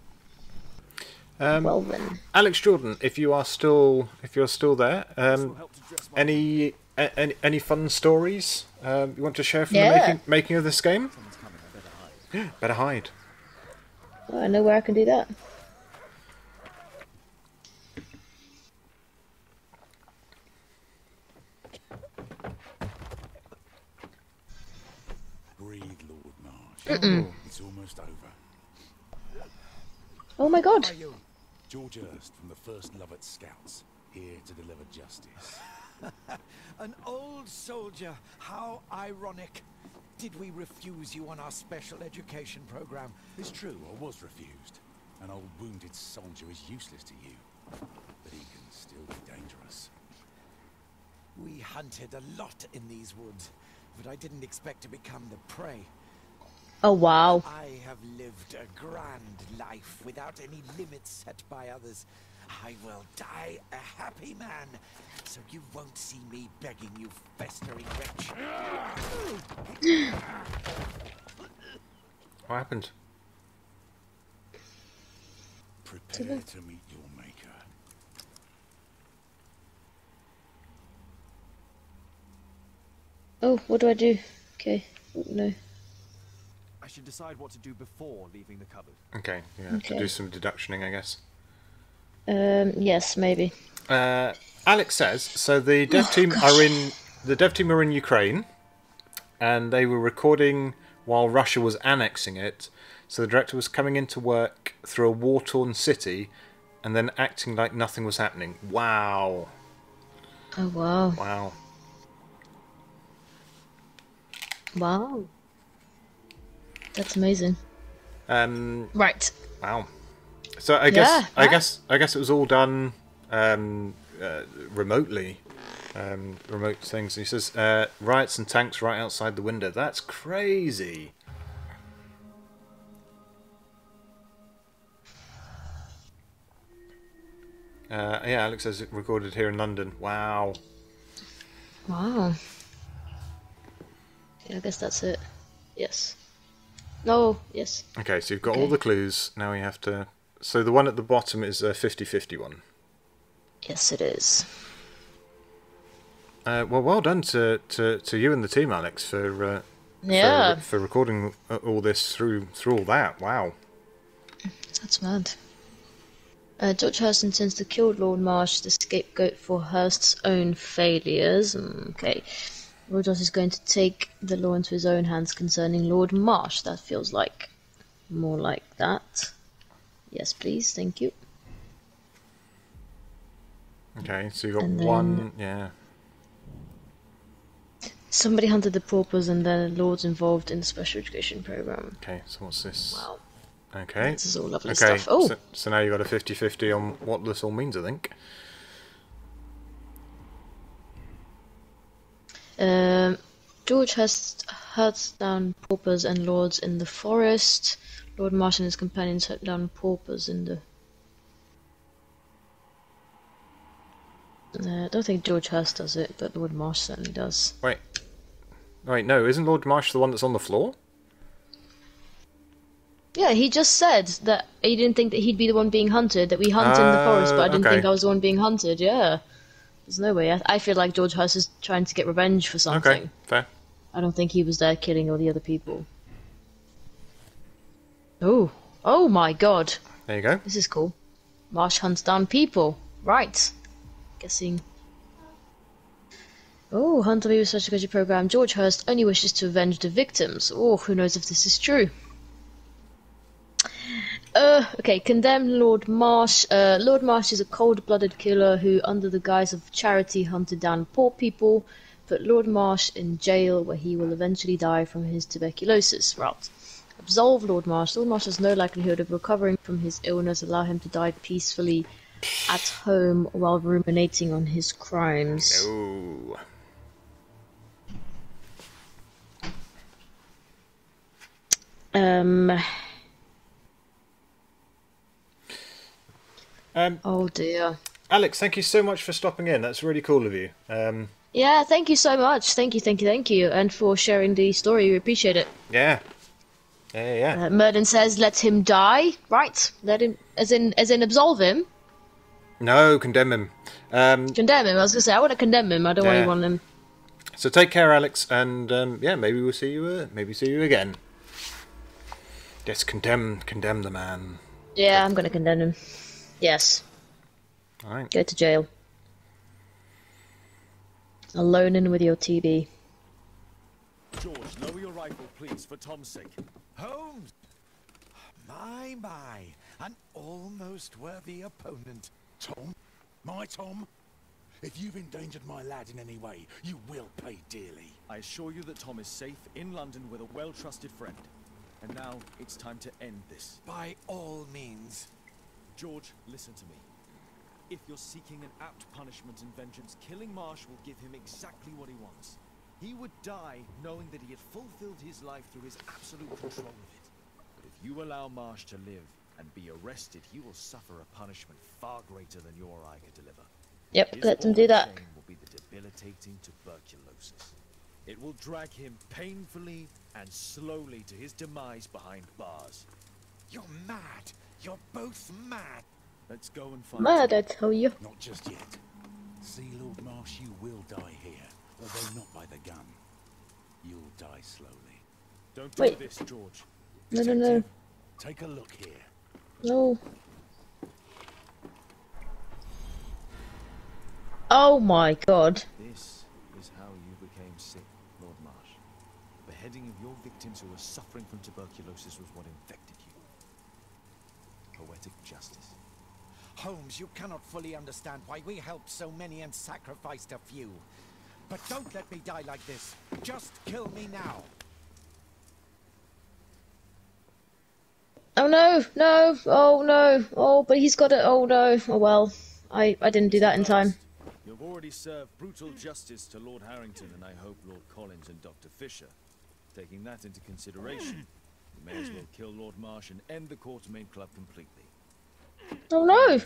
Um, well then. Alex Jordan, if you are still if you're still there, um, any any any fun stories um, you want to share from Yeah. the making making of this game? Better hide. Oh, I know where I can do that. Breathe, Lord Marsh. Mm-mm. It's almost over. Oh my god. Are you? George Hurst from the First Lovat Scouts, here to deliver justice. An old soldier. How ironic. Did we refuse you on our special education program? It's true, I was refused. An old wounded soldier is useless to you, but he can still be dangerous. We hunted a lot in these woods, but I didn't expect to become the prey. Oh wow. I have lived a grand life without any limits set by others. I will die a happy man, so you won't see me begging you festering wretch. What happened? Prepare to meet your maker. Oh, what do I do? Okay. Oh, no. I should decide what to do before leaving the cupboard. Okay, you have to Okay. do some deductioning, I guess. Um, yes, maybe. Uh, Alex says so. The dev team are in the dev team are in Ukraine, and they were recording while Russia was annexing it. So the director was coming into work through a war-torn city, and then acting like nothing was happening. Wow! Oh wow. Wow! Wow. That's amazing. Um, Right. Wow. So I guess Yeah, I guess I guess it was all done um, uh, remotely, um, remote things. he says uh, riots and tanks right outside the window. That's crazy. Uh, yeah, Alex says it recorded here in London. Wow. Wow. Yeah, I guess that's it. Yes. No, yes. Okay, so you've got all the clues. Now we have to. So the one at the bottom is a 50-50 one. Yes, it is. Uh, well, well done to, to, to you and the team, Alex, for uh, Yeah. for, for recording uh, all this through through all that. Wow. That's mad. Uh, George Hurst intends to kill Lord Marsh, the scapegoat for Hurst's own failures. Mm, Okay. Lord Ross is going to take the law into his own hands concerning Lord Marsh. That feels like more like that. Yes, please. Thank you. Okay, so you got then- one. Yeah. Somebody hunted the paupers and then Lord's involved in the special education program. Okay, so what's this? Wow. Okay. This is all lovely okay, stuff. Oh. So, so now you've got a 50-50 on what this all means, I think. George has hunts down paupers and lords in the forest. Lord Marsh and his companions hunt down paupers in the. Uh, I don't think George Hurst does it, but Lord Marsh certainly does. Wait. Wait, no, isn't Lord Marsh the one that's on the floor? Yeah, he just said that he didn't think that he'd be the one being hunted, that we hunt in the forest, but I didn't okay. think I was the one being hunted, yeah. There's no way. I, I feel like George Hurst is trying to get revenge for something. Okay, fair. I don't think he was there killing all the other people. Oh, oh my god. There you go. This is cool. Marsh hunts down people. Right. Guessing. Oh, Hunter Special Education Program. George Hurst only wishes to avenge the victims. Oh, who knows if this is true. Uh, okay, condemn Lord Marsh. Uh, Lord Marsh is a cold-blooded killer who, under the guise of charity, hunted down poor people, put Lord Marsh in jail where he will eventually die from his tuberculosis. Right. Absolve Lord Marsh. Lord Marsh has no likelihood of recovering from his illness. Allow him to die peacefully at home while ruminating on his crimes. No. Um. Um, oh dear. Alex, thank you so much for stopping in. That's really cool of you. Um, Yeah, thank you so much. Thank you, thank you, thank you, and for sharing the story. We appreciate it. yeah. Yeah, yeah. Uh, Murden says, "Let him die." Right? Let him, as in, as in, absolve him, No, condemn him. Um, condemn him. I was gonna say, I want to condemn him. I don't Yeah. really want him. so take care, Alex, and um, yeah, maybe we'll see you. Uh, maybe see you again. Yes, condemn, condemn the man. Yeah, I'm gonna condemn him. Yes, All right. go to jail. Alone in with your TB. George, lower your rifle, please, for Tom's sake. Holmes! My, my. An almost worthy opponent. Tom? My Tom? If you've endangered my lad in any way, you will pay dearly. I assure you that Tom is safe in London with a well-trusted friend. And now it's time to end this. By all means. George, listen to me. If you're seeking an apt punishment and vengeance, killing Marsh will give him exactly what he wants. He would die knowing that he had fulfilled his life through his absolute control of it. But if you allow Marsh to live and be arrested, he will suffer a punishment far greater than your eye could deliver. Yep, His let them do that. will be the debilitating tuberculosis. It will drag him painfully and slowly to his demise behind bars. You're mad. You're both mad. Let's go and find Mad, I tell you. Not just yet. See, Lord Marsh, you will die here, although not by the gun. You'll die slowly. Don't do Wait. this, George. No, no, no, Take a look here. no. Oh my god. This is how you became sick, Lord Marsh. The beheading of your victims who were suffering from tuberculosis was what infected you. Poetic justice. Holmes, you cannot fully understand why we helped so many and sacrificed a few. But don't let me die like this. Just kill me now. Oh no, no, oh no, oh, but he's got it, oh no, oh well. I, I didn't do that in time. You've already served brutal justice to Lord Harrington and I hope Lord Collins and Dr. Fisher. Taking that into consideration, you may as well kill Lord Marsh and end the Quartermain Club completely. Oh no!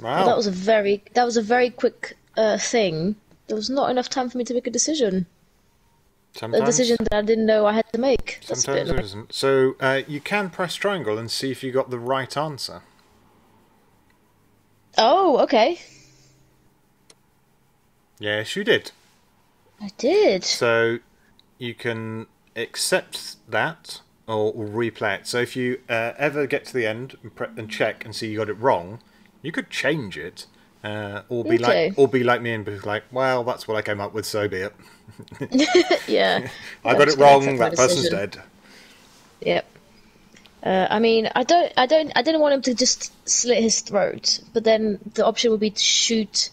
Wow. That was a very, that was a very quick uh, thing. There was not enough time for me to make a decision. A decision that I didn't know I had to make. That's sometimes there annoying. isn't. So uh, you can press triangle and see if you got the right answer. Oh, okay. Yes, you did. I did. So you can accept that or, or replay it. So if you uh, ever get to the end and, pre- and check and see you got it wrong, you could change it, uh, or be Okay. like, or be like me and be like, well, that's what I came up with. So be it. yeah. I got it wrong. That person's dead. Yep. Uh, I mean, I don't, I don't, I didn't want him to just slit his throat, but then the option would be to shoot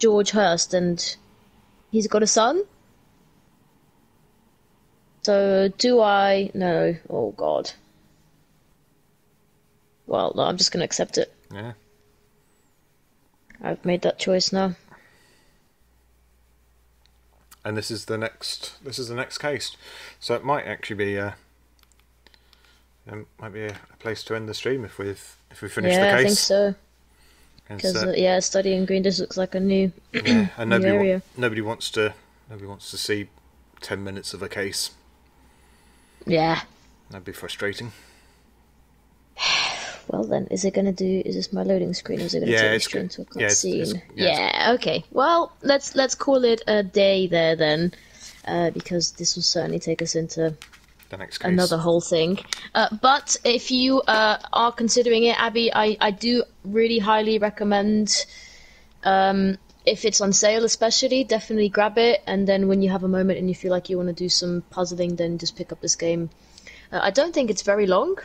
George Hurst, and he's got a son. So do I? No. Oh God. Well, no, I'm just gonna accept it. Yeah. I've made that choice now. And this is the next. This is the next case. So it might actually be. Uh, um, might be a, a place to end the stream if we've if we finish yeah, the case. I think so. Because so- uh, yeah, studying green just looks like a new, Yeah, and new nobody wa- area. nobody wants to nobody wants to see ten minutes of a case. Yeah. That'd be frustrating. Well then, is it gonna do? Is this my loading screen? Or is it gonna Yeah, take me it's straight go- into a yeah, it's- it's- cutscene? yeah, it's- yeah. Okay. Well, let's let's call it a day there then, uh, because this will certainly take us into The next case. another whole thing. Uh, but if you uh, are considering it, Abby, I, I do really highly recommend. Um, if it's on sale, especially, definitely grab it. And then when you have a moment and you feel like you want to do some puzzling, then just pick up this game. Uh, I don't think it's very long,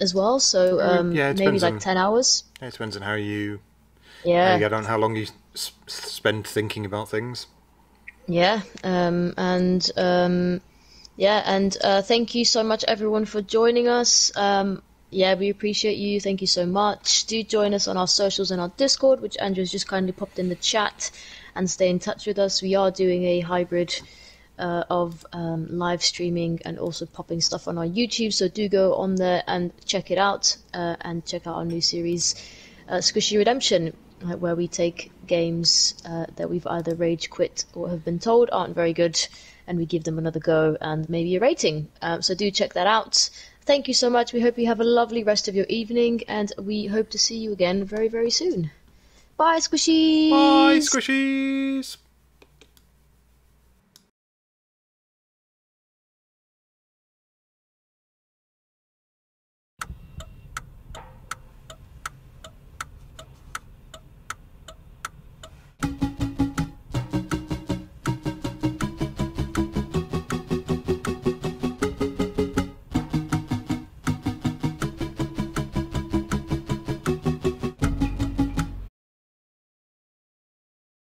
as well. So um, yeah, maybe like on- ten hours. Yeah, it depends on how you Yeah. how you get on, how long you s- spend thinking about things. Yeah, um, and um, yeah, and uh, thank you so much, everyone, for joining us. Um, yeah, we appreciate you. Thank you so much. Do join us on our socials and our Discord, which Andrew's just kindly popped in the chat. and stay in touch with us. We are doing a hybrid uh, of um, live streaming and also popping stuff on our YouTube. So do go on there and check it out uh, and check out our new series, uh, Squishy Redemption, uh, where we take games uh, that we've either rage quit or have been told aren't very good and we give them another go and maybe a rating. Um, so do check that out. Thank you so much. We hope you have a lovely rest of your evening and we hope to see you again very, very soon. Bye, Squishies! Bye, Squishies!